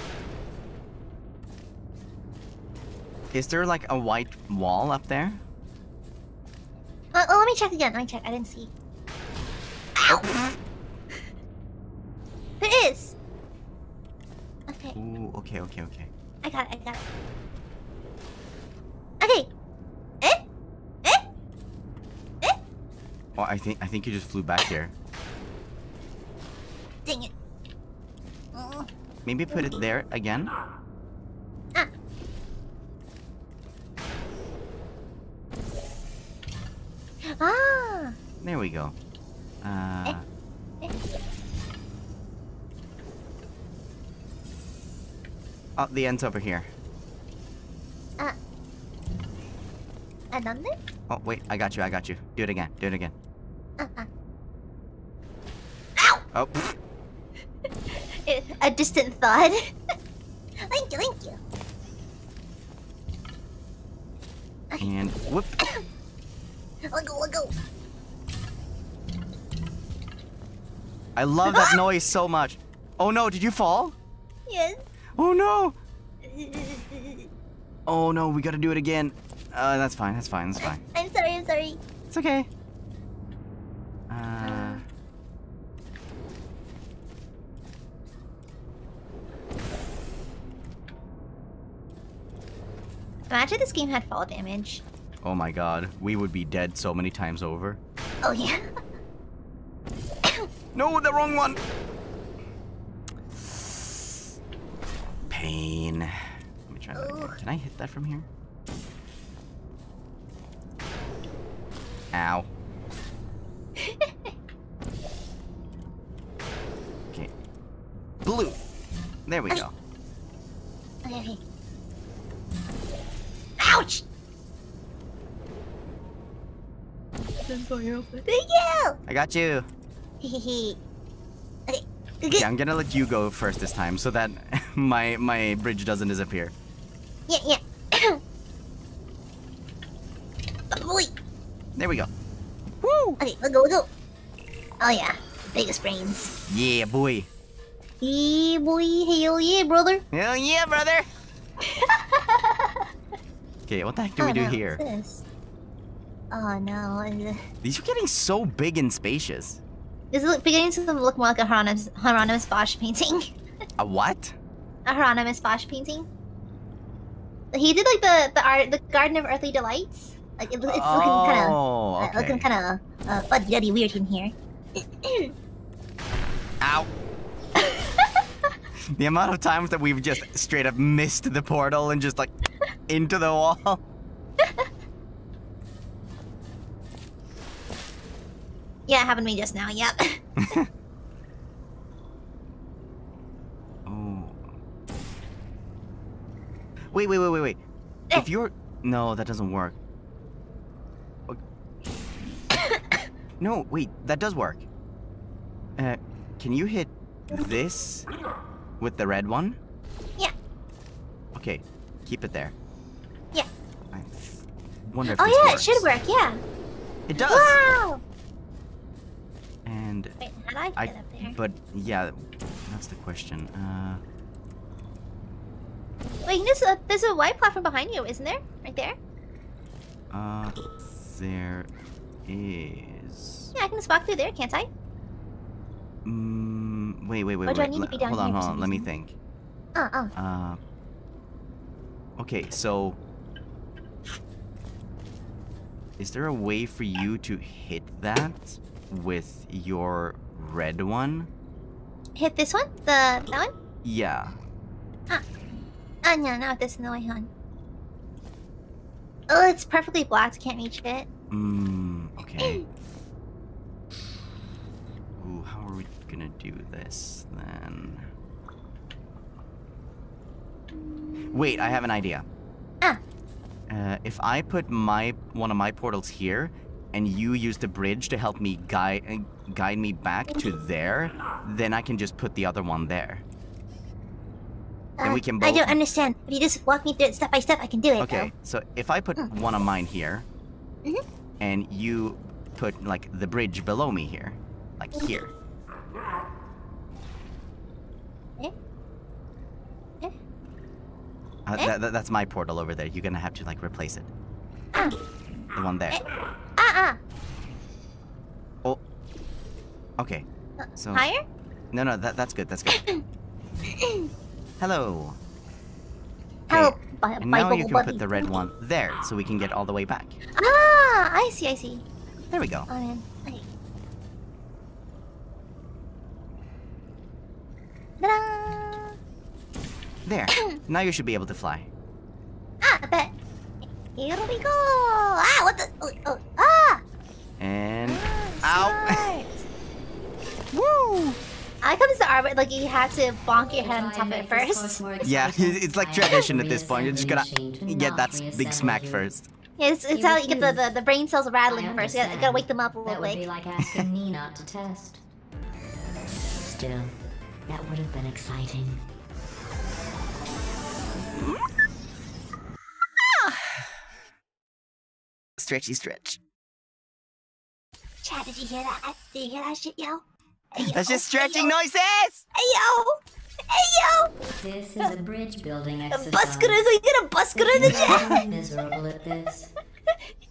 Is there like a white wall up there? Uh, oh, let me check again. Let me check. I didn't see. Ow! there is. Okay. Ooh, okay, okay, okay. I got it. I got it. Okay. Eh? Eh? Eh? Oh, I think I think you just flew back here. Dang it. Maybe put it there again. Oh, the end's over here. ¿A dónde? Oh, wait, I got you, I got you. Do it again, do it again. Ah, ah. Oh. Eh, A distant thud. thank you, thank you. and whoop. Let go, let go. I love that noise so much. Oh no, did you fall? Yes. Oh no! Oh no, we gotta do it again. Uh, that's fine, that's fine, that's fine. I'm sorry, I'm sorry. It's okay. Uh, Imagine this game had fall damage. oh my god, we would be dead so many times over. Oh yeah. No, the wrong one! Pain. Let me try that again. Ugh. Can I hit that from here? Ow. okay. Blue. There we go. Ouch! Thank you! I got you. Okay, I'm gonna let you go first this time so that my my bridge doesn't disappear. Yeah, yeah. Oh, boy. There we go. Woo! Okay, let go, let go. Oh yeah, biggest brains. Yeah, boy. Yeah, boy. Hell yeah, brother. Hell yeah, brother! okay, what the heck do we oh, do no, here? Oh no. These are getting so big and spacious. This is beginning to look more like a Hieronymus, Hieronymus Bosch painting. A what? a Hieronymus Bosch painting. He did like the the art, the Garden of Earthly Delights. Like it, it's looking kind of oh, uh, looking kind of uh, fuddy duddy weird in here. Ow. the amount of times that we've just straight up missed the portal and just like into the wall. Yeah, it happened to me just now. Yep. Oh. Wait, wait, wait, wait, wait. If you're no, that doesn't work. No, wait, that does work. Uh, can you hit this with the red one? Yeah. Okay, keep it there. Yeah. I wonder if oh yeah, works. it should work. Yeah. It does. Wow. And Wait, how do I I, get up there? but yeah, that's the question. Uh, Wait, there's a there's a white platform behind you, isn't there? Right there. uh, there is. Yeah, I can just walk through there, can't I? Mm, wait, wait, wait, Or do I need to be down hold on, hold on. Let me think. Oh, oh. Uh. Okay, so. Is there a way for you to hit that with your red one? Hit this one? The that one? Yeah. Oh no, not this no way on. Oh, it's perfectly blocked. Can't reach it. Mm, okay. Ooh, how are we gonna do this then? Wait, I have an idea. Ah. Uh, if I put my one of my portals here, and you use the bridge to help me guide guide me back to there, then I can just put the other one there. And Uh, we can I don't understand. If you just walk me through it step by step, I can do it. Okay, so if I put Hmm. one of mine here, Mhm. and you put like the bridge below me here, like Mhm. here. Eh? Eh? Uh, Eh? that- that- that's my portal over there. You're gonna have to like replace it. Ah, The one there. Ah, Oh. Okay. ah. So Higher? no, no, that that's good. That's good. Hello. Help, bi- And now you can put the red one there, so we can get all the way back. Ah, I see, I see. There we go. Oh man. Okay. Ta-da! There. now you should be able to fly. Ah, I bet. Here we go. Ah, what the? Oh, oh, ah! Like I come to the arbor, like, you had to bonk your head on Try top of it make this course first. Yeah, it's like tradition at this point. You're just gonna reassembled machine to get that big smack first. Yeah, it's, it's how you get the, the, the brain cells rattling first. You gotta, understand. gotta wake them up a little bit. That would be like asking me not to test. Still, that would have been exciting. Stretchy stretch. Chad, did you hear that? Did you hear that shit, yo? Hey, yo. That's just stretching hey, noises! Hey, yo! Hey, yo! This is a bridge building exercise. Bus good as we get a bus in the chat. I'm miserable at this.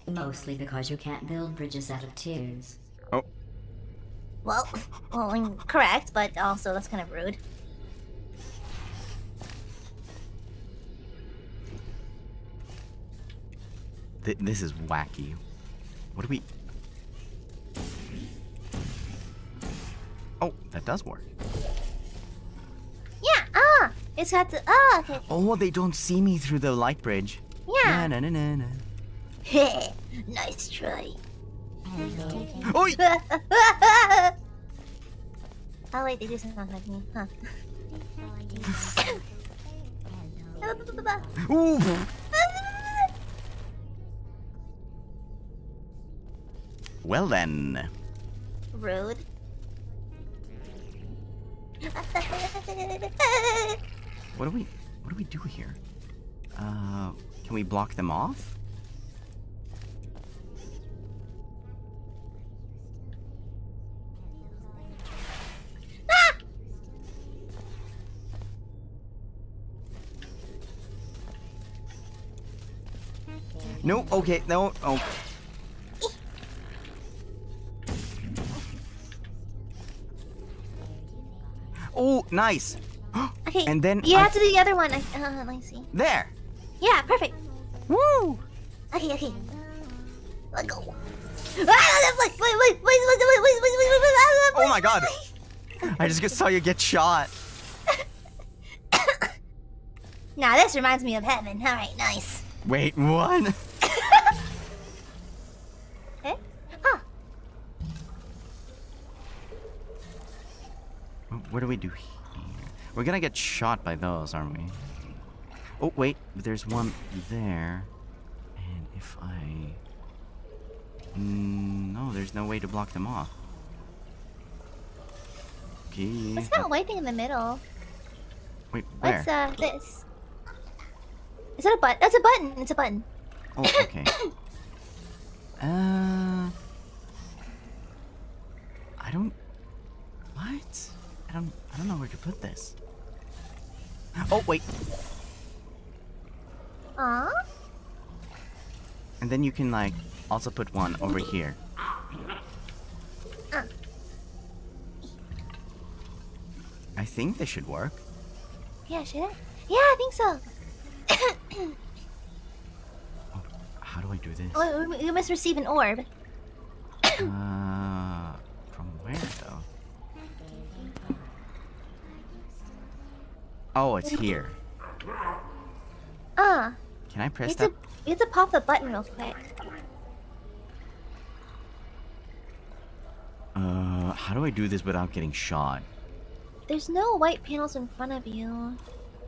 Mostly because you can't build bridges out of tears. Oh, Well, well, I'm correct, but also that's kind of rude. th this is wacky. What do we... Oh, that does work. Yeah, ah! It's got to. Ah, okay. Oh, they don't see me through the light bridge. Yeah. Na, na, na, na, na. Nice try. Oi! oh, wait, they do sound like me, huh? Ooh! Well then. Rude. What do we what do we do here? Uh can we block them off? No, okay, no, oh. Oh, nice. okay. And then you I... have to do the other one. I, uh, let me see. There. Yeah, perfect. Woo. Okay, okay. Let go. Oh my god. I just saw you get shot. now this reminds me of heaven. Alright, nice. Wait, what? What do we do here? We're gonna get shot by those, aren't we? Oh, wait, there's one there. And if I... Mm, no, there's no way to block them off. Okay. What's that white thing in the middle? Wait, where? What's uh this? Is that a button? That's a button. It's a button. Oh, okay. uh... I don't... What? I don't... I don't know where to put this. Oh, wait. Aw. And then you can, like, also put one over here. Uh. I think this should work. Yeah, should I? Yeah, I think so. Oh, how do I do this? oh, we- we must receive an orb. Uh, from where, though? Oh, it's here. Ah, Can I press have that? to you have to pop the button real quick. Uh, how do I do this without getting shot? There's no white panels in front of you.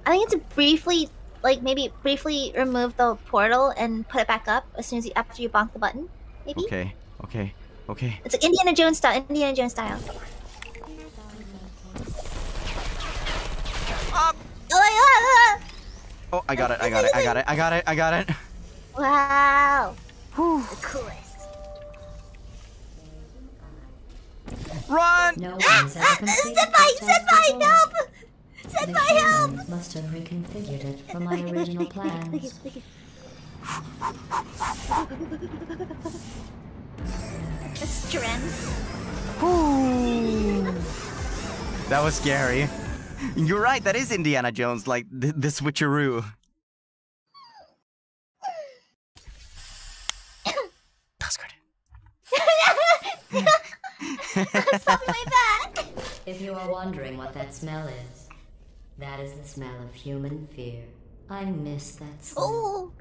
I think it's briefly, like maybe briefly remove the portal and put it back up as soon as you after you bonk the button. Maybe. Okay, okay, okay. It's like Indiana Jones style. Indiana Jones style. Oh my god! Oh, I got it, I got it, I got it, I got it, I got it. Wow. The coolest. Run! No Ah! one's ever Ah! completed Senpai! this Senpai, help! The Senpai, help! must have reconfigured it for my original plans. The strengths. That was scary. You're right, that is Indiana Jones, like the, the switcheroo. That's. Stop my back! If you are wondering what that smell is, that is the smell of human fear. I miss that smell. Oh,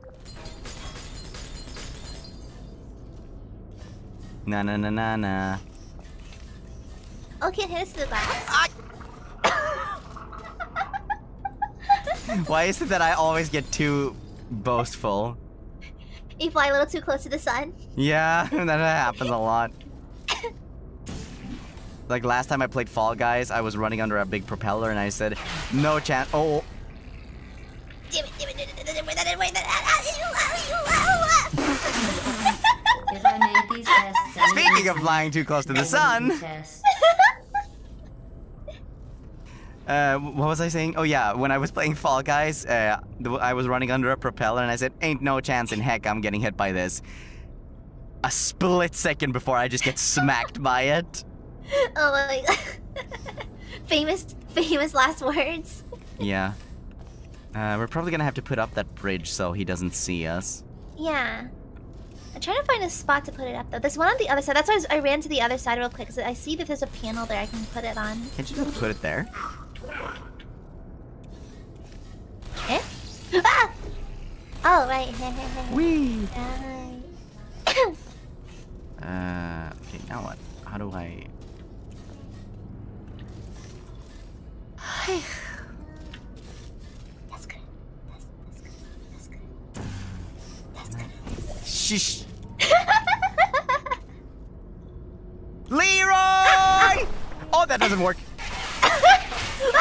Na na na na na. okay, here's the glass. Why is it that I always get too boastful? You fly a little too close to the sun. Yeah, that happens a lot. Like last time I played Fall Guys, I was running under a big propeller and I said, no chance. Oh, Damn it, damn it, damn it, damn it, Speaking of flying too close to the sun. Uh, what was I saying? Oh yeah, when I was playing Fall Guys, uh, I was running under a propeller and I said, ain't no chance in heck I'm getting hit by this. A split second before I just get smacked by it. Oh my god. famous, famous last words. Yeah. Uh, we're probably gonna have to put up that bridge so he doesn't see us. Yeah. I'm trying to find a spot to put it up though. There's one on the other side. That's why I, was- I ran to the other side real quick because I see that there's a panel there I can put it on. Can't you just put it there? Eh? Ah! Oh right. Right. Uh, okay, now what? How do I... That's good. That's, that's good. That's good. That's good. Shh! Leroy! Oh, that doesn't work. Did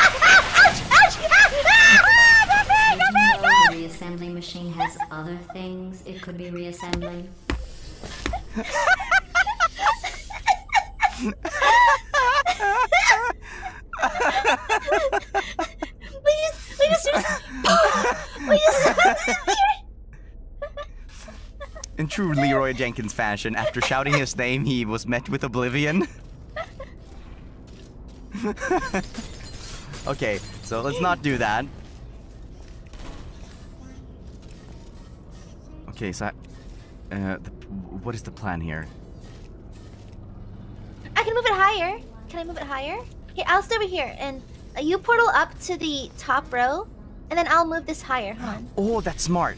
the reassembly machine has other things it could be reassembling? we just, we just, we just. In true Leroy Jenkins fashion, after shouting his name, he was met with oblivion. okay, so let's not do that. Okay, so I, uh, the, what is the plan here? I can move it higher. Can I move it higher? Here, I'll stay over here, and uh, you portal up to the top row, and then I'll move this higher. Oh, that's smart.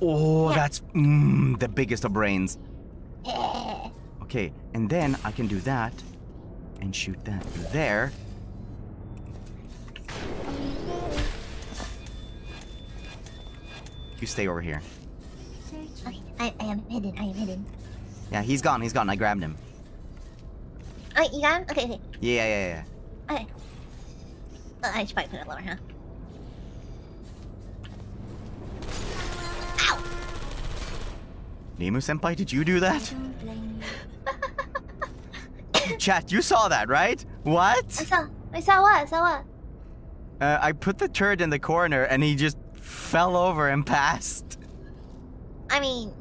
Oh, Yeah. that's mm, the biggest of brains. Okay, and then I can do that and shoot that through there. You stay over here. Okay, I, I am hidden. I am hidden. Yeah, he's gone. He's gone. I grabbed him. Oh, you got him? Okay, okay, Yeah, yeah, yeah. okay. Uh, I should probably put it lower, huh? Ow! Nemu senpai, did you do that? You. Chat, you saw that, right? What? I saw. I saw what? I saw what? Uh, I put the turd in the corner and he just fell over and passed. I mean,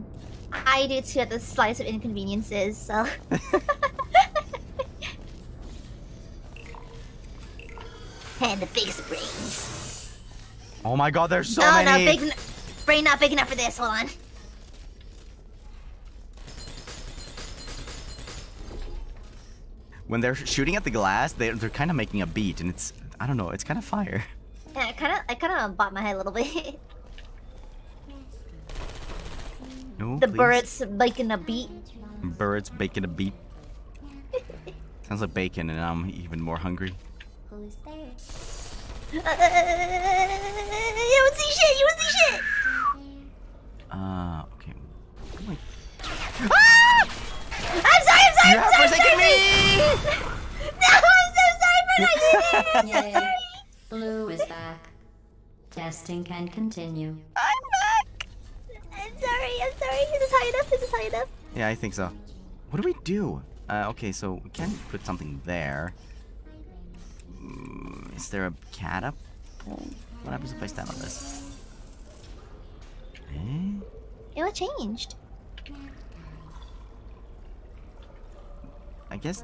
I do too at the slice of inconveniences, so. and the biggest brains. Oh my god, there's so no, many. no, big. Brain not big enough for this. Hold on. when they're shooting at the glass, they're, they're kind of making a beat, and it's I don't know, it's kind of fire. Yeah, I kind of, I kind of bopped my head a little bit. No, the please. birds making a beat. Birds baking a beat. Sounds like bacon, and I'm even more hungry. Who's there? Uh, you would see shit. You would see shit. Uh, okay. Oh my- Ah! I'm sorry. I'm sorry. You I'm have sorry, forsaken sorry. me! No, I'm so sorry for not doing it. Yay. Blue is back. Testing can continue. I'm back. I'm sorry. I'm sorry. Is this high enough? Is this high enough? Yeah, I think so. What do we do? Uh, okay, so we can put something there. Mm, is there a catapult? What happens if I stand on this? Eh? Yeah, what changed? I guess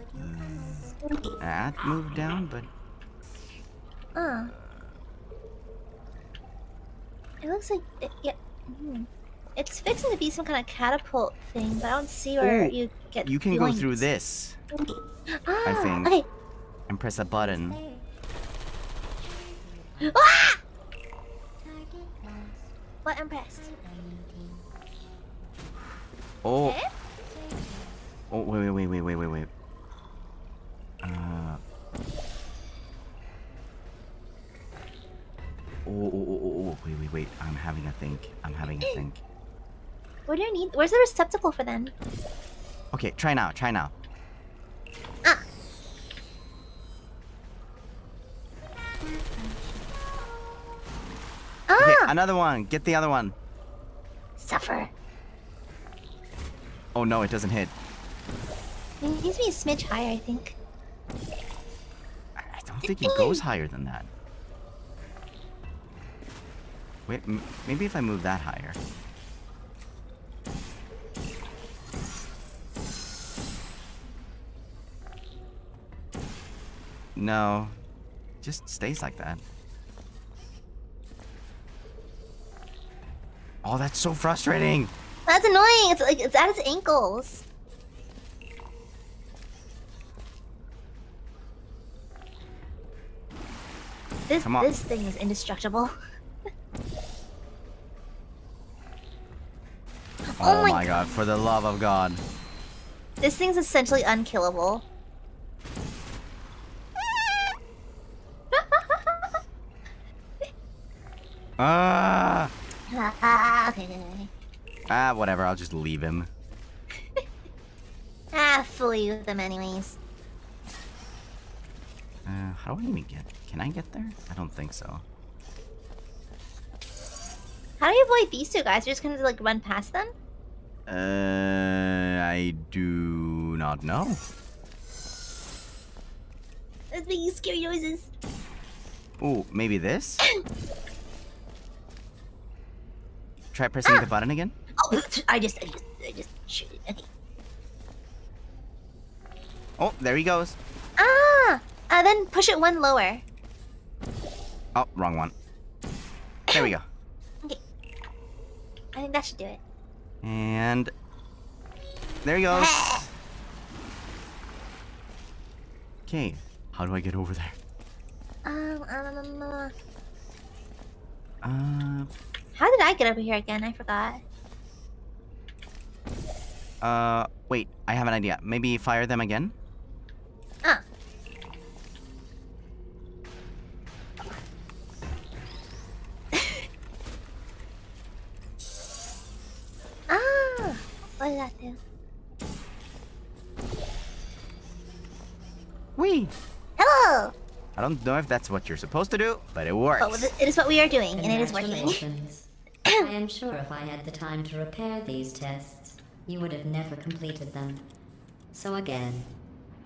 that moved down, but Uh. It looks like it, yeah. hmm. It's fixing to be some kind of catapult thing, but I don't see where Ooh, you get. you can go through this Ah, think. Okay. and press a button. Ah! What impressed? Oh, Eh? oh, wait, wait, wait, wait, wait, wait, wait. Uh, oh, oh, oh, oh, wait, wait, wait. I'm having a think. I'm having a think. What do you need? Where's the receptacle for them? Okay, try now, try now. Ah. Okay, Ah! another one. Get the other one. Suffer. Oh no, it doesn't hit. It needs to be a smidge higher, I think. I I don't think it goes higher than that. Wait, m maybe if I move that higher. No, just stays like that. Oh, that's so frustrating. That's annoying. It's like it's at its ankles. This this thing is indestructible. Oh, Oh my my god, for the love of God. This thing's essentially unkillable. Ah! ah. Ah, whatever, I'll just leave him. Ah, fool you with them anyways. Uh, how do I even get? Can I get there? I don't think so. How do you avoid these two guys? You're just gonna like run past them? Uh, I do not know. That's making scary noises. Ooh, maybe this? Try pressing Ah! the button again. Oh, I just, I just, I just shoot it. Okay. Oh, there he goes. Ah! Uh, then push it one lower. Oh, wrong one. There we go. I think that should do it. And there he goes. Okay, how do I get over there? Um, um, um, uh, Uh, how did I get over here again? I forgot. uh, wait, I have an idea. Maybe fire them again? What did that do? Wee! Hello! I don't know if that's what you're supposed to do, but it works. Oh, it is what we are doing, and it is working. Congratulations. I am sure if I had the time to repair these tests, you would have never completed them. So again,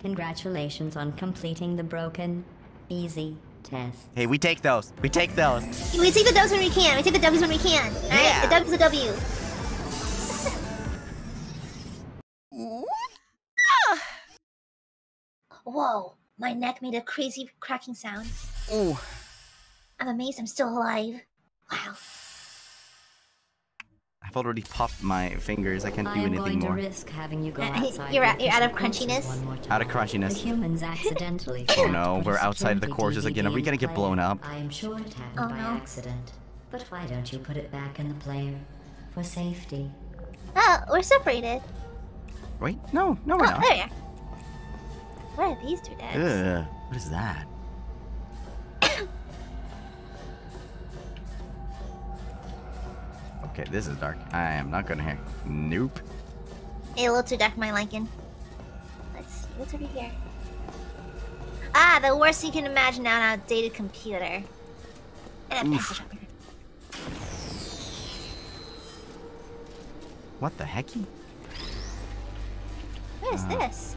congratulations on completing the broken, easy test. Hey, we take those. We take those. we take the W's when we can. We take the W's when we can. Alright? Yeah. The W's a W. Whoa, my neck made a crazy cracking sound. Ooh. I'm amazed I'm still alive. Wow. I've already popped my fingers. I can't I do am anything going more. to risk having you go Uh, outside. you're out- you're out of crunchiness? Out of crunchiness. The humans accidentally. Oh no, we're outside of the security courses again. Are we gonna get blown up? I am sure it happened Oh, by no. accident. But why don't you put it back in the player? For safety. Oh, we're separated. Wait, no, no, we're Oh, not. there you are. What are these two? Ugh, what is that? okay, this is dark. I am not gonna hear. Nope. A little too dark my liking. Let's see, what's over here? Ah, the worst you can imagine on an outdated computer. And a Oof. pencil sharpener. What the hecky? What is Uh, this?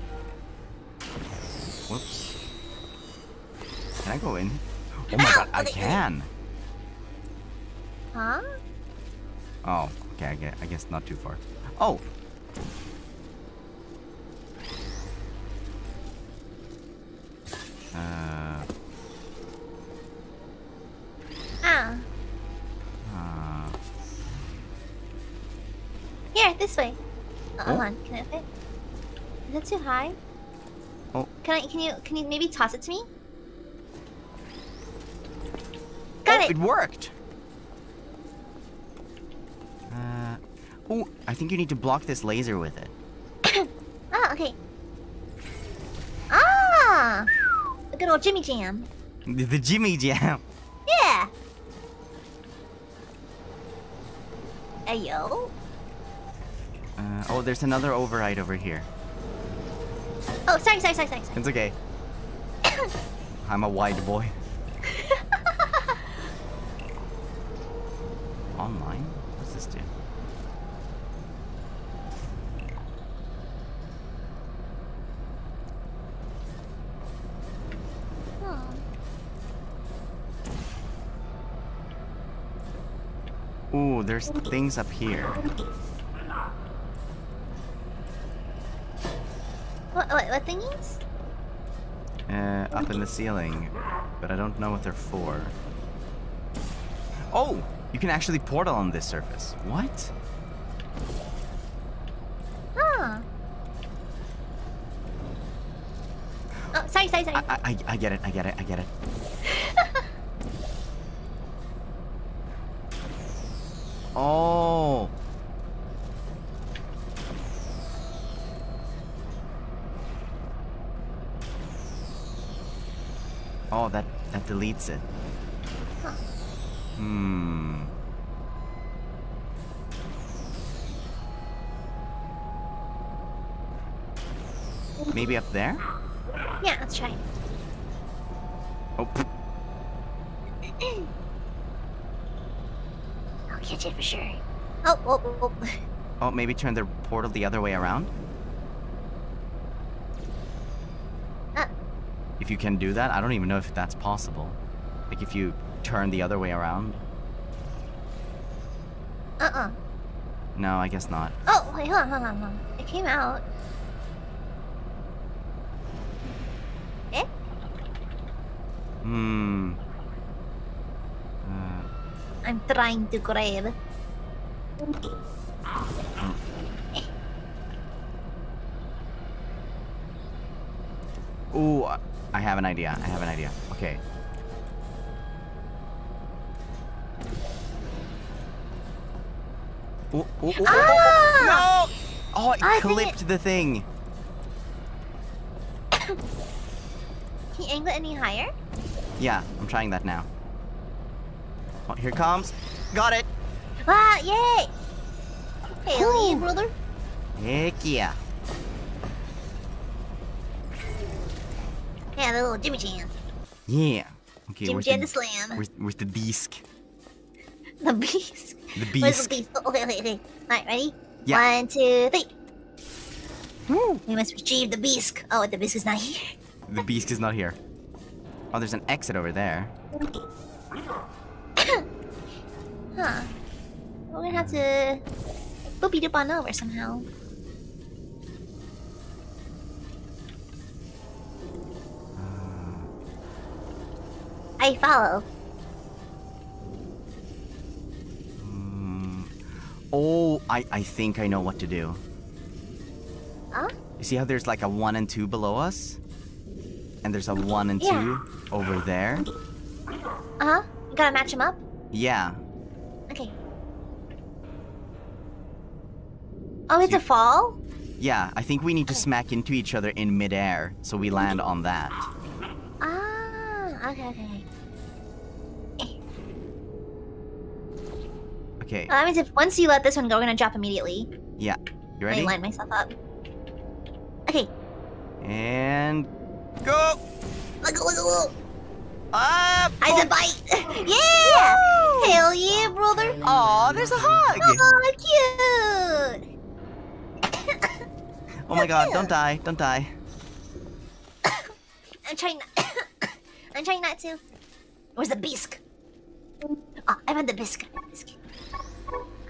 Whoops. Can I go in? Oh my god, I can. Huh? Oh, okay, I guess, I guess not too far. Oh! Uh, Ah. uh, Here, this way. Oh, hold Oh. on, can I fit? Is that too high? Can I? Can you? Can you maybe toss it to me? Got oh, it. It worked. Uh, oh, I think you need to block this laser with it. oh, okay. Ah, a good old Jimmy Jam. The, the Jimmy Jam. Yeah. Ayo. Uh, oh, there's another override over here. Oh, sorry, sorry, sorry, sorry. It's okay. I'm a wide boy. Online? What's this do? Hmm. Ooh, there's things up here. What, what, what thingies? Uh, up in the ceiling. But I don't know what they're for. Oh! You can actually portal on this surface. What? Huh. Oh, sorry, sorry, sorry. I, I, I get it, I get it, I get it. oh! Oh, that, deletes it. Hmm. Maybe up there? yeah, let's try. Oh, I'll catch it for sure. Oh, oh, oh, oh. oh, maybe turn the portal the other way around? Uh, If you can do that, I don't even know if that's possible. Like if you turn the other way around. uh-uh. No, I guess not. Oh, wait, hold on, hold on, hold on. It came out. Eh? Hmm. Uh, I'm trying to grab. Idea. I have an idea. Okay. Ooh, ooh, ooh, ooh, ooh, Ah! No! Oh, it I think clipped the thing. Can you angle it any higher? Yeah, I'm trying that now. Oh, here it comes. Got it. Ah, yay! Hell yeah, brother. Heck yeah. Yeah, the little Jimmy Chan. Yeah. Okay, Jimmy where's Chan the, the slam. where's, where's the beast? The beast. The Where's the beast. beast? Oh, okay, okay, okay. Alright, ready? Yeah. One, two, three. Woo. We must retrieve the beast. Oh, the beast is not here. The beast is not here. Oh, there's an exit over there. Huh. We're gonna have to boopy doop on over somehow. I follow. Hmm. Oh, I, I think I know what to do. Huh? You see how there's like a 1 and 2 below us? And there's a 1 and 2 over there? Uh huh. You gotta match them up. Yeah. Okay. Oh, it's So a fall. Yeah, I think we need to Okay. smack into each other in midair so we land on that. Okay. Okay. Well, that means if once you let this one go, we're gonna drop immediately. yeah. You Let me ready? line myself up. Okay. And go! Look, look, look. Up! I said bite. yeah. Hell yeah, brother. Aw, there's a hug! Oh, cute. Oh my god, don't die, don't die. I'm trying not. I'm trying not to. Where's the bisque? Oh, I have the bisque. I have the bisque.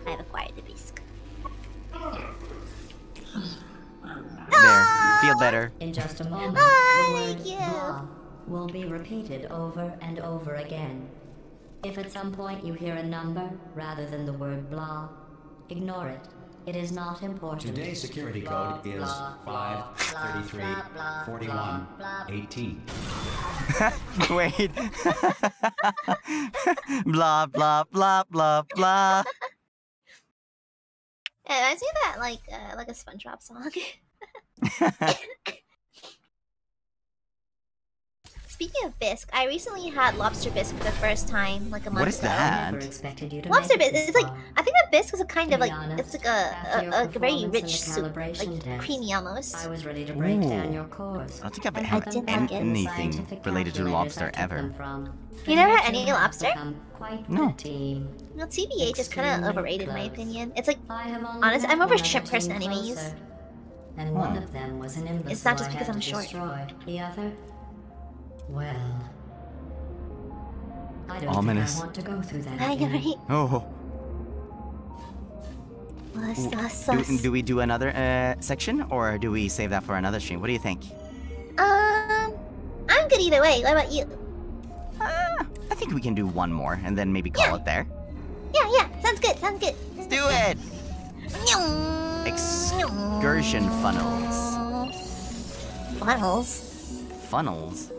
I've acquired the bisque. There, feel better. In just a moment, Ah, the word you. blah will be repeated over and over again. If at some point you hear a number rather than the word blah, ignore it. It is not important. Today's security code is blah, 5, 33, blah, blah, 41, blah, blah. 18. Wait. blah, blah, blah, blah, blah. Reminds me of that like uh, like a SpongeBob song. Speaking of bisque, I recently had lobster bisque for the first time, like a month ago. What is ago. that? Never expected you to Lobster make bisque. this It's like. I think that bisque is a kind of like honest, it's like a a, a very rich soup, like test, creamy almost. I was ready to break down your course. I don't think I've I had did like anything related to lobster ever. You never had any lobster? No. the team. No, TBH is kind of Extremely overrated in my opinion. It's like I have Honest- I'm more of a one shrimp other person team anyways. closer, And one hmm. of them was an imbecile It's not just I because had I'm to short. destroy. The other? Well... I don't Ominous. think I want to go through that I again. right. Oh. Sus, Ooh, sus, Do, do we do another uh, section or do we save that for another stream? What do you think? Um, I'm good either way. What about you? Uh, I think we can do one more and then maybe call Yeah. it there. Yeah, yeah. Sounds good. Sounds good. Let's do it! Excursion funnels. Funnels. Funnels?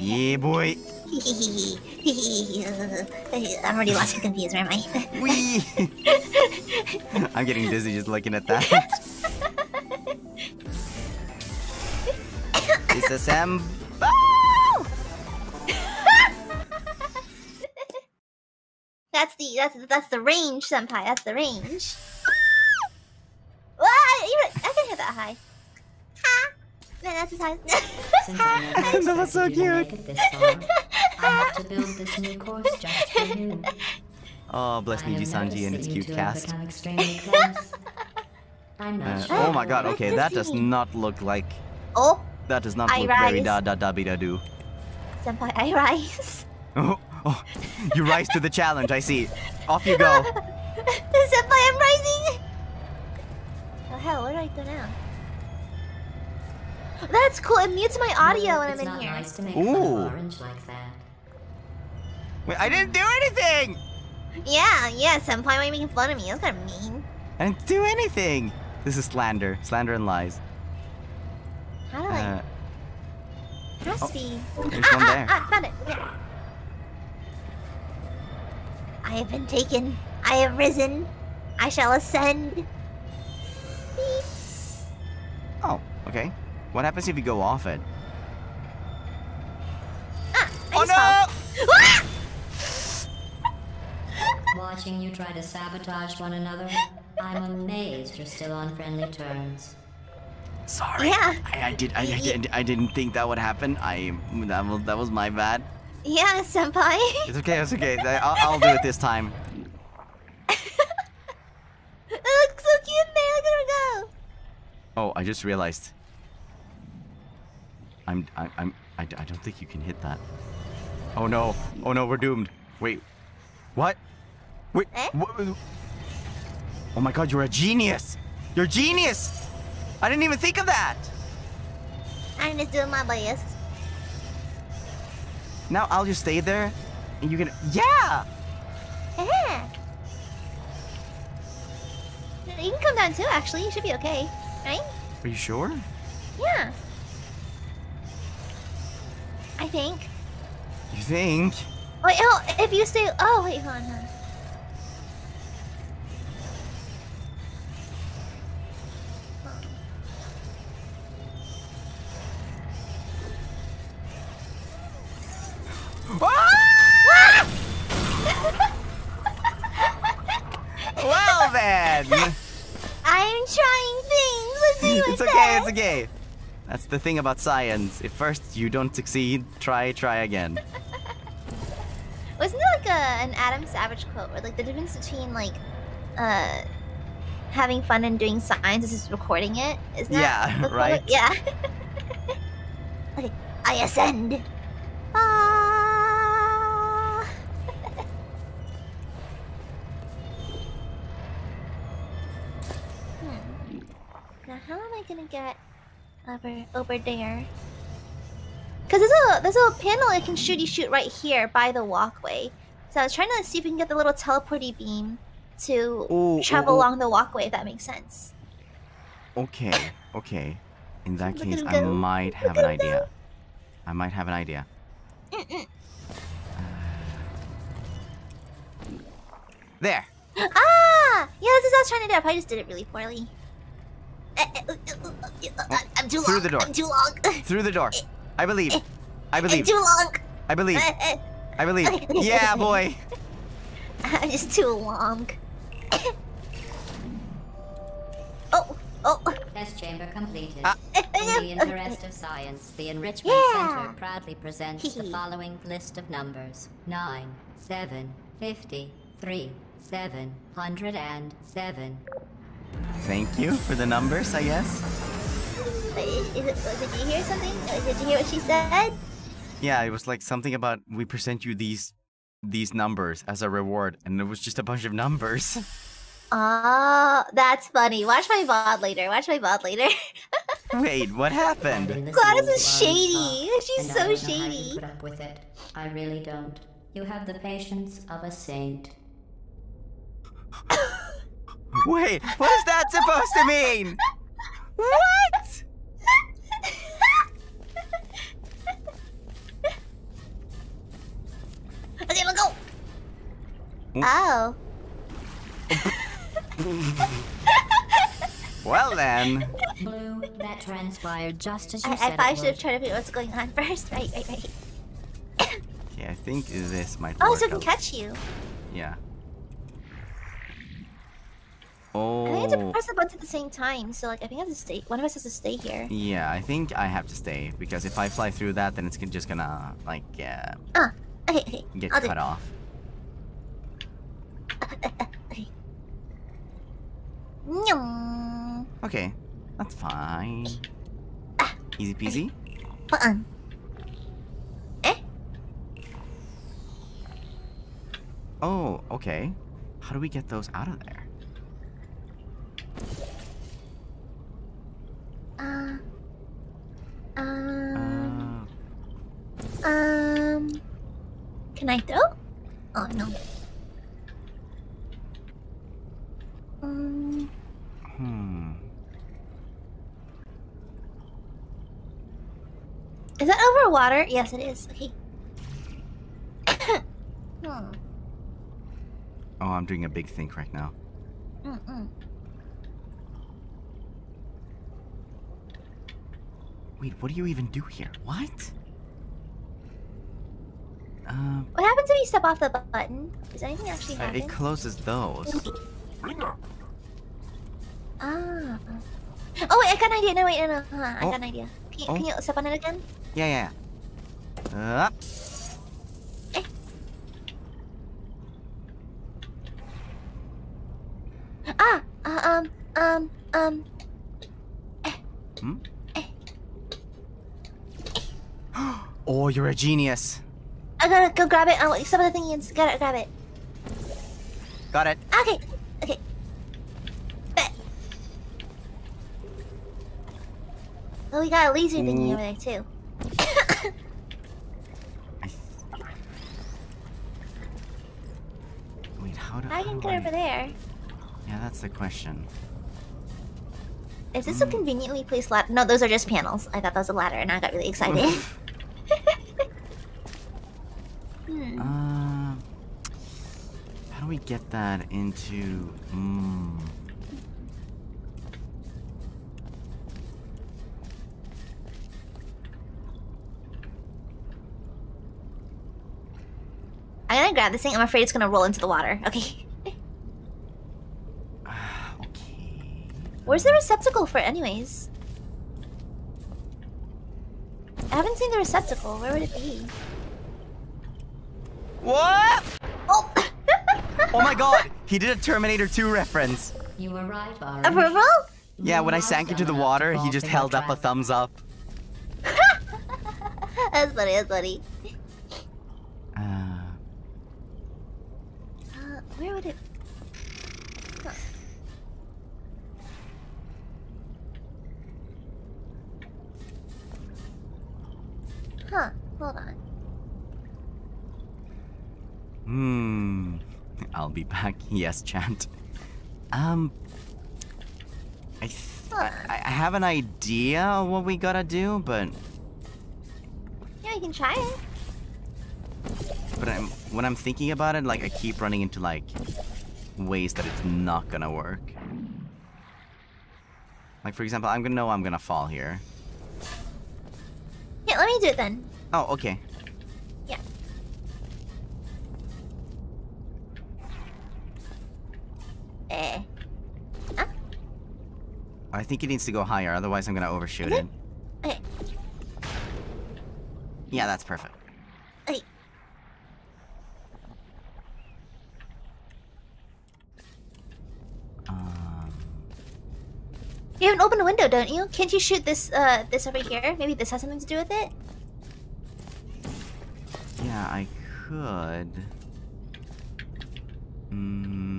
Yeah, boy. I'm already lost and confused. Where am I? Wee! I'm getting dizzy just looking at that. Disassemble! that's the that's that's the range, senpai. That's the range. That high. Ha! Man, that's as high. Since I never That was so expected you to make cute. far, I had to build this new course just for you. Oh, bless I me, have and its cute cast. become extremely close. I'm not Uh, sure oh my god, okay, that does not look like. oh, That does not I look very rise. da da da be da do. senpai, I rise. Oh, oh, you rise to the challenge, I see. Off you go. senpai, I'm rising. Oh hell, what do I do now? That's cool. It mutes my audio when I'm in not here. nice to make Ooh. orange like that. Wait, I didn't do anything! Yeah, yeah, senpai, why are you making fun of me? That's kind of mean. I didn't do anything! This is slander. Slander and lies. How do I? Uh, Has oh, to be. there's ah, one there. Ah, ah, found it. Yeah. I have been taken. I have risen. I shall ascend. Beep. oh, okay. What happens if you go off it? Ah, I Oh just no! Ah! Watching you try to sabotage one another, I'm amazed you're still on friendly terms. Sorry. Yeah. I, I did. I, I, did, I didn't think that would happen. I that was that was my bad. Yeah, senpai. It's okay. It's okay. I- I'll, I'll do it this time. it looks so cute there. Look at her go. Oh, I just realized. I'm. I, I'm. I, I don't think you can hit that. Oh no. Oh no. We're doomed. Wait. What? Wait. Eh? What? Oh my God! You're a genius. You're a genius. I didn't even think of that. I'm just doing my best. Now I'll just stay there, and you can. Yeah. Yeah. You can come down too, actually. You should be okay. Right? Are you sure? Yeah. I think. You think? Wait, oh, if you stay. Oh, wait, hold on. Hold on. Ah! well then. I'm trying things. I'm doing my it's okay, best. it's okay. That's the thing about science. If first you don't succeed, try, try again. Wasn't there like a, an Adam Savage quote where like the difference between like uh having fun and doing science is just recording it? Isn't that Yeah, the quote? right. Yeah. okay, I ascend. Ah. Gonna get over over there? Cause there's a there's a panel I can shooty shoot right here by the walkway. So I was trying to see if we can get the little teleporty beam to Ooh, travel ooh, ooh. along the walkway if that makes sense. Okay, okay. In that Look case, I might have Look an idea. I might have an idea. Mm-mm. There. Ah! Yeah, this is what I was trying to do. I probably just did it really poorly. I'm too long. Through the door. I'm too long. Through the door. I believe. Eh, I I'm believe. Eh, too long. I believe. Eh, I believe. Yeah, boy. I'm just too long. oh, oh. Test chamber completed. Ah. In the interest of science, the Enrichment Yeah. Center proudly presents the following list of numbers 9, 7, 50, 3, 7, 107. Thank you for the numbers, I guess. Is it- Did you hear something? Uh, Did you hear what she said? Yeah, it was like something about we present you these these numbers as a reward, and it was just a bunch of numbers. Oh, that's funny. Watch my VOD later. Watch my VOD later. Wait, what happened? GLaDOS is shady. She's so don't know how you shady. put up with it. I really don't. You have the patience of a saint. Wait, what is that supposed to mean? What? okay, let's go. Oh. Well then. Blue, that transpired just as you I, said I probably should have tried to figure out what's going on first. Right, right, right. Okay, I think this might Oh, work. so it can out. catch you. Yeah. I think I have to Oh. press the buttons at the same time. So, like, I think I have to stay. One of us has to stay here. Yeah, I think I have to stay because if I fly through that, then it's just gonna like uh, Ah, okay, okay. get I'll cut off. Okay. Nyum. Okay, that's fine. Easy peasy. Button. Eh? Oh, okay. How do we get those out of there? Uh. Um. Uh, Um. Can I throw? Oh no. Um. hmm. Is that over water? Yes, it is. Okay. hmm. Oh, I'm doing a big think right now. Mm-mm. Wait, what do you even do here? What? Um, What happens if you step off the button? Does anything actually uh, happen? it closes those. Ah. Oh wait, I got an idea. No wait, no, no. On, I Oh. got an idea. Can you, Oh. can you step on it again? Yeah, yeah. yeah. Up. Ah. Uh, um. Um. Um. Hmm? oh, you're a genius. I gotta go grab it. Wait, some of the thingies. Gotta grab it. Got it. Okay. Okay. Bet. Oh, we got a laser thingy Mm. over there too. I Wait, how do I can get do over there. Yeah, that's the question. Is this a conveniently placed ladder? No, those are just panels. I thought that was a ladder, and I got really excited. hmm. Uh, how do we get that into? Hmm. I'm gonna grab this thing. I'm afraid it's gonna roll into the water. Okay. okay. Where's the receptacle for, anyways? I haven't seen the receptacle. Where would it be? What? Oh! My God! He did a Terminator 2 reference. You were right, Orange. Approval? Yeah, when I Not sank into the dumb enough to water, he just held up a thumbs up. that's funny. That's funny. Uh, Uh, where would it? Huh. Huh. Hold on. hmm. I'll be back. Yes, chant. Um. I, I have an idea of what we gotta do, but Yeah, you can try it. but I'm when I'm thinking about it, like I keep running into like ways that it's not gonna work. Like for example, I'm gonna know I'm gonna fall here. Yeah, let me do it then. Oh, okay. Eh. I think it needs to go higher, otherwise I'm gonna overshoot it. Okay. Yeah, that's perfect. Okay. Um, You have an open window, don't you? Can't you shoot this uh this over here? Maybe this has something to do with it? yeah, I could. Hmm.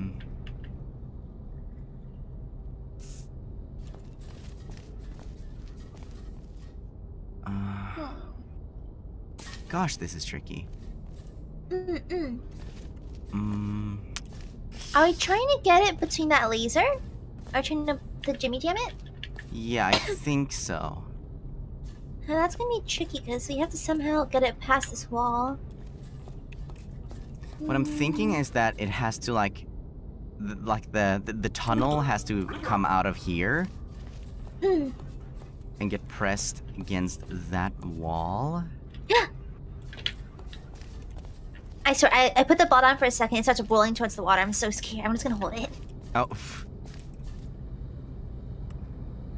Uh, gosh, this is tricky. Mm-mm. Hmm. Are we trying to get it between that laser? Are we trying to, to Jimmy Jam it? Yeah, I think so. Uh, that's gonna be tricky because we have to somehow get it past this wall. What I'm thinking is that it has to like, th- like the, the the tunnel has to come out of here Mm. And get pressed against that wall. Yeah. I swear, I, I put the ball down for a second. It starts rolling towards the water. I'm so scared. I'm just gonna hold it. Oh,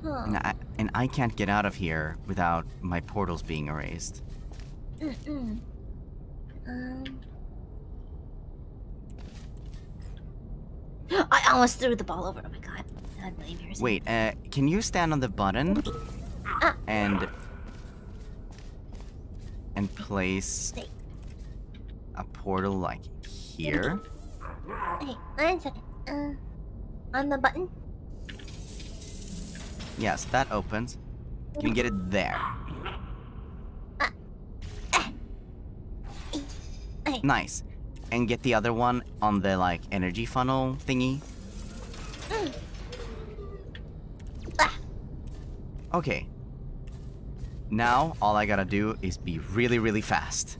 Huh. and I and I can't get out of here without my portals being erased. Mm-mm. Um. I almost threw the ball over. Oh my god. God blame yours. Wait, uh, can you stand on the button. And and place a portal like here? Okay, one second. Uh, on the button. Yes, that opens. Can you get it there? Nice. And get the other one on the like energy funnel thingy. Mm. Okay. Now all I gotta do is be really, really fast.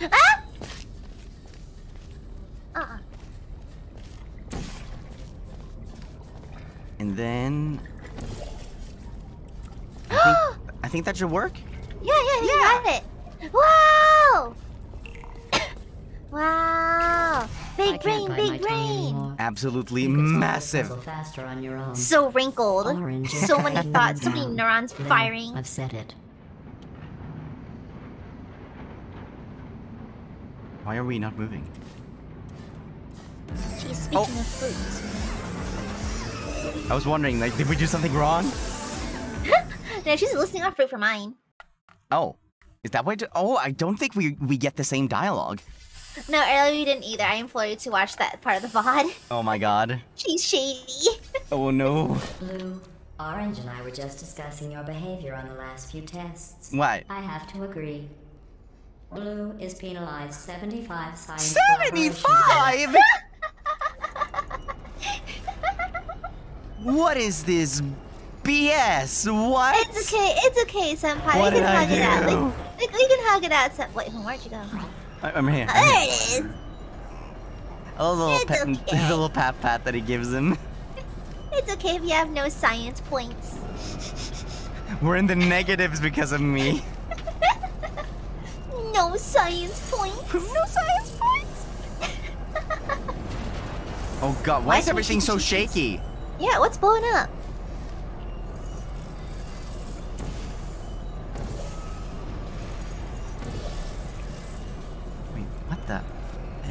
Ah! Uh-uh. And then I think I think that should work. Yeah, yeah, you got it. Wow! Wow! Big can't brain, big tongue brain. Absolutely You could solve the massive. faster on your own. So wrinkled. Orange So many thoughts, so many neurons There, firing. I've said it. Why are we not moving? She's speaking Oh. of fruit. I was wondering, like, did we do something wrong? No, she's listening off fruit for mine. Oh, is that why? Oh, I don't think we we get the same dialogue. No, earlier you didn't either. I implored you to watch that part of the VOD. Oh my god. She's shady. Oh no. Blue, Orange and I were just discussing your behavior on the last few tests. What? I have to agree. Blue is penalized 75 science collaboration Seventy-five. what is this BS? What? It's okay, it's okay, senpai. What we can hug it out. We, we, we can hug it out. Sen- Wait, where'd you go? I- I'm here. I'm there here. it is. A little It's pet, okay. the little pat pat that he gives him. It's okay if you have no science points. We're in the negatives because of me. No science points. no science points. Oh god, why Why is everything so shaky? yeah, what's blowing up?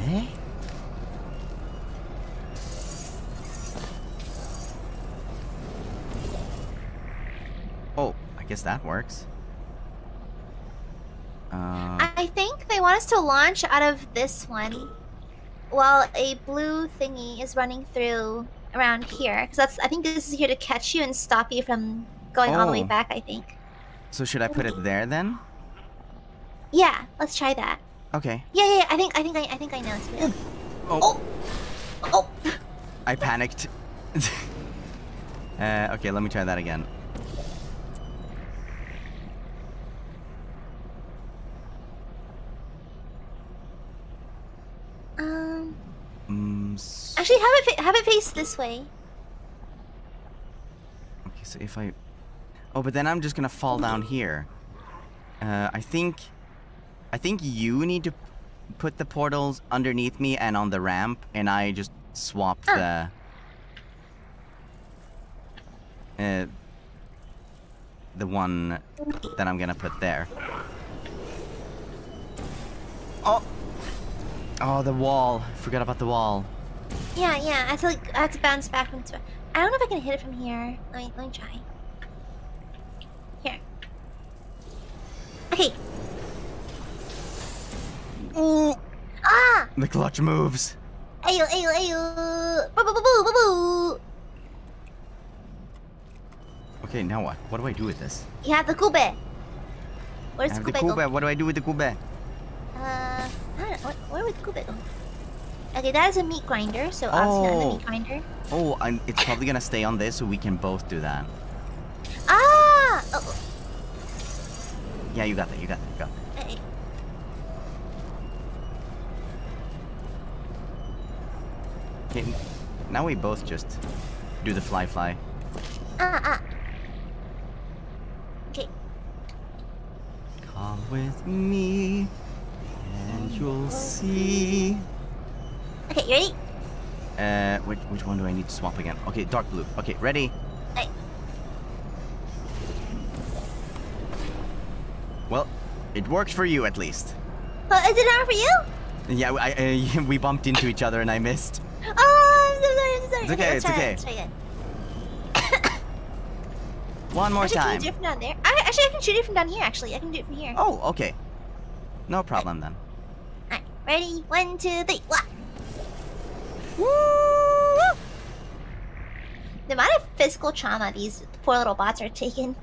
Eh? Oh, I guess that works. Uh, I think they want us to launch out of this one, while a blue thingy is running through around here. Because that's I think this is here to catch you and stop you from going all the way Oh. back. I think. so should I put it there then? Yeah, let's try that. Okay. Yeah, yeah. yeah, I think I think I, I think I know. It's good. Oh, Oh, oh. I panicked. uh, okay, let me try that again. Um. Mm, Actually, have it have it face this way. Okay, so if I... Oh, but then I'm just gonna fall down here. Uh, I think... I think you need to put the portals underneath me and on the ramp, and I just swap the... Uh, the one that I'm gonna put there. Oh! Oh, the wall. Forgot about the wall. Yeah, yeah. I have to like I have to bounce back into it. I don't know if I can hit it from here. Let me let me try. Here. Okay. Ooh! Ah! The clutch moves. Ayo, ayo, ayo! Boo, boo, boo, boo, boo! Okay, now what? What do I do with this? You have the cube. Where's the cube, go? cube. What do I do with the cube? Uh, don't. Where, would the cube go? Okay, that is a meat grinder, so obviously not in the Oh. meat grinder. Oh, and it's probably gonna stay on this, so we can both do that. Ah! Oh, Yeah, you got that. You got that. You got that. Okay. Now we both just do the fly fly. Ah, ah. Okay. Come with me, and you'll see. Okay, you ready? Uh, which which one do I need to swap again? Okay, dark blue. Okay, ready? Hey. Well, it worked for you at least. Oh, is it not for you? Yeah, I, I, we bumped into each other and I missed. Oh, I'm so sorry, I'm so sorry. It's okay, let's it's try okay. Again, try again. One more Actually, can time. you do it from down there? I, actually, I can shoot it from down here, actually. I can do it from here. Oh, okay. No problem then. Alright, ready? One, two, three. Wah! Woo! The amount of physical trauma these poor little bots are taking.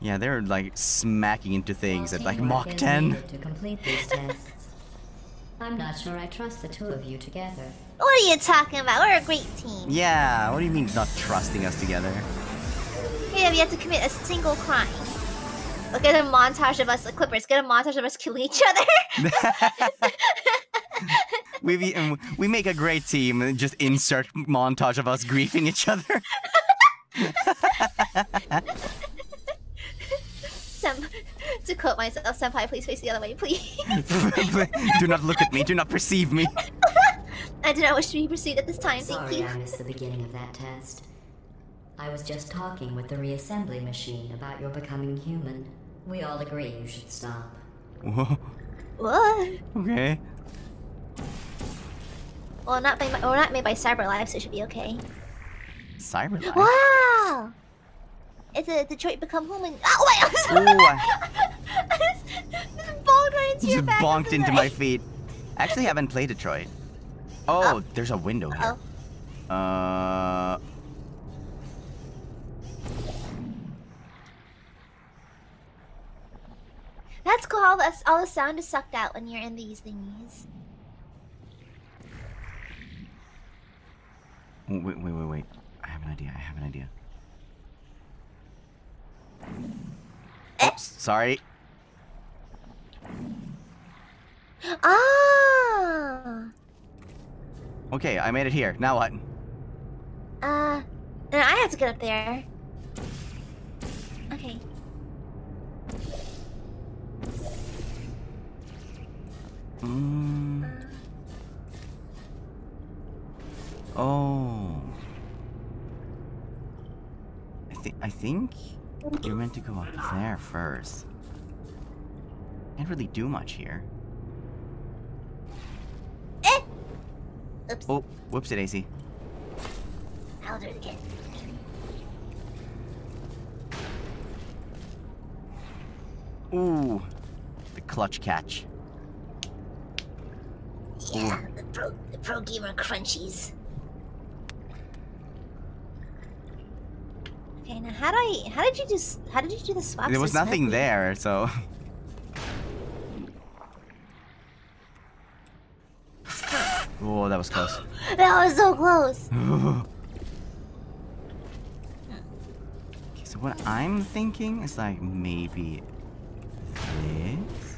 Yeah, they're like smacking into things at like Teamwork Mach 10. To complete these tests. I'm not sure I trust the two of you together. What are you talking about? We're a great team. Yeah, what do you mean not trusting us together? Yeah, we have yet to commit a single crime. Look at a montage of us, the Clippers. Get a montage of us killing each other. we um, we make a great team. and Just insert montage of us griefing each other. Sem- to quote myself, Senpai, please face the other way, please. do not look at me. Do not perceive me. I do not wish to be perceived at this time. Thank Sorry you. I missed the beginning of that test. I was just talking with the reassembly machine about your becoming human. We all agree you should stop. Whoa, What? okay. Well, not by my, well, not made by CyberLife, so it should be okay. Cyberlife. Wow! It's a Detroit Become Human. Oh wait! I'm sorry. Ooh, I I just, just bonked right into your just bonked into my feet. I actually, haven't played Detroit. Oh, there's a window here. Oh. Uh. That's cool. All the, all the sound is sucked out when you're in these thingies. oh, Wait, wait, wait, wait. I have an idea. I have an idea. Oops, sorry. Ah. Okay, I made it here. Now what? Uh. Then I have to get up there. Okay. Mm. Oh. I think I think you're meant to go up there first. Can't really do much here. Eh. Oops. Oh, whoops, it Daisy. I'll do it again. Ooh, the clutch catch. Yeah, the pro, the pro gamer crunchies. Okay, now how do I? How did you just? How did you do the swap? There so was nothing there, so. oh, that was close. That was so close. okay, so what I'm thinking is like maybe this.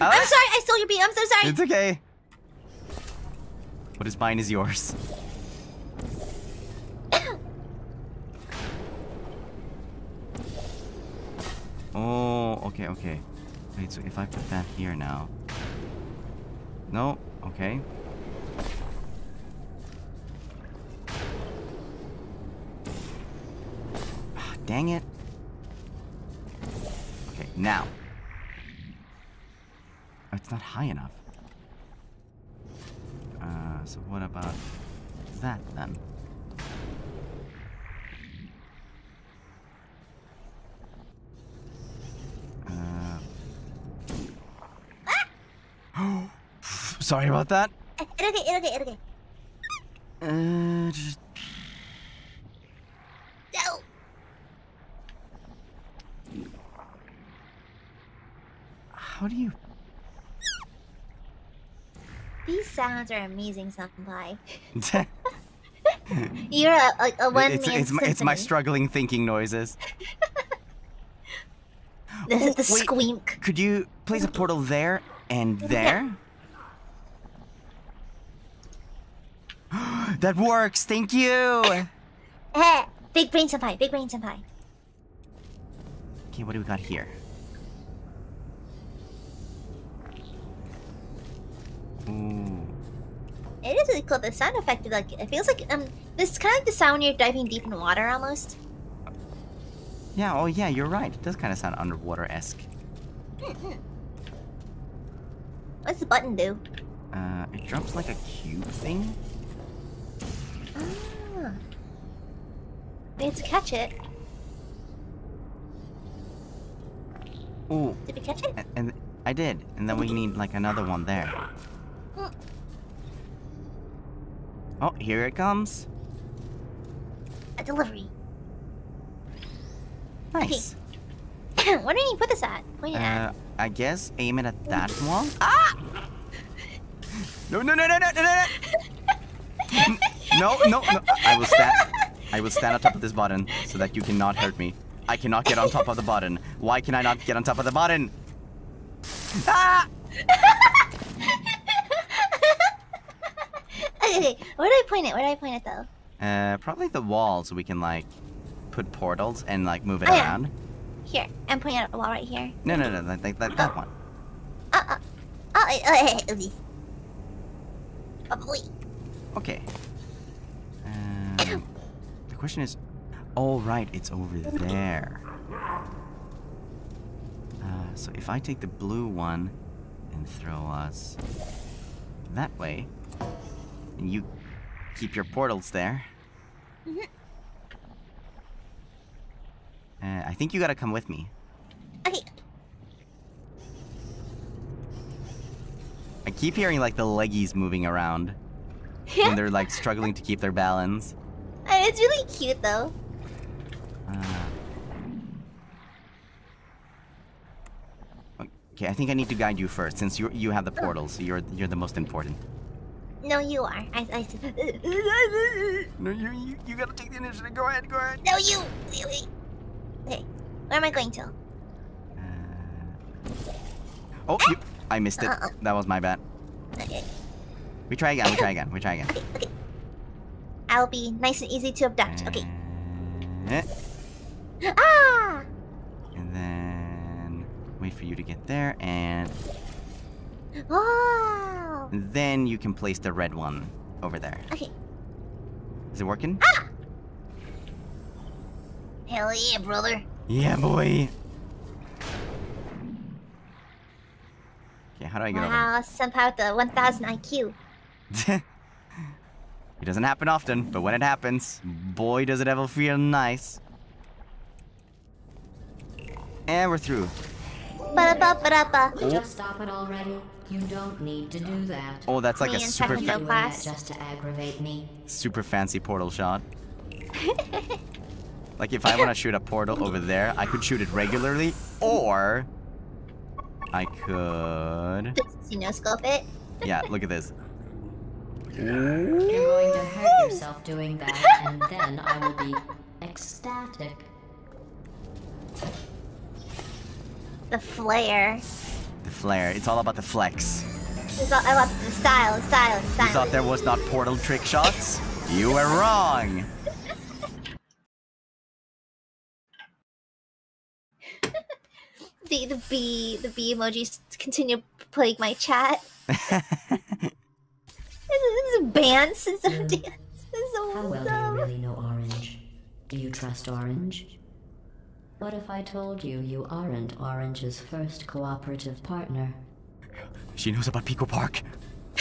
I'm Ah, sorry, I stole your beat. I'm so sorry. It's okay. What is mine is yours. Oh, okay, okay. Wait, so if I put that here now. No, okay. Ah, Dang it. Okay, now. Oh, it's not high enough. Uh, so what about that then? Uh, Sorry about that. It'll get, it'll get, it'll get. Uh, just No! how do you? These sounds are amazing, Senpai. it's, You're a, a, a one it's, it's, my, it's my struggling thinking noises. The, Oh, the squeak. Could you place a portal there and there? that works. Thank you. Eh, big brain senpai, big brain senpai. Okay, what do we got here? Ooh. It is really cool. The sound effect, like it feels like um, this is kind of like the sound when you're diving deep in water, almost. Yeah, oh yeah, you're right. It does kind of sound underwater-esque. What's the button do? Uh, it drops like a cube thing. Ah. We have to catch it. Ooh, Did we catch it? and, and I did. And then we need like another one there. Mm. Oh, here it comes. A delivery. Nice. Where did you put this at? Point it at. Uh, I guess aim it at that wall. Ah! No, no, no, no, no, no, no! No, no, no! I will stand. I will stand on top of this button so that you cannot hurt me. I cannot get on top of the button. Why can I not get on top of the button? Ah! Okay, okay, where do I point it? Where do I point it though? Uh, probably the wall so we can like put portals and like move it Oh, yeah. around. Here, I'm pointing at a wall right here. No, no, no, like, like, like that one. Uh, uh, oh, oh, eh, eh, okay. Probably. Okay. Um, the question is, oh right, it's over there. Uh, so if I take the blue one and throw us that way, and you keep your portals there. Mhm. Uh, I think you gotta come with me. Okay. I keep hearing like the leggies moving around and they're like struggling to keep their balance. Uh, it's really cute though. Uh, okay, I think I need to guide you first, since you you have the portal, so you're you're the most important. No, you are. I, I. No, you you, you gotta take the initiative. Go ahead, go ahead. No, you. Okay. Where am I going to? Uh, oh, you, I missed it. Uh-uh. That was my bad. Okay. We try again. We try again. We try again. Okay. Okay. I'll be nice and easy to abduct. Okay. Uh, Ah! and then wait for you to get there, and Wow. then you can place the red one over there. Okay. Is it working? Hell yeah, brother. Yeah, boy. Okay, how do I get Wow, senpai with the 1000 IQ. it doesn't happen often, but when it happens, boy, does it ever feel nice. And we're through. Ba-da-ba-ba-da-ba. Just stop it already. You don't need to do that. Oh, that's like a Me and super Technical fa- You're doing that class. just to aggravate me. super fancy portal shot. like if I want to shoot a portal over there, I could shoot it regularly, or I could. You know, scope it. Yeah, look at this. You're going to hurt yourself doing that, and then I will be ecstatic. The flare. The flare. It's all about the flex. It's all, I love the style, the style, You thought there was not portal trick shots? You were wrong. The the bee the bee emojis continue plague my chat. this, is, this is banned since the dance. This is so How well do you really know Orange? Do you trust Orange? What if I told you you aren't Orange's first cooperative partner? she knows about Pico Park.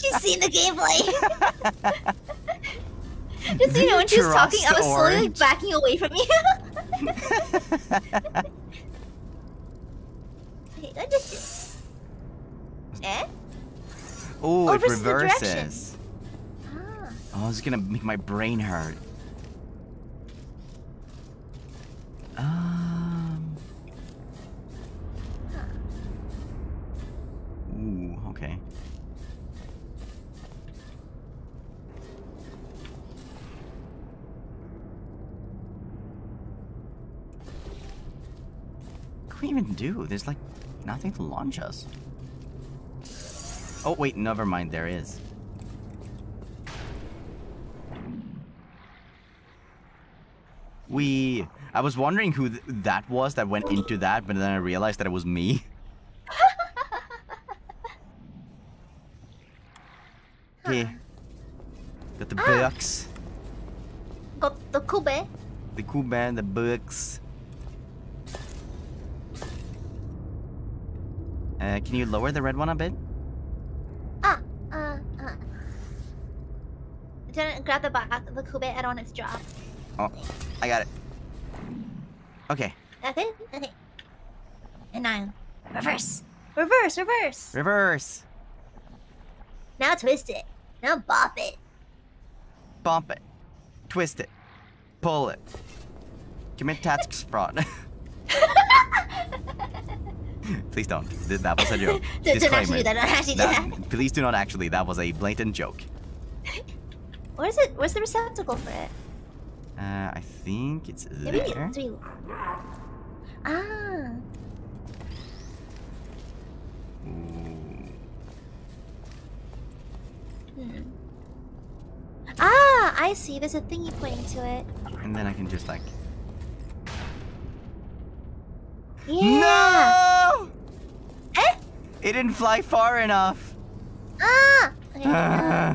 She's seen the gameplay. Just so you know, when she was talking, I was slowly like, backing away from you. Is this? Eh? Oh, it versus the direction. reverses. Ah. Oh, it's gonna make my brain hurt. Um. Ooh, okay. What can we even do? There's like nothing to launch us. Oh, wait, never mind, there is. We. I was wondering who th- that was that went into that, but then I realized that it was me. okay. Got the ah. books, Got the cube. the Kuban, the books. Uh, can you lower the red one a bit? Ah, uh, uh. Didn't grab the back, of the cube. I don't want it to drop. Oh, I got it. Okay, Okay, okay. And now, reverse, reverse, reverse. reverse. Now twist it. Now bop it. Bump it. Twist it. Pull it. Commit tax fraud. Please don't. Th- That was a joke. Don't, don't actually do that. Don't actually do that. That- please do not actually. That was a blatant joke. Where's it? Where's the receptacle for it? Uh, I think it's Maybe there. we- Ah. Ooh. Hmm. Ah, I see. There's a thingy pointing to it. And then I can just like. Yeah. No! Eh? It didn't fly far enough. Ah. Okay. uh.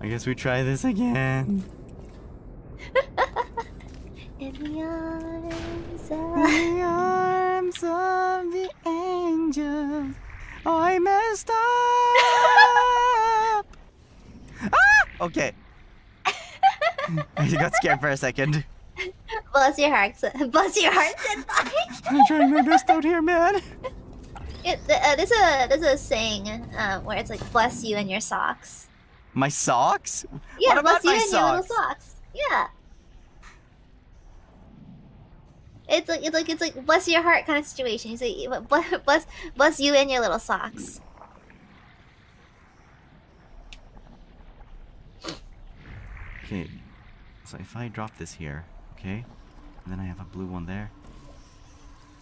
I guess we try this again. in the arms of... the arms of the angels. I messed up. ah! Okay. I got scared for a second. Bless your heart. Bless your heart, senpai. I'm trying my best out here, man. It, uh, there's a there's a saying uh, where it's like bless you and your socks. My socks? Yeah, what bless about you and your little socks? socks. Yeah. It's like it's like it's like bless your heart kind of situation. You say bless bless bless you and your little socks. Okay. So if I drop this here, okay? And then I have a blue one there.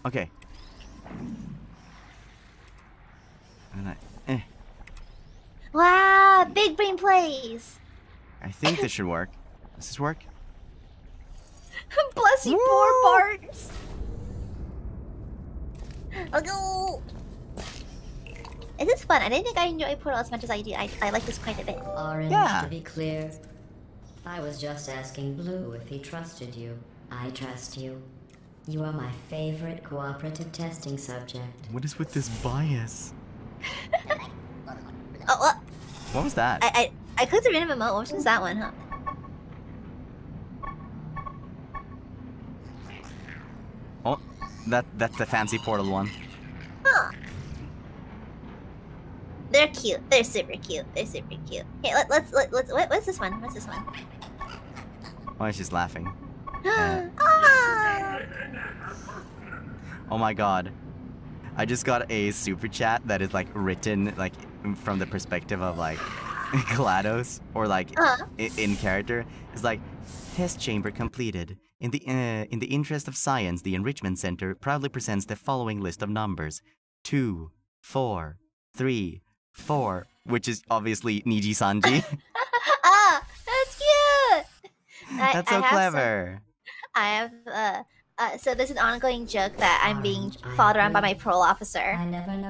Okay. And then I eh. Wow, big brain plays. I think this should work. Does this work? bless you, Woo! poor Barts. I'll go. This is fun. I didn't think I enjoy Portal as much as I do. I, I like this quite a bit. Orange, Yeah. to be clear. I was just asking Blue if he trusted you. I trust you. You are my favorite cooperative testing subject. What is with this bias? Oh, what? What was that? I, I I clicked the random emote. Which was that one, huh? Oh, that that's the fancy portal one. Huh. They're cute. They're super cute. They're super cute. Hey, let, let's let, let's what, what's this one? What's this one? Why is she laughing? ah! Oh my god. I just got a super chat that is like written like from the perspective of like GLaDOS or like Uh-huh. in character. It's like test chamber completed. In the uh, in the interest of science, the enrichment center proudly presents the following list of numbers: two, four, three, four, which is obviously Niji Sanji. that's cute. I- I so some- clever. I have uh Uh, so there's an ongoing joke that I'm being I followed around by my parole officer, I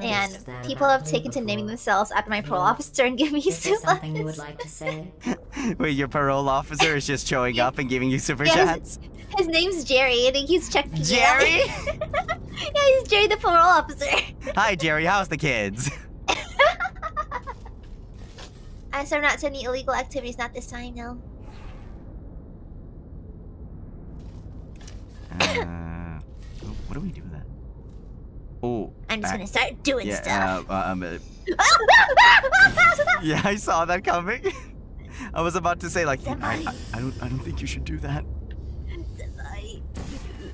and people have taken to naming themselves after my parole officer and give me super something you would like to say? Wait, your parole officer is just showing up and giving you super Yeah, chats? his, his name's Jerry, and he keeps checking. Jerry? yeah, he's Jerry the parole officer. Hi, Jerry. How's the kids? I swear not to any illegal activities, not this time, no. Uh, what do we do with that? Oh, I'm just gonna start doing yeah, stuff. uh, um, uh, yeah, I saw that coming. I was about to say like, I, I, I don't, I don't think you should do that.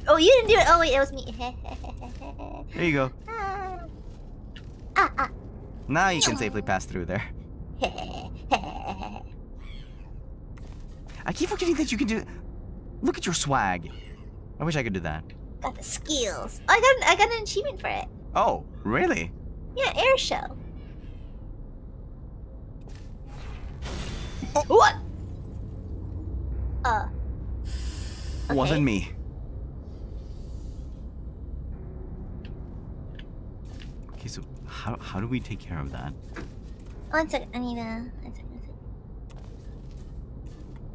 oh, you didn't do it. Oh wait, it was me. There you go. ah, ah. Now you can safely pass through there. I keep forgetting that you can do. Look at your swag. I wish I could do that. got the skills. Oh, I got I got an achievement for it. Oh, really? Yeah, air show. What? Uh. okay. Wasn't me. Okay, so how how do we take care of that? One second. I need a. One second. One second.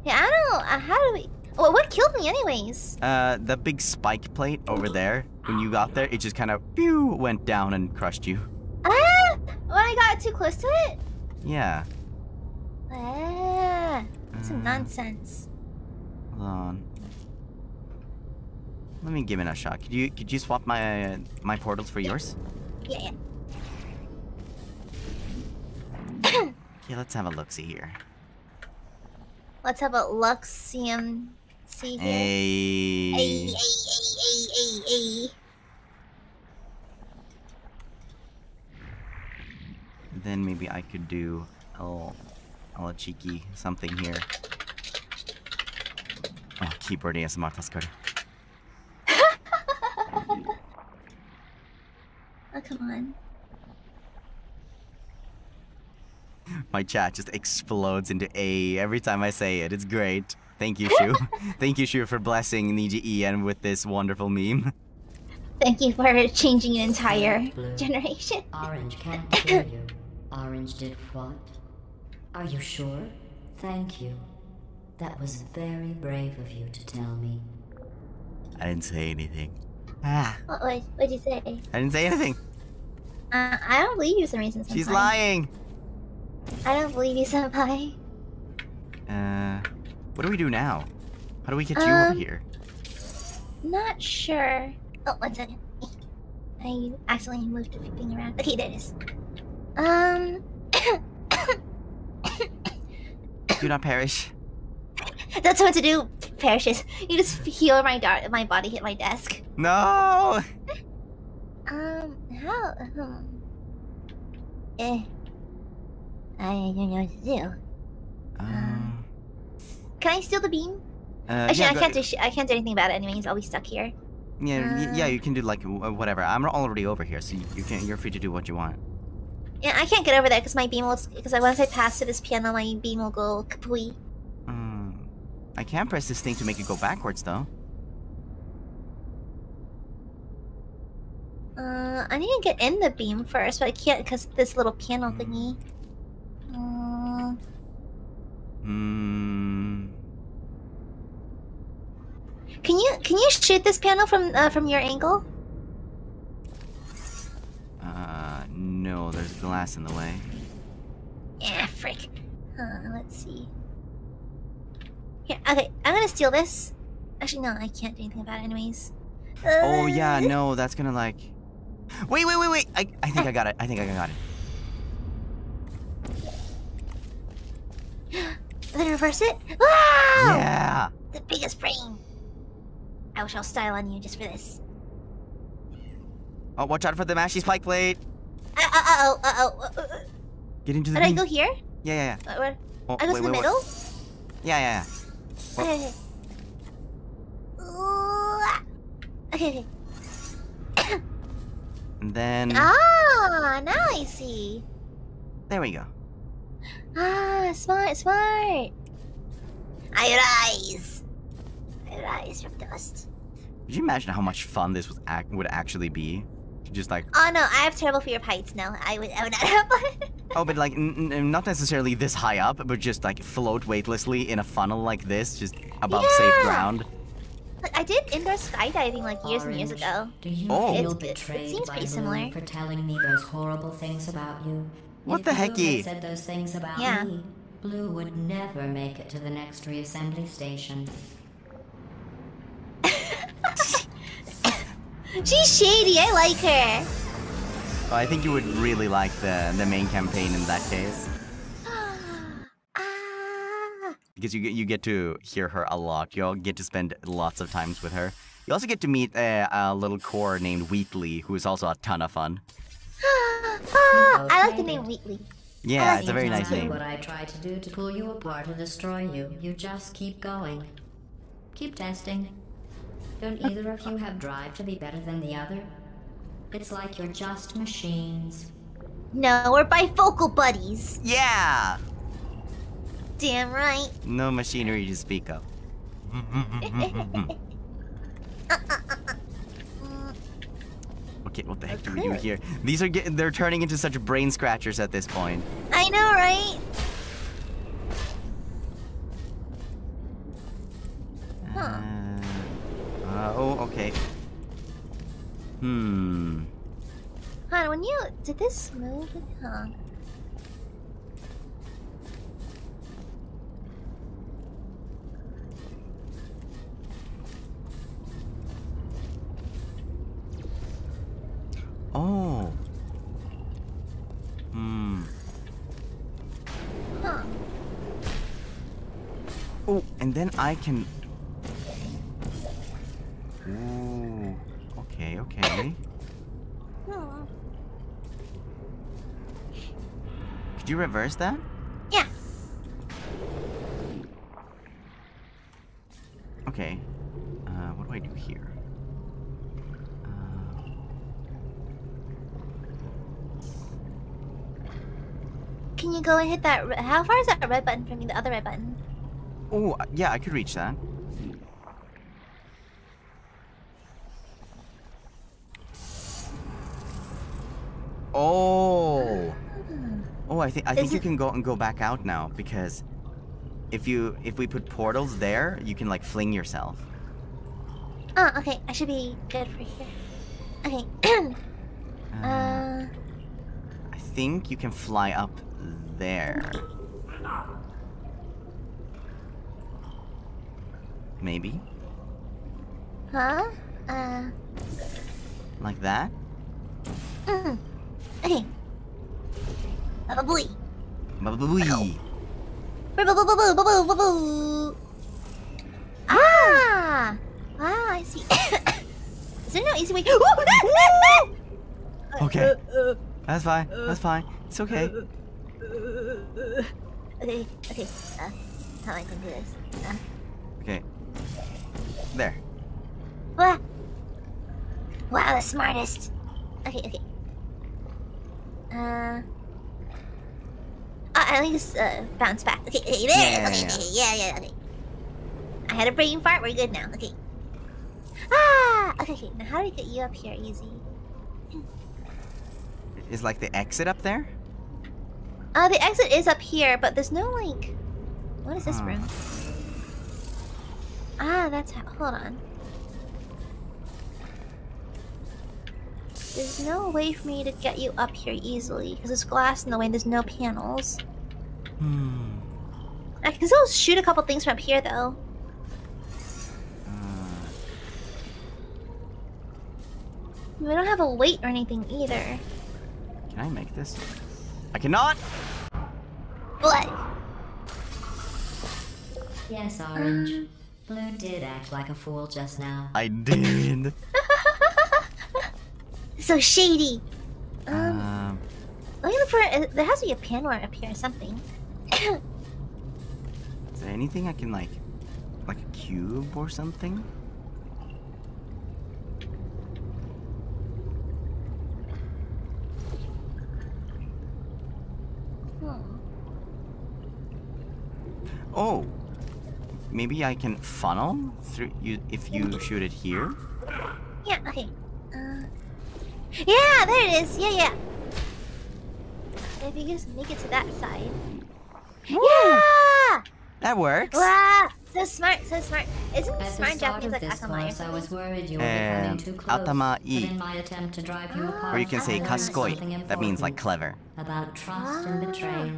Yeah, I don't know. Uh, how do we? Well, what killed me, anyways? Uh, the big spike plate over there. When you got there, it just kind of pew went down and crushed you. Ah! When I got too close to it. Yeah. Ah, some Uh, nonsense. Hold on. Let me give it a shot. Could you could you swap my uh, my portals for yours? Yeah, yeah. Yeah, let's have a look. See here. Let's have a Luxiem. See then maybe I could do a little, a little cheeky something here. Oh, keyboard ASMR, that's good. oh, come on. My chat just explodes into A every time I say it. It's great. Thank you, Shu. Thank you, Shu, for blessing Niji En with this wonderful meme. Thank you for changing an entire Blue. generation. Orange can't hear you. Orange did what? Are you sure? Thank you. That was very brave of you to tell me. I didn't say anything. Ah, What would what'd you say? I didn't say anything. Uh, I don't believe you for some reason. She's lying. I don't believe you, senpai. Uh, what do we do now? How do we get you over Um, here? Not sure. Oh, one second. I accidentally moved a thing around. Okay, there it is. Um, Do not perish. that's what to do. Perishes. You just heal my dart. My body hit my desk. No. Um, how? Um, eh. I don't know what to do. Um, Can I steal the beam? uh, Actually, yeah, I can't do. I can't do anything about it. Anyways, I'll be stuck here. Yeah, y- yeah, Uh, you can do like whatever. I'm already over here, so you, you can. You're free to do what you want. Yeah, I can't get over there because my beam will. Because I once I pass to this piano, my beam will go kapooey. Hmm. I can press this thing to make it go backwards, though. Uh, I need to get in the beam first, but I can't because this little piano thingy. Hmm. can you can you shoot this piano from uh, from your angle? Uh, no, there's glass in the way. Yeah, frick. Uh, let's see. Here, okay, I'm gonna steal this. Actually, no, I can't do anything about it, anyways. Oh yeah, Uh, no, that's gonna like. Wait, wait, wait, wait! I, I think I got it. I think I got it. Then reverse it. Wow! Yeah. The biggest brain. I wish I'll style on you just for this. Oh, watch out for the mashy spike plate. Uh oh, uh oh, uh oh. Get into the Did I go here? Yeah, yeah, yeah. Where? Oh, I go wait, to the wait, middle? Yeah, yeah, yeah. Okay, okay. Ah. Okay, okay. And then Ah, now I see. there we go. Ah, smart, smart. I rise. I rise from dust. Could you imagine how much fun this was ac- would actually be? Just like, Oh no, I have terrible fear of heights. No, I would, I would not have fun. oh, but like, n- n- not necessarily this high up, but just like float weightlessly in a funnel like this, just above safe ground. Like, I did indoor skydiving like years and years ago. Do you Oh. feel It's- it- it betrayed seems by pretty Blue similar. for telling me those horrible things about you? What if the Blue hecky? had said those things about Yeah. me, Blue would never make it to the next reassembly station. She's shady. I like her. Oh, I think you would really like the the main campaign in that case. ah. because you get you get to hear her a lot. You'll get to spend lots of times with her. You also get to meet uh, a little core named Wheatley, who is also a ton of fun. Ah, I like the name Wheatley. Yeah, like it's a very it nice too. name. What I try to do to pull you apart and destroy you. You just keep going. Keep testing. Don't either of you have drive to be better than the other? It's like you're just machines. No, we're bifocal buddies. Yeah, Damn right. no machinery to speak of. what the heck do we do here? These are get, they're turning into such brain scratchers at this point. I know, right? Huh. Uh, uh, oh, okay. Hmm. Hon, when you did this move, huh? Oh. Hmm. Huh? Oh, and then I can. Ooh. Okay, okay. Could you reverse that? Yeah. Okay. Uh, what do I do here? Can you go and hit that? How far is that red button from you? The other red button. oh, yeah, I could reach that. Oh. Oh, I think I think Is you it- can go and go back out now because if you if we put portals there, you can like fling yourself. Oh, okay. I should be good for here. Okay. Uh, uh, I think you can fly up there. Maybe huh? Uh, like that. mm. Okay. Uh, boy. Ba-ba-boo-wee. Boo boo boo boo boo boo boo boo. Ah! Wow, I see. Is there no easy way? Okay. That's fine. That's fine. It's okay. Okay, okay. Uh, how I can do this? Uh, Okay. There. wow. Wow, the smartest. Okay, okay. Uh. Uh, at least uh, bounce back. Okay, okay, there. Yeah, okay, yeah. okay, yeah, yeah, okay. I had a brain fart. We're good now. Okay. Ah. Okay, okay. Now how do we get you up here easy? Is like the exit up there? Uh, the exit is up here, but there's no like. What is this Huh. room? Ah, that's how. Hold on. There's no way for me to get you up here easily because there's glass in the way. and There's no panels. Hmm. I can still shoot a couple things from up here though. Uh, We don't have a weight or anything either. can I make this? I cannot. What? Yes, Orange. Blue did act like a fool just now. I did. So shady. Um, Um. let me look for. Uh, there has to be a panel up here or something. Is there anything I can like, like a cube or something? Oh, maybe I can funnel through you if you shoot it here. Yeah. Okay. Uh, yeah, there it is. Yeah, yeah. If you just make it to that side. Yeah! That works. Wow! So smart, so smart. Isn't At smart Japanese of like this Akamai or course, I was worried you were Um, becoming too close. atama But i. in my attempt to drive you apart, Or you can say I kaskoi. That means like clever. about trust and betrayal.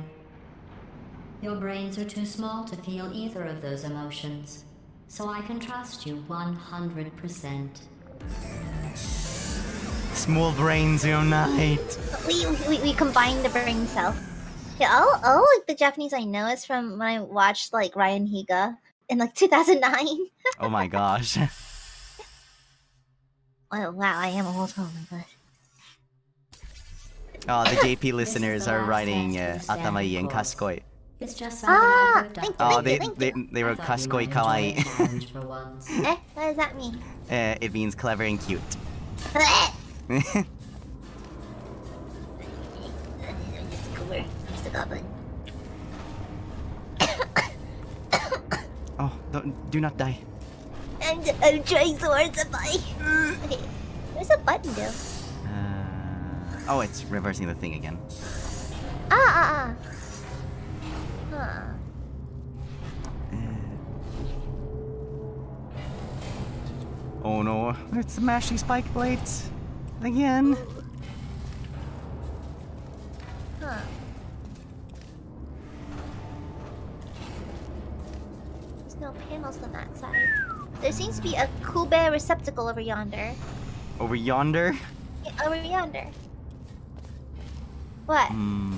Your brains are too small to feel either of those emotions, so I can trust you 100%. Small brains unite. We, we, we combined the brain cell. Yeah, all, all like the Japanese I know is from when I watched like Ryan Higa in like 2009. Oh my gosh. oh wow, I am old. Oh my god. Oh, the JP listeners the are last writing test uh, of Atamai and course. Kaskoi. It's just something Ah, I whipped up. thank for you, Oh, you. they thank they, they wrote thought you Kaskoi might enjoy a Kawaii. challenge for once. Eh, what does that mean? uh, it means clever and cute. Cooler. It's the goblin. oh, don't, do not die. I'm, I'm trying so hard to buy. Okay, there's a button though. Uh, oh, it's reversing the thing again. Ah, ah, ah. Huh. Oh no, it's the mashy spike blades again. Huh. There's no panels on that side. There seems to be a cube receptacle over yonder. Over yonder. Yeah, over yonder. What? Hmm.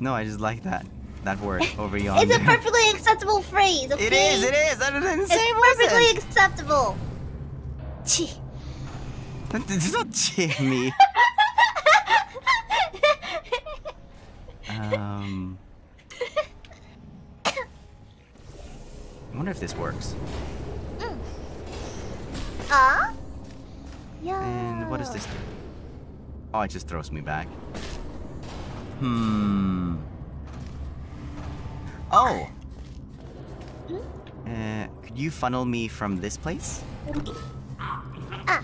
No, I just like that. That word over yonder. It's a perfectly acceptable phrase, okay? It is. It is. I didn't It's say it perfectly wasn't. acceptable. This is not Jimmy. um. I wonder if this works. Ah? Yeah. And what does this do? Oh, it just throws me back. Hmm. Oh. Uh, could you funnel me from this place? Ah.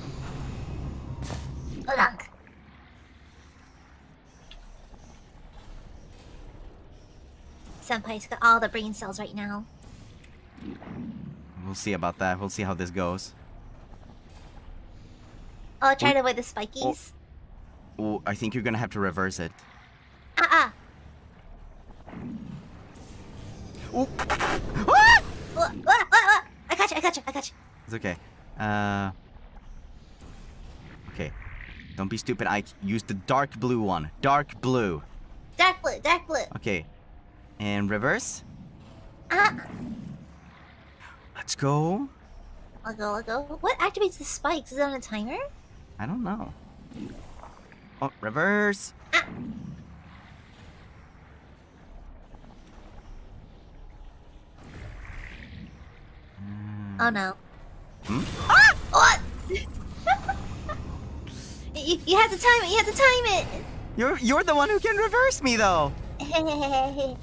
Senpai's got all the brain cells right now. We'll see about that. We'll see how this goes. I'll try to avoid the spikies. Oh, I think you're gonna have to reverse it. Ah ah. Oh. What, what, what, what? I got you, I got you, I got you. It's okay. Uh. Okay. Don't be stupid, Ike. Use the dark blue one. Dark blue. Dark blue, dark blue. Okay. And reverse. Ah. Let's go. I'll go, I'll go. What activates the spikes? Is it on a timer? I don't know. Oh, reverse. Oh no. Hmm? Ah! What? you, you have to time it, you have to time it. You're you're the one who can reverse me though. I,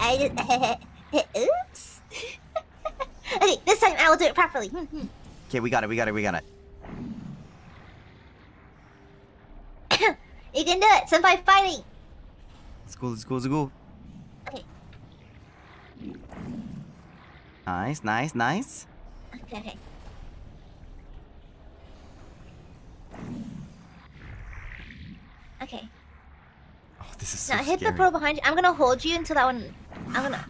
I, I, oops. okay, this time I will do it properly. Hmm, hmm. Okay, we got it. We got it. We got it. you can do it. Senpai fighting. Let's go. Let's go. Let's go. Nice. Nice. Nice. okay, okay. Oh, this is so Now hit the pearl behind you. I'm gonna hold you until that one. I'm gonna.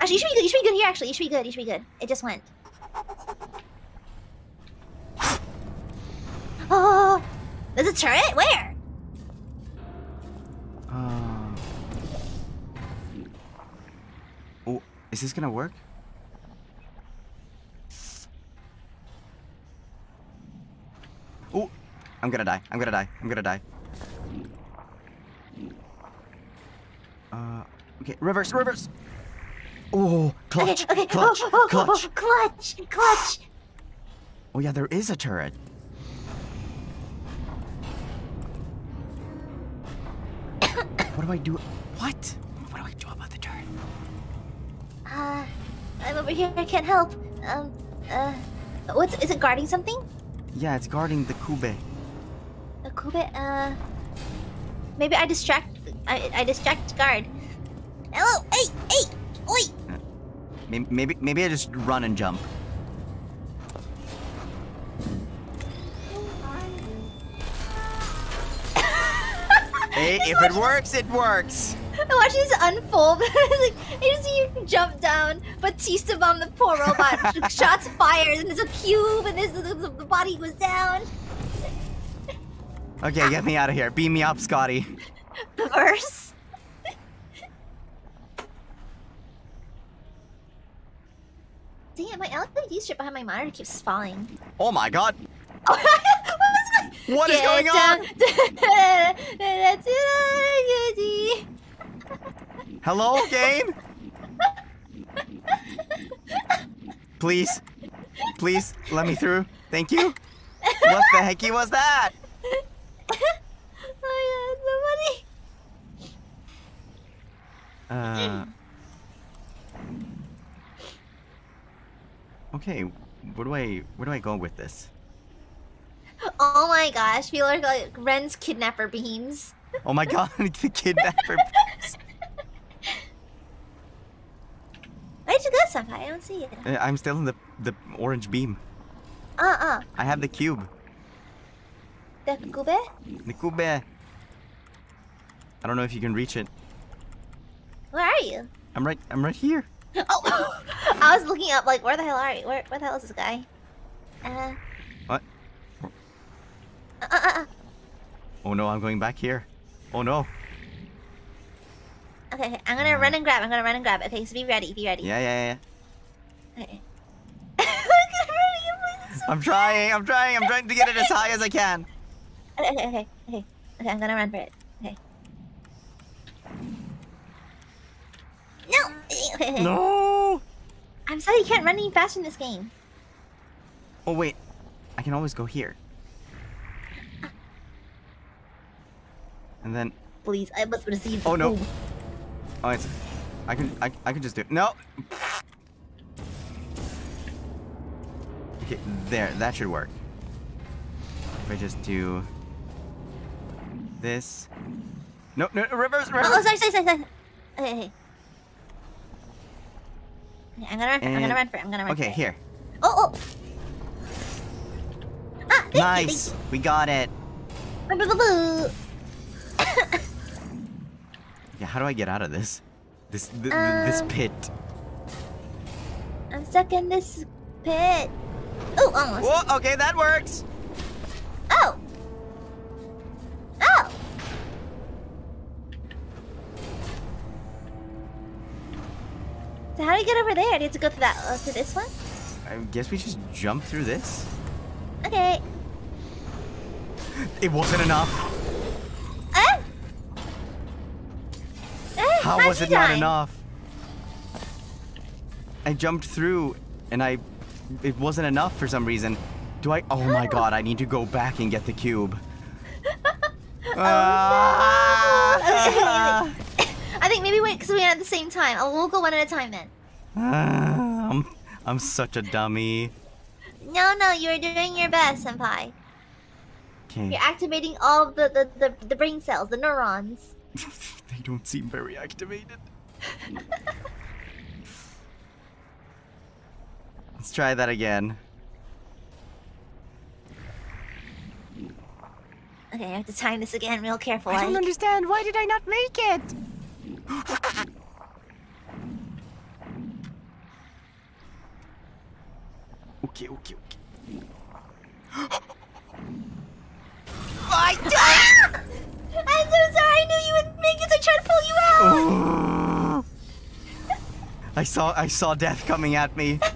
Actually, you should be good. You should be good here. Actually, you should be good. You should be good. It just went. Oh, there's a turret. Where? Uh... Oh, is this gonna work? Oh, I'm gonna die. I'm gonna die. I'm gonna die. Uh, okay, reverse, reverse. Oh, clutch, okay, okay. clutch, oh, oh, oh, clutch. oh, clutch, clutch. Oh yeah, there is a turret. what do I do? What? What do I do about the turret? Uh, I'm over here. I can't help. Um, uh, what's is it guarding something? Yeah, it's guarding the cube. The cube, uh. Maybe I distract. I, I distract guard. Hello! Hey! Hey! Oi! Maybe, maybe, maybe I just run and jump. hey, if it works, it works. I watch this unfold. like, you just see you jump down, Batista bomb the poor robot. shots fired, and there's a cube, and there's the, the, the body goes down. Okay, get me out of here. Beam me up, Scotty. The verse. Damn, my LED strip behind my monitor keeps falling. Oh my god. what was my... What is going on? Hello, game? Please. Please, let me through. Thank you. What the hecky was that? oh Uh. Okay, where do I where do I go with this? Oh my gosh, people are like Ren's kidnapper beams. Oh my god, the kidnapper. Where'd you go, Senpai? I don't see you. Uh, I'm still in the the orange beam. Uh uh. I have the cube. The cube? The cube. I don't know if you can reach it. Where are you? I'm right. I'm right here. Oh, I was looking up like where the hell are you? Where where the hell is this guy? Uh. What? Uh, uh, uh. Oh no, I'm going back here. Oh no. Okay, okay, I'm gonna run and grab. I'm gonna run and grab. Okay, so be ready. Be ready. Yeah, yeah, yeah. Okay. Look at Renny, you're playing this so I'm trying. I'm trying. I'm trying to get it as high as I can. Okay, okay, okay, okay. Okay, I'm gonna run for it. Okay. No! Okay, okay. No. I'm sorry, you can't run any faster in this game. Oh wait, I can always go here. And then, Please, I must receive. Oh, no. Boom. Oh, it's, I can, I, I can just do it. No. Okay, there, that should work. If I just do this. No, no, reverse, Oh, reverse. oh, sorry, sorry, sorry, sorry. Okay, okay. Okay, I'm gonna run for it. I'm gonna run for it. I'm gonna run Okay, here. Oh, oh! Ah, thank you, Nice. We got it. thank you. Boo, boo, boo. Yeah, how do I get out of this? This, th- th- this Um, pit. I'm stuck in this pit. Oh, almost. Whoa, okay, that works. Oh! Oh! So how do you get over there? Do you have to go through that uh, to this one? I guess we just jump through this. Okay. It wasn't enough. Ah! Ah, How how'd was it not die? enough? I jumped through and I it wasn't enough for some reason. Do I Oh my god, I need to go back and get the cube. Oh, Ah. I think maybe wait because we went at the same time. We'll go one at a time then. Ah, I'm I'm such a dummy. No, no, you're doing your best, Senpai. Okay. You're activating all the, the, the, the brain cells, the neurons. they don't seem very activated. Let's try that again. Okay, I have to time this again real careful. I don't like. understand. Why did I not make it? okay, okay, okay. I! I'm so sorry. I knew you would make it. I tried to pull you out. I saw I saw death coming at me.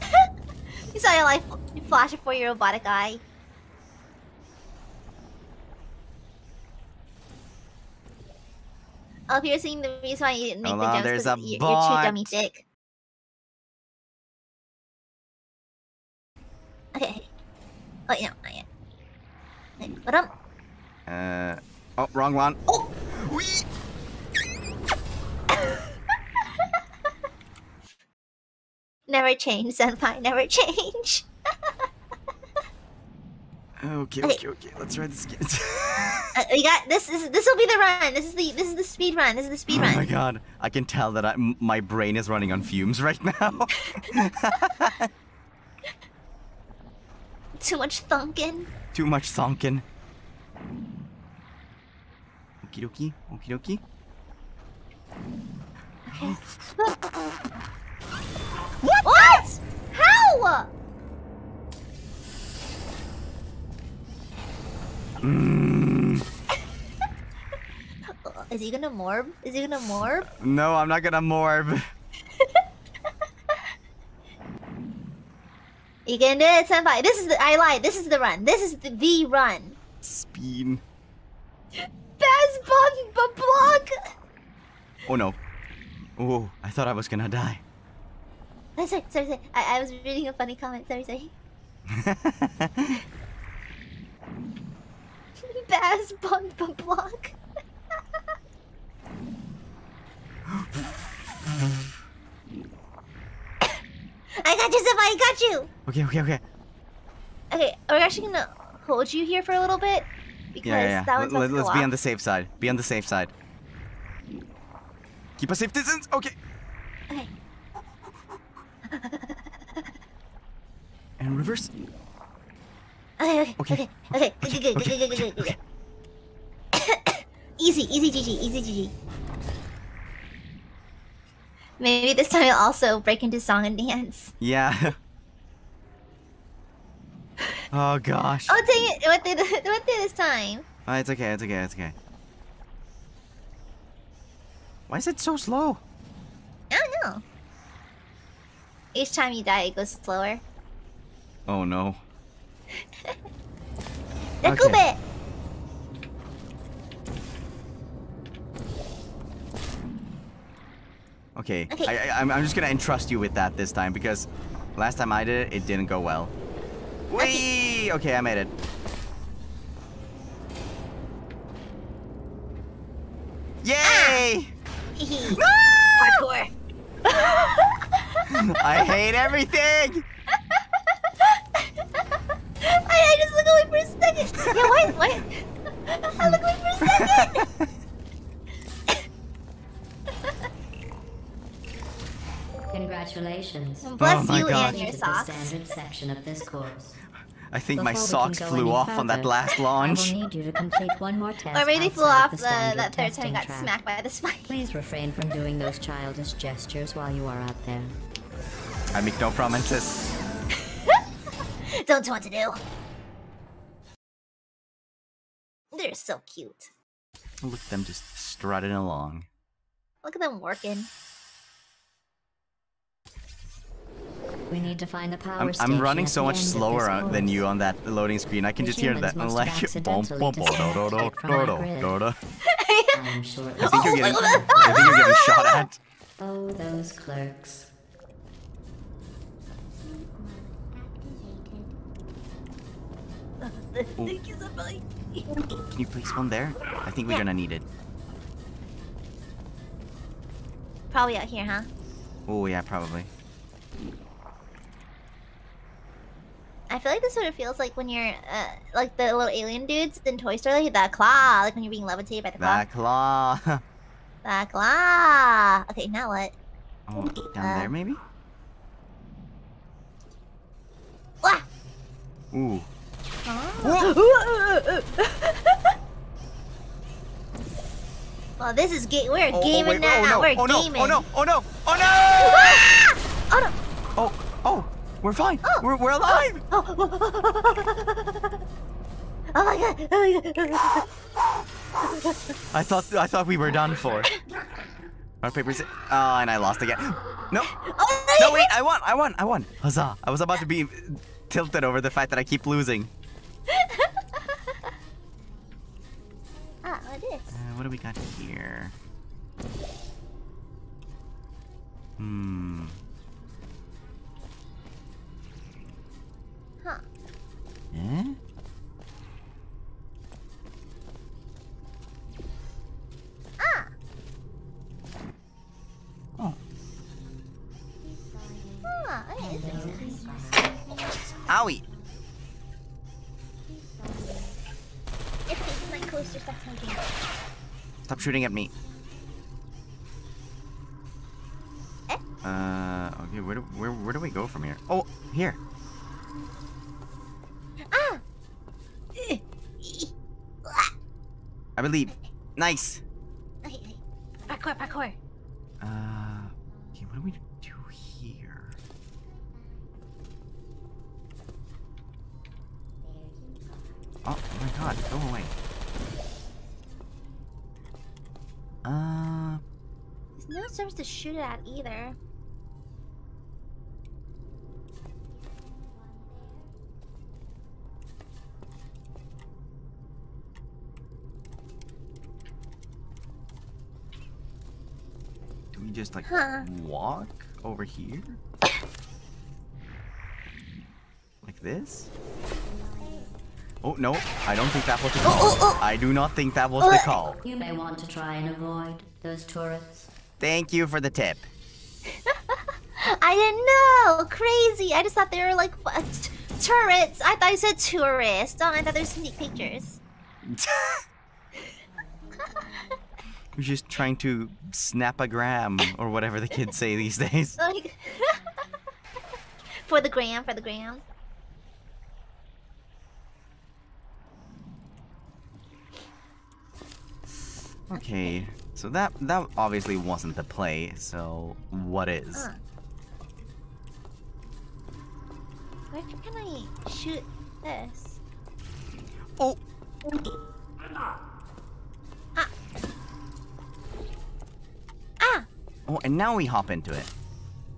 You saw your life flash before your robotic eye. Oh, if you're seeing the reason why you didn't make Hold the jumps, there's 'cause a you're, you're too dummy thick. Okay. Oh, no, not yet. Okay, What up? Uh oh, wrong one. Oh! Whee! Never change, senpai. Never change. Okay, Okay. okay, okay. Let's try this again. Uh, we got this. Is this will be the run? This is the this is the speed run. This is the speed oh run. Oh my god. I can tell that I, m- my brain is running on fumes right now. Too much thunking. Too much thonkin. Okie dokie, okie dokie. What? What? How? Mm, Is he gonna morb? Is he gonna morb? no, I'm not gonna morb. You can do it, senpai. This is the. I lied. This is the run. This is the, the run. Speed. Button, but block. Oh no. Oh, I thought I was gonna die. Oh, sorry, sorry, sorry. I, I was reading a funny comment. Sorry, sorry. Bass but block. I got you, Senpai. I got you. okay, okay, okay. Okay, we're actually gonna hold you here for a little bit because yeah, yeah, yeah. Let, us be on the safe side. Be on the safe side. Keep a safe distance. Okay. Okay. and reverse. Okay. Okay. Okay. Okay. Okay. Okay. Okay. okay. okay. easy. Easy. GG. Easy. GG. Maybe this time you'll also break into song and dance. Yeah. oh gosh. Oh, dang it! What did what did this time? Oh, it's okay. It's okay. It's okay. Why is it so slow? I don't know. Each time you die, it goes slower. Oh no. Dakube! Okay. Okay. I, I, I'm, I'm just gonna entrust you with that this time because last time I did it, it didn't go well. Whee! Okay, I made it. Yay! Hehe. No! Parkour. I hate everything. I, I just look away for a second. Yeah, why? Why? I look away for a second. Congratulations. Oh Bless my you God. and your Completed the standard section of this course. I think my Before we socks flew any off on that further, last I launch. will need you to complete one more test. Or maybe they flew off the the, that third time testing and got track. smacked by the spike. Please refrain from doing those childish gestures while you are out there. I make no promises. Don't know what to do. They're so cute. Look at them just strutting along. Look at them working. We need to find the power I'm, I'm running so much slower than you on that loading screen. I can just hear that. I'm like, have bum, accidentally bum, bum, do, do, disconnected from do, do, do. I'm sure I think you're getting, I think you're getting shot at. Oh, those clerks. Thank you, somebody. Can you place one there? I think we're Yeah. gonna need it. Probably out here, huh? Oh yeah, probably. I feel like this sort of feels like when you're, uh, like the little alien dudes in Toy Story, like that claw, like when you're being levitated by the claw. That claw. That claw. Okay, now what? Oh, down Uh, there maybe? Wah! Ooh. Oh. well, this is ga- we're Oh, oh, gaming wait, now. oh, no, We're oh, no, gaming. oh no, oh no, oh no! Ah! Oh no! Oh, oh, we're fine. Oh. We're, we're alive. Oh, oh my god! Oh my god! I thought I thought we were done for. Our papers. Oh, and I lost again. No, Oh, no, wait! I won! I won! I won! Huzzah! I was about to be tilted over the fact that I keep losing. ah, what is? Uh, what do we got here? Hmm. Eh? Ah. Oh. Owie! Stop shooting at me. Eh? Uh, okay, where do, where, where do we go from here? Oh, here. Ah! I believe. Nice. Okay, okay. Parkour, parkour. Uh, okay, what do we do here? Oh, my god, go away. Uh, There's no surface to shoot it at either. Do we just like Huh. walk over here? like this? Oh, no, I don't think that was the call. oh, oh. oh. I do not think that was the call. You may want to try and avoid those turrets. Thank you for the tip. I didn't know. Crazy. I just thought they were like f- t- turrets. I thought you said tourists. Oh, I thought they were sneak pictures. Just trying to snap a gram or whatever the kids say these days. Like for the gram, for the gram. Okay, so that that obviously wasn't the play. So what is? Uh. Where can I shoot this? Oh, Ah! Oh, and now we hop into it.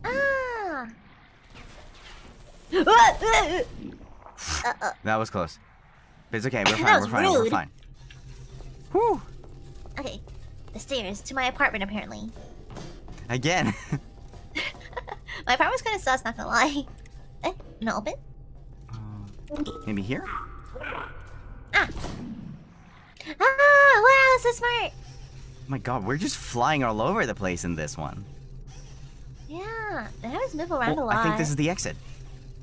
Ah! That was close. But it's okay. We're fine. We're fine. We're fine. Whew. okay, the stairs to my apartment apparently. Again. My apartment's kind of sus, not gonna lie. Eh, no open? Uh, maybe here. Ah! Ah! Wow, so smart! Oh my God, we're just flying all over the place in this one. Yeah, they always move around a Oh, lot. I think this is the exit.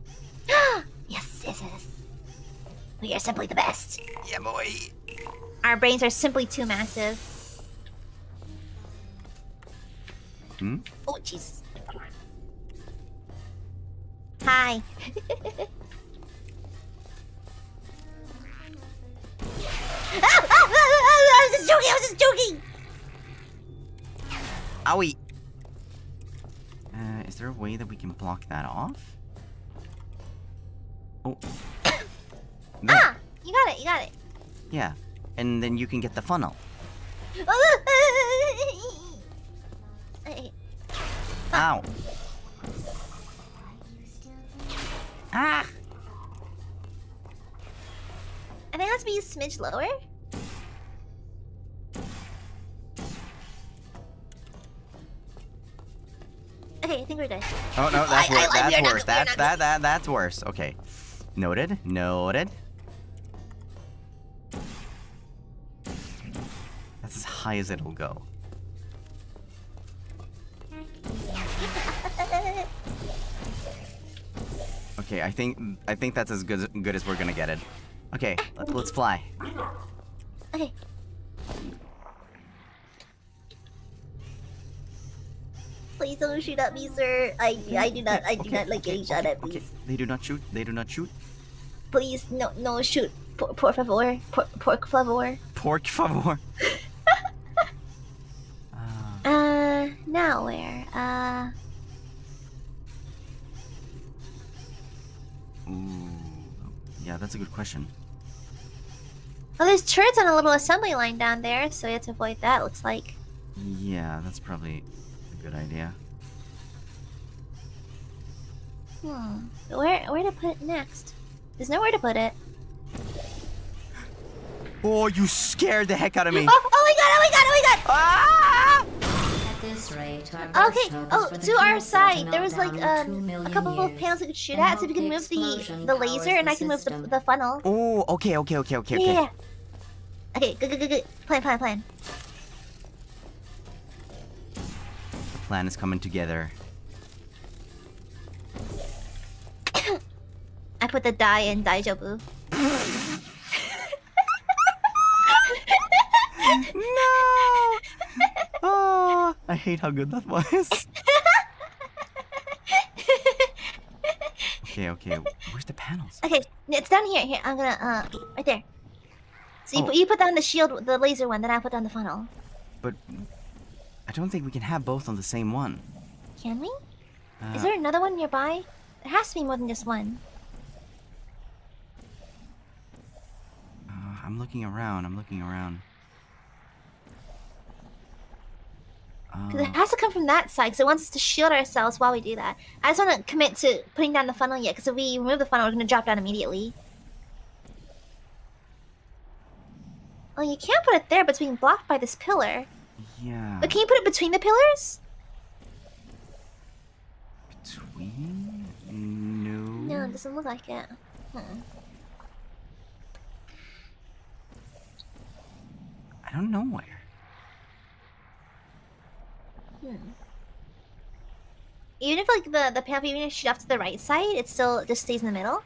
yes, yes, yes. We are simply the best. Yeah, boy. Our brains are simply too massive. Hmm. Oh, Jesus. Hi. ah, ah, ah, ah, I was just joking, I was just joking! Owie. Uh, is there a way that we can block that off? Oh. Ah! You got it, you got it. Yeah. And then you can get the funnel. Ow. Ah! I think it has to be a smidge lower. Think we're good. Oh no, that's I- worse. I- I- that's we're worse. That's that that that's worse. Okay. Noted. Noted. That's as high as it'll go. Okay, I think I think that's as good good as we're gonna get it. Okay, let's fly. Okay. Please don't shoot at me, sir. I I do not I do Okay, not like okay, getting shot okay, at. Okay, Please, they do not shoot. They do not shoot. please, no no shoot. Por, por favor, por, por favor. Pork favor. Uh, Uh, now where? Uh, ooh. Yeah, that's a good question. well, there's turrets on a little assembly line down there, so we have to avoid that. Looks like. Yeah, that's probably good idea. Hmm. Where where to put it next? There's nowhere to put it. Oh, you scared the heck out of me. Oh, oh my god! Oh my god! Oh my god! ah! Rate, Okay, best hope is oh, to our side, there was like down in two um, a million couple of panels we could shoot and at, so if you hope can move the the powers laser, and I can move the, the funnel. Oh, okay, okay, okay, okay, okay. Yeah. Okay, good, good, good, good. Plan, plan, plan. Plan is coming together. I put the die in Daijobu. no! Oh, I hate how good that was. okay, okay. Where's the panels? Okay, it's down here. Here, I'm gonna uh, right there. So you Oh. put you put down the shield, the laser one, then I put down the funnel. But I don't think we can have both on the same one. Can we? Uh, Is there another one nearby? There has to be more than just one. uh, I'm looking around. I'm looking around. Because it has to come from that side, because it wants us to shield ourselves while we do that. I just want to commit to putting down the funnel yet, because if we remove the funnel, we're going to drop down immediately. Oh, you can't put it there, but it's being blocked by this pillar. Yeah. But can you put it between the pillars? Between? No. No, it doesn't look like it. Hmm. I don't know where. Hmm. Even if like the the panel even if shoot off to the right side, it still just stays in the middle.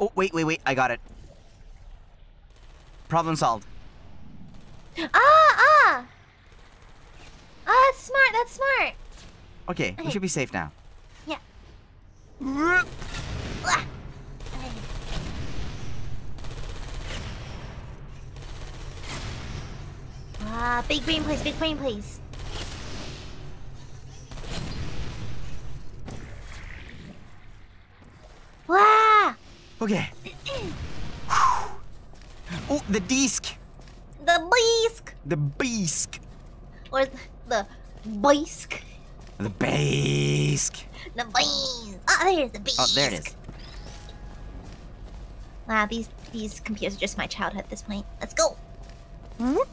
Oh, wait, wait, wait. I got it. Problem solved. Ah ah. Ah, that's smart. That's smart. Okay, we should be safe now. Yeah. Ah. Okay. Ah, big brain please, big brain please. Wow! Okay. oh, the disc. The Beesk. The Beesk. Or the Beesk. The Beesk. The beast. Ah, there's the beast. Oh, there it is. Wow, these these computers are just my childhood at this point. Let's go. Whoop.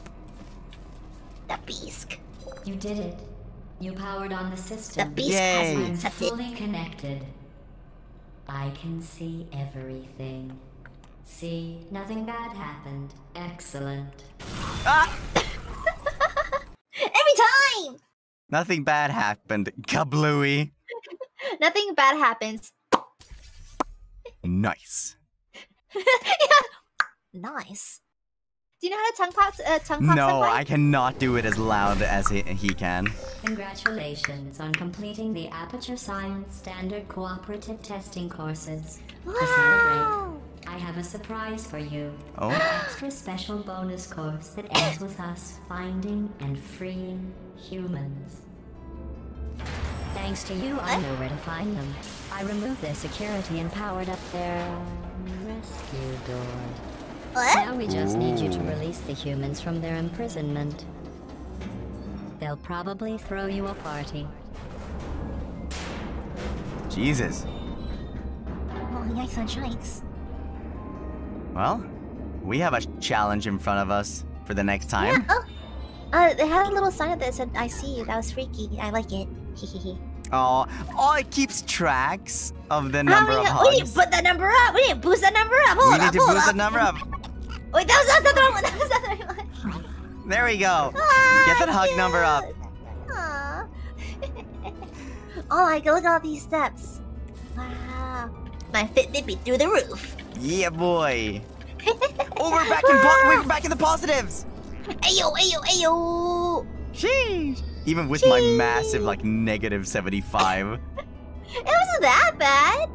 The Beesk. You did it. You powered on the system. The system. beast Yay. has I'm fully connected. I can see everything. See, nothing bad happened. Excellent. Ah! Every time. Nothing bad happened. Kablooey. Nothing bad happens. Nice. yeah. Nice. Do you know how to tongue pop? Uh, tongue pop No, senpai? I cannot do it as loud as he, he can. Congratulations on completing the Aperture Science Standard Cooperative Testing courses. To Wow. celebrate, I have a surprise for you. Oh, An extra special bonus course that ends with us finding and freeing humans. Thanks to you, I know where to find them. I removed their security and powered up their rescue door. What? Now we just need you to release the humans from their imprisonment. They'll probably throw you a party. Jesus. Oh, yikes on shikes. Well, we have a challenge in front of us for the next time. Yeah. Oh. Uh, they had a little sign up that said "I see you." That was freaky. I like it. Hehehe. Oh, oh, it keeps tracks of the number many- of We need hugs. to put that number up. We need to boost that number up. Hold We up, need to hold boost the up. number up. Wait, that was, that was not the wrong one. That was not the right one. There we go. Ah, Get that hug number up. cute. Aw. oh my god, look at all these steps. Wow. My Fitbit be through the roof. Yeah, boy. Oh, we're back in we're back in the positives. Ayo, ayo, ayo. Sheesh. Even with my massive like negative 75. It wasn't that bad.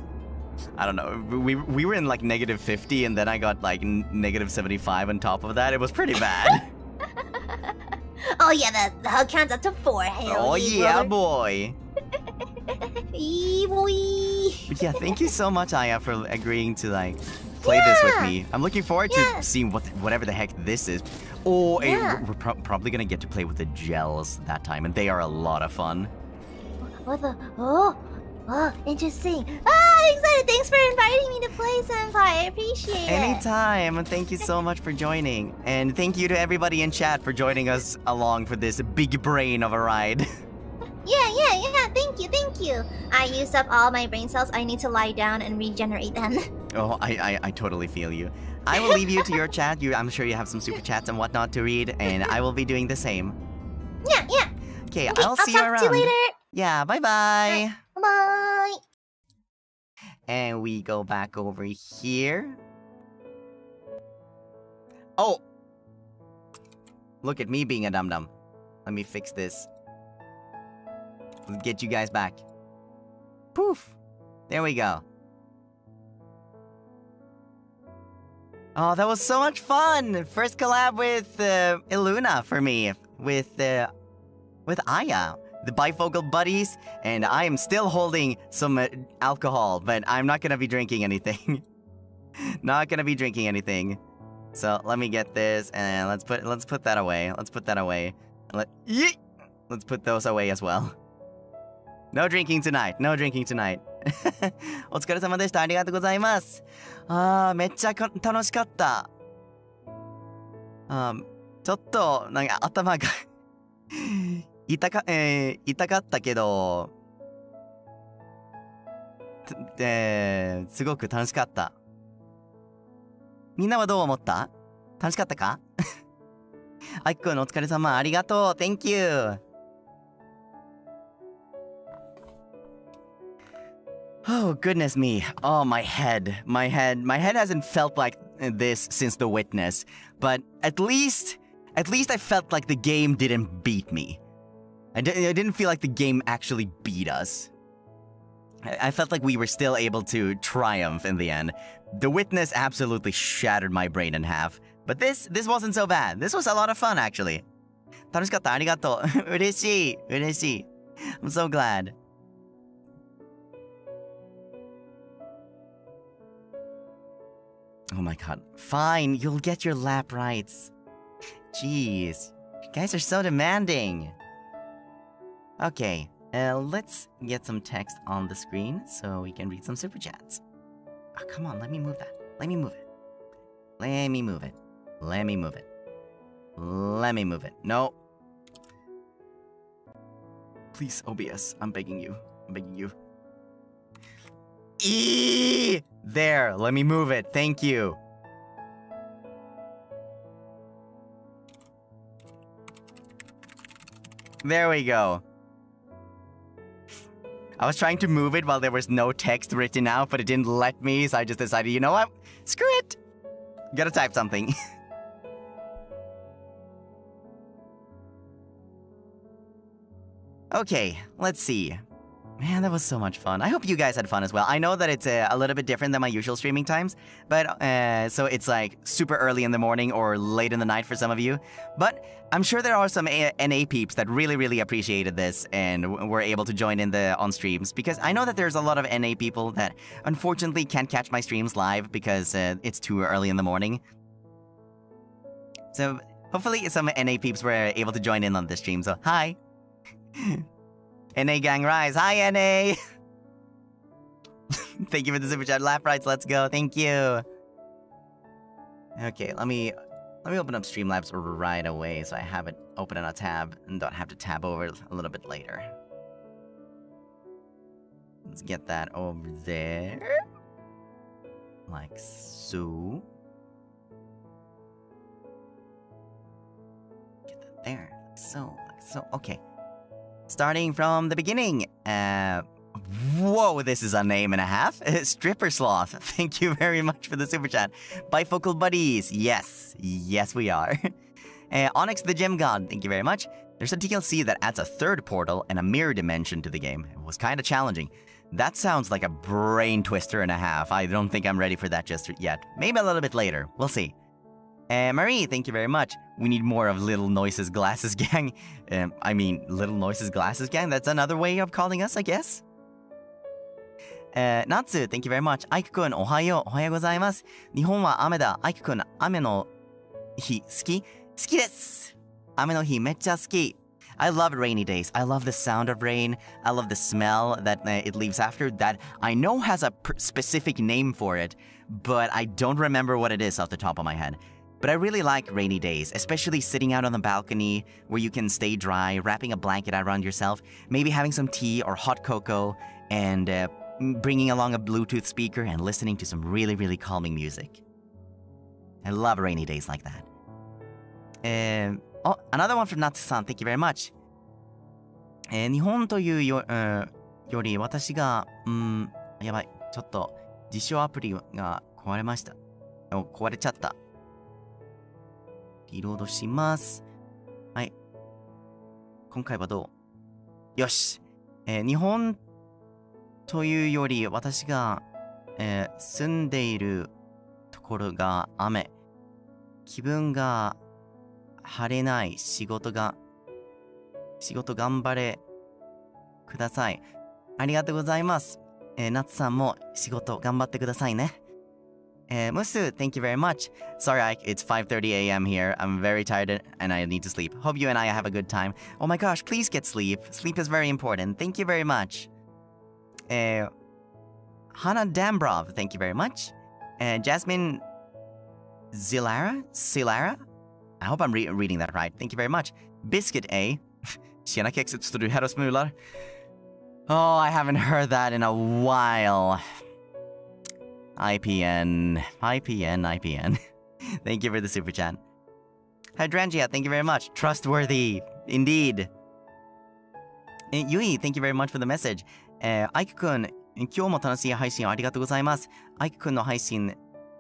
I don't know. We we were in like negative 50 and then I got like negative 75 on top of that. It was pretty bad. Oh yeah, the, the hug counts up to four. Hell oh yeah, brother. boy. Yeah, thank you so much, Aia, for agreeing to like play this with me. I'm looking forward Yeah. to seeing what whatever the heck this is. Oh, Yeah. we're, we're pro- probably gonna get to play with the gels that time, and they are a lot of fun. What the? Oh, oh, interesting. Ah, I'm excited. Thanks for inviting me to play, Senpai. I appreciate it. Anytime, thank you so much for joining. And thank you to everybody in chat for joining us along for this big brain of a ride. Yeah, yeah, yeah. Thank you, thank you. I used up all my brain cells. I need to lie down and regenerate them. oh, I, I, I totally feel you. I will leave you to your chat. You, I'm sure you have some super chats and whatnot to read, and I will be doing the same. yeah, yeah. Okay, I'll see talk you around. to you later. Yeah, bye bye. Bye. And we go back over here. Oh! Look at me being a dum dum. let me fix this. Let's get you guys back. Poof. There we go. Oh, that was so much fun! First collab with uh, Iluna for me, with uh, with Aia, the bifocal buddies, and I am still holding some uh, alcohol, but I'm not gonna be drinking anything. not gonna be drinking anything. So let me get this, and let's put let's put that away. Let's put that away. Let yeet! Let's put those away as well. No drinking tonight. No drinking tonight. お疲れ様でした。ありがとうございます。あー、めっちゃか楽しかった。あーちょっと、なんか頭が 痛か、えー、痛かったけど、えー、すごく楽しかった。みんなはどう思った楽しかったかあきくんお疲れ様。ありがとう。Thank you. Oh, goodness me. Oh, my head. My head. My head hasn't felt like this since The Witness. But at least, at least I felt like the game didn't beat me. I, di- I didn't feel like the game actually beat us. I-, I felt like we were still able to triumph in the end. The Witness absolutely shattered my brain in half. But this, this wasn't so bad. This was a lot of fun, actually. 楽しかった。ありがとう。嬉しい。嬉しい。I'm so glad. Oh my god. Fine, you'll get your lap rights. Jeez. You guys are so demanding. Okay, uh, let's get some text on the screen so we can read some super chats. Oh, come on, let me move that. Let me move it. Let me move it. Let me move it. Let me move it. No. Please, OBS, I'm begging you. I'm begging you. E There, let me move it. Thank you. There we go. I was trying to move it while there was no text written out, but it didn't let me, so I just decided, you know what? Screw it! Gotta type something. okay, let's see. Man, that was so much fun. I hope you guys had fun as well. I know that it's uh, a little bit different than my usual streaming times, but uh, so it's like super early in the morning or late in the night for some of you. But I'm sure there are some A- NA peeps that really, really appreciated this and were able to join in the on streams because I know that there's a lot of NA people that unfortunately can't catch my streams live because uh, it's too early in the morning. So hopefully some NA peeps were able to join in on this stream. So hi. NA Gang Rise. Hi, NA! Thank you for the super chat. Laugh rights, let's go. Thank you. Okay, let me let me open up Streamlabs right away so I have it open in a tab and don't have to tab over a little bit later. Let's get that over there. Like so. Get that there. So, like so. Okay. Starting from the beginning. Uh, whoa, this is a name and a half. Stripper Sloth. Thank you very much for the super chat. Bifocal Buddies. Yes, yes, we are. Uh, Onyx the Gem God. Thank you very much. There's a DLC that adds a third portal and a mirror dimension to the game. It was kind of challenging. That sounds like a brain twister and a half. I don't think I'm ready for that just yet. Maybe a little bit later. We'll see. Uh, Marie, thank you very much. We need more of Little Noises Glasses Gang. Um, I mean, Little Noises Glasses Gang? That's another way of calling us, I guess? Uh, Natsu, thank you very much. アイクくん、おはよう。おはようございます。日本は雨だ。アイクくん、雨の日、好き好きです雨の日めっちゃ好き I love rainy days. I love the sound of rain. I love the smell that uh, it leaves after that I know has a pr- specific name for it, but I don't remember what it is off the top of my head. But I really like rainy days, especially sitting out on the balcony where you can stay dry, wrapping a blanket around yourself, maybe having some tea or hot cocoa, and uh, bringing along a Bluetooth speaker and listening to some really, really calming music. I love rainy days like that. Um, oh, another one from Natsu-san. Thank you very much. えー日本というよ,、うんより私が、うん、やばい。ちょっと、実証アプリが壊れました。お壊れちゃった。 リロードします。はい。今回はどう？よし、えー日本というより私が、えー住んでいるところが雨。気分が晴れない仕事が、仕事頑張れください。ありがとうございます。えー、ナツさんも仕事頑張ってくださいね。Uh, Musu, thank you very much. Sorry, it's 5.30 a.m. here. I'm very tired and I need to sleep. Hope you and I have a good time. Oh my gosh, please get sleep. Sleep is very important. Thank you very much. Uh, Hannah Dambrov, thank you very much. Uh, Jasmine Zilara? Zilara? I hope I'm re reading that right. Thank you very much. Biscuit A. Tjena kexet, står du? Oh, I haven't heard that in a while. IPN, IPN, IPN. thank you for the super chat. Hydrangea, thank you very much. Trustworthy, indeed. Yui, thank you very much for the message. えー、アイクくん、今日も楽しい配信ありがとうございます。アイクくんの配信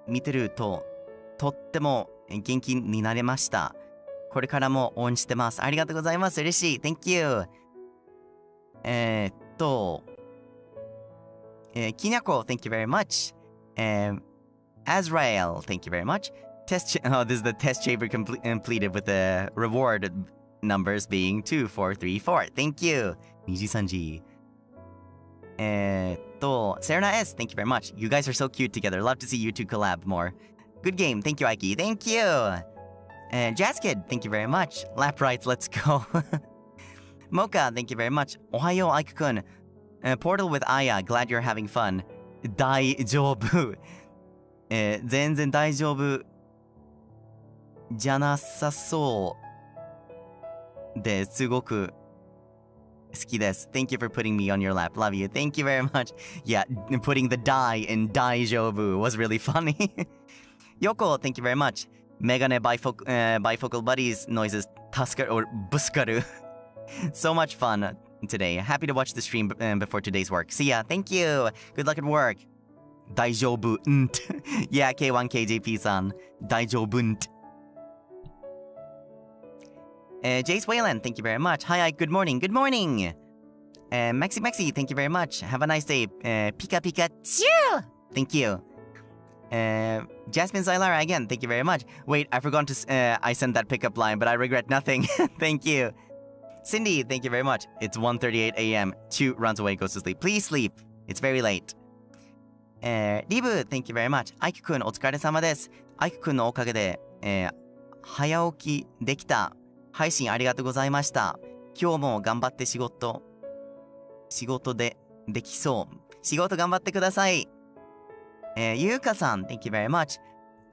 見てると、とっても元気になれました。これからも応援してます。ありがとうございます。嬉しい。Thank you. えー、っと、えー、きなこ、Thank you very much. Um, Azrael, thank you very much. Test oh, this is the test chamber completed um, with the reward numbers being 2, 4, 3, 4. Thank you, Niji Sanji. And eh, to, Serena S, thank you very much. You guys are so cute together. Love to see you two collab more. Good game. Thank you, Aiki. Thank you. Eh, and Kid. Thank you very much. Lap rights, let's go. Mocha, thank you very much. Ohio, Aiku-kun. Portal with Aia, glad you're having fun. 大丈夫。えー全然大丈夫じゃなさそうですごく好きです。Thank you for putting me on your lap. Love you. Thank you very much. Yeah, putting the die in daijoubu was really funny. Yoko, thank you very much. Megane bifoc- uh, bifocal buddies noises tusker or buskaru. so much fun today. Happy to watch the stream uh, before today's work. See ya. Thank you. Good luck at work. Daijoubu. yeah, K1KJP-san. Daijoubunt. Uh, Jace Wayland, thank you very much. Hi, Ike, good morning. Good morning. Uh, Maxi Maxi, thank you very much. Have a nice day. Uh, Pika Pika Chew! Thank you. Uh, Jasmine Zylara again, thank you very much. Wait, I forgot to. Uh, I sent that pickup line, but I regret nothing. thank you. Cindy, thank you very much. It's 1:38 a.m. Two runs away, goes to sleep. Please sleep. It's very late. Uh, Ribu, thank you very much. アイクくんお疲れ様です。アイクくんのおかげで、えー早起きできた。配信ありがとうございました。今日も頑張って仕事、仕事でできそう。仕事頑張ってください。えー、ゆうかさん、Thank you very much。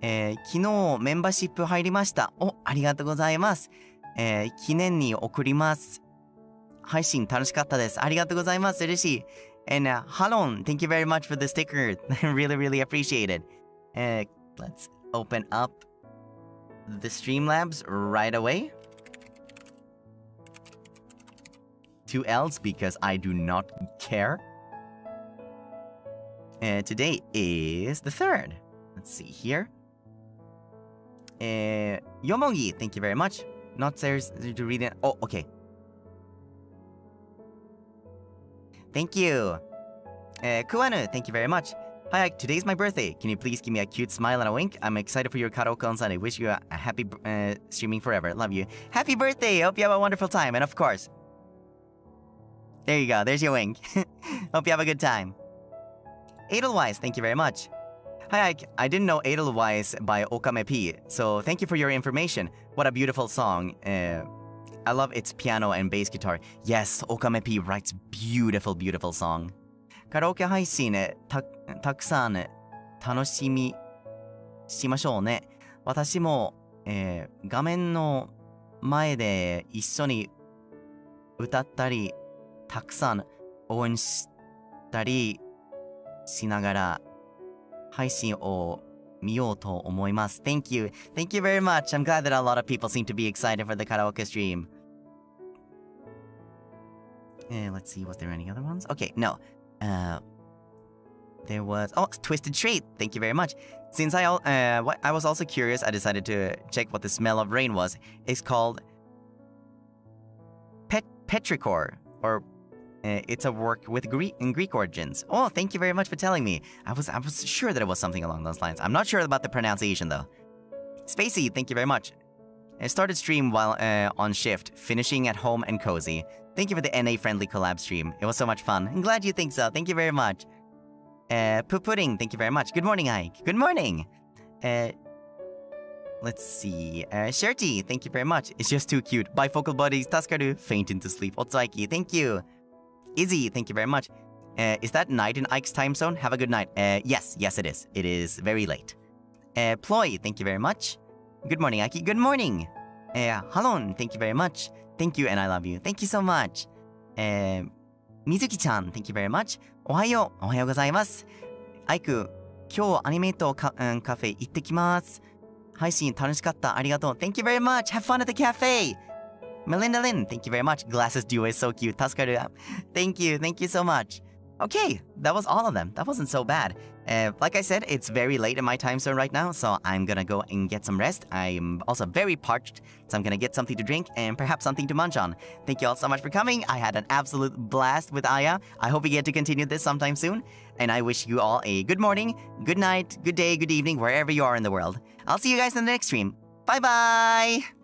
えー昨日メンバーシップ入りました。お、ありがとうございます。えー記念に送ります。配信楽しかったです。ありがとうございます。嬉しい。And、uh, Halon, thank you very much for the sticker. really, really appreciate it. Uh, let's open up the Streamlabs right away. Two L's because I do not care. And today is the third. Let's see here. Uh, Yomogi, thank you very much. Not serious to read it. Oh, okay. Thank you. Uh, Kuanu, thank you very much. Hi, today's my birthday. Can you please give me a cute smile and a wink? I'm excited for your karaoke on Sunday. Wish you a, a happy uh, streaming forever. Love you. Happy birthday! Hope you have a wonderful time. And of course, there you go. There's your wink. Hope you have a good time. Edelweiss, thank you very much. Hi, Ike. I didn't know Edelweiss by Okame P, so thank you for your information. What a beautiful song. Uh, I love its piano and bass guitar. Yes, Okame P writes beautiful, beautiful song. カラオケ配信ね、た、たくさんね、楽しみしましょうね。私も、えー画面の前で一緒に歌ったり、たくさん応援したりしながら 配信を見ようと思います。Thank you. Thank you very much. I'm glad that a lot of people seem to be excited for the karaoke stream. Uh, let's see, was there any other ones? Okay, no. Uh, there was oh Twisted Treat. Thank you very much. Since I al- uh what I was also curious, I decided to check what the smell of rain was. It's called Pet petrichor, or uh, it's a work with Greek in Greek origins. Oh, thank you very much for telling me. I was I was sure that it was something along those lines. I'm not sure about the pronunciation though. Spacey, thank you very much. I started stream while uh, on shift, finishing at home and cozy. Thank you for the NA friendly collab stream. It was so much fun. I'm glad you think so. Thank you very much. Uh, Pudding, thank you very much. Good morning, Ike. Good morning. Uh, let's see. Uh, Sherty, thank you very much. It's just too cute. Bifocal buddies, Taskaru, faint into sleep. Otsuaiki, thank you. Izzy, thank you very much. Uh, is that night in Ike's time zone? Have a good night. Uh, yes, yes, it is. It is very late. Uh, Ploy, thank you very much. Good morning, Aki. Good morning. Uh, Halon, thank you very much. Thank you, and I love you. Thank you so much. Uh, Mizuki-chan, thank you very much. おはよう。おはようございます。アイク、今日アニメートカ,、うん、カフェ行ってきます。配信楽しかった。ありがとう。Thank you very much. Have fun at the cafe. Melinda Lin, thank you very much. Glasses duo is so cute. Tuskaru, thank you, thank you so much. Okay, that was all of them. That wasn't so bad. Uh, like I said, it's very late in my time zone right now, so I'm gonna go and get some rest. I'm also very parched, so I'm gonna get something to drink and perhaps something to munch on. Thank you all so much for coming. I had an absolute blast with Aia. I hope we get to continue this sometime soon. And I wish you all a good morning, good night, good day, good evening, wherever you are in the world. I'll see you guys in the next stream. Bye bye!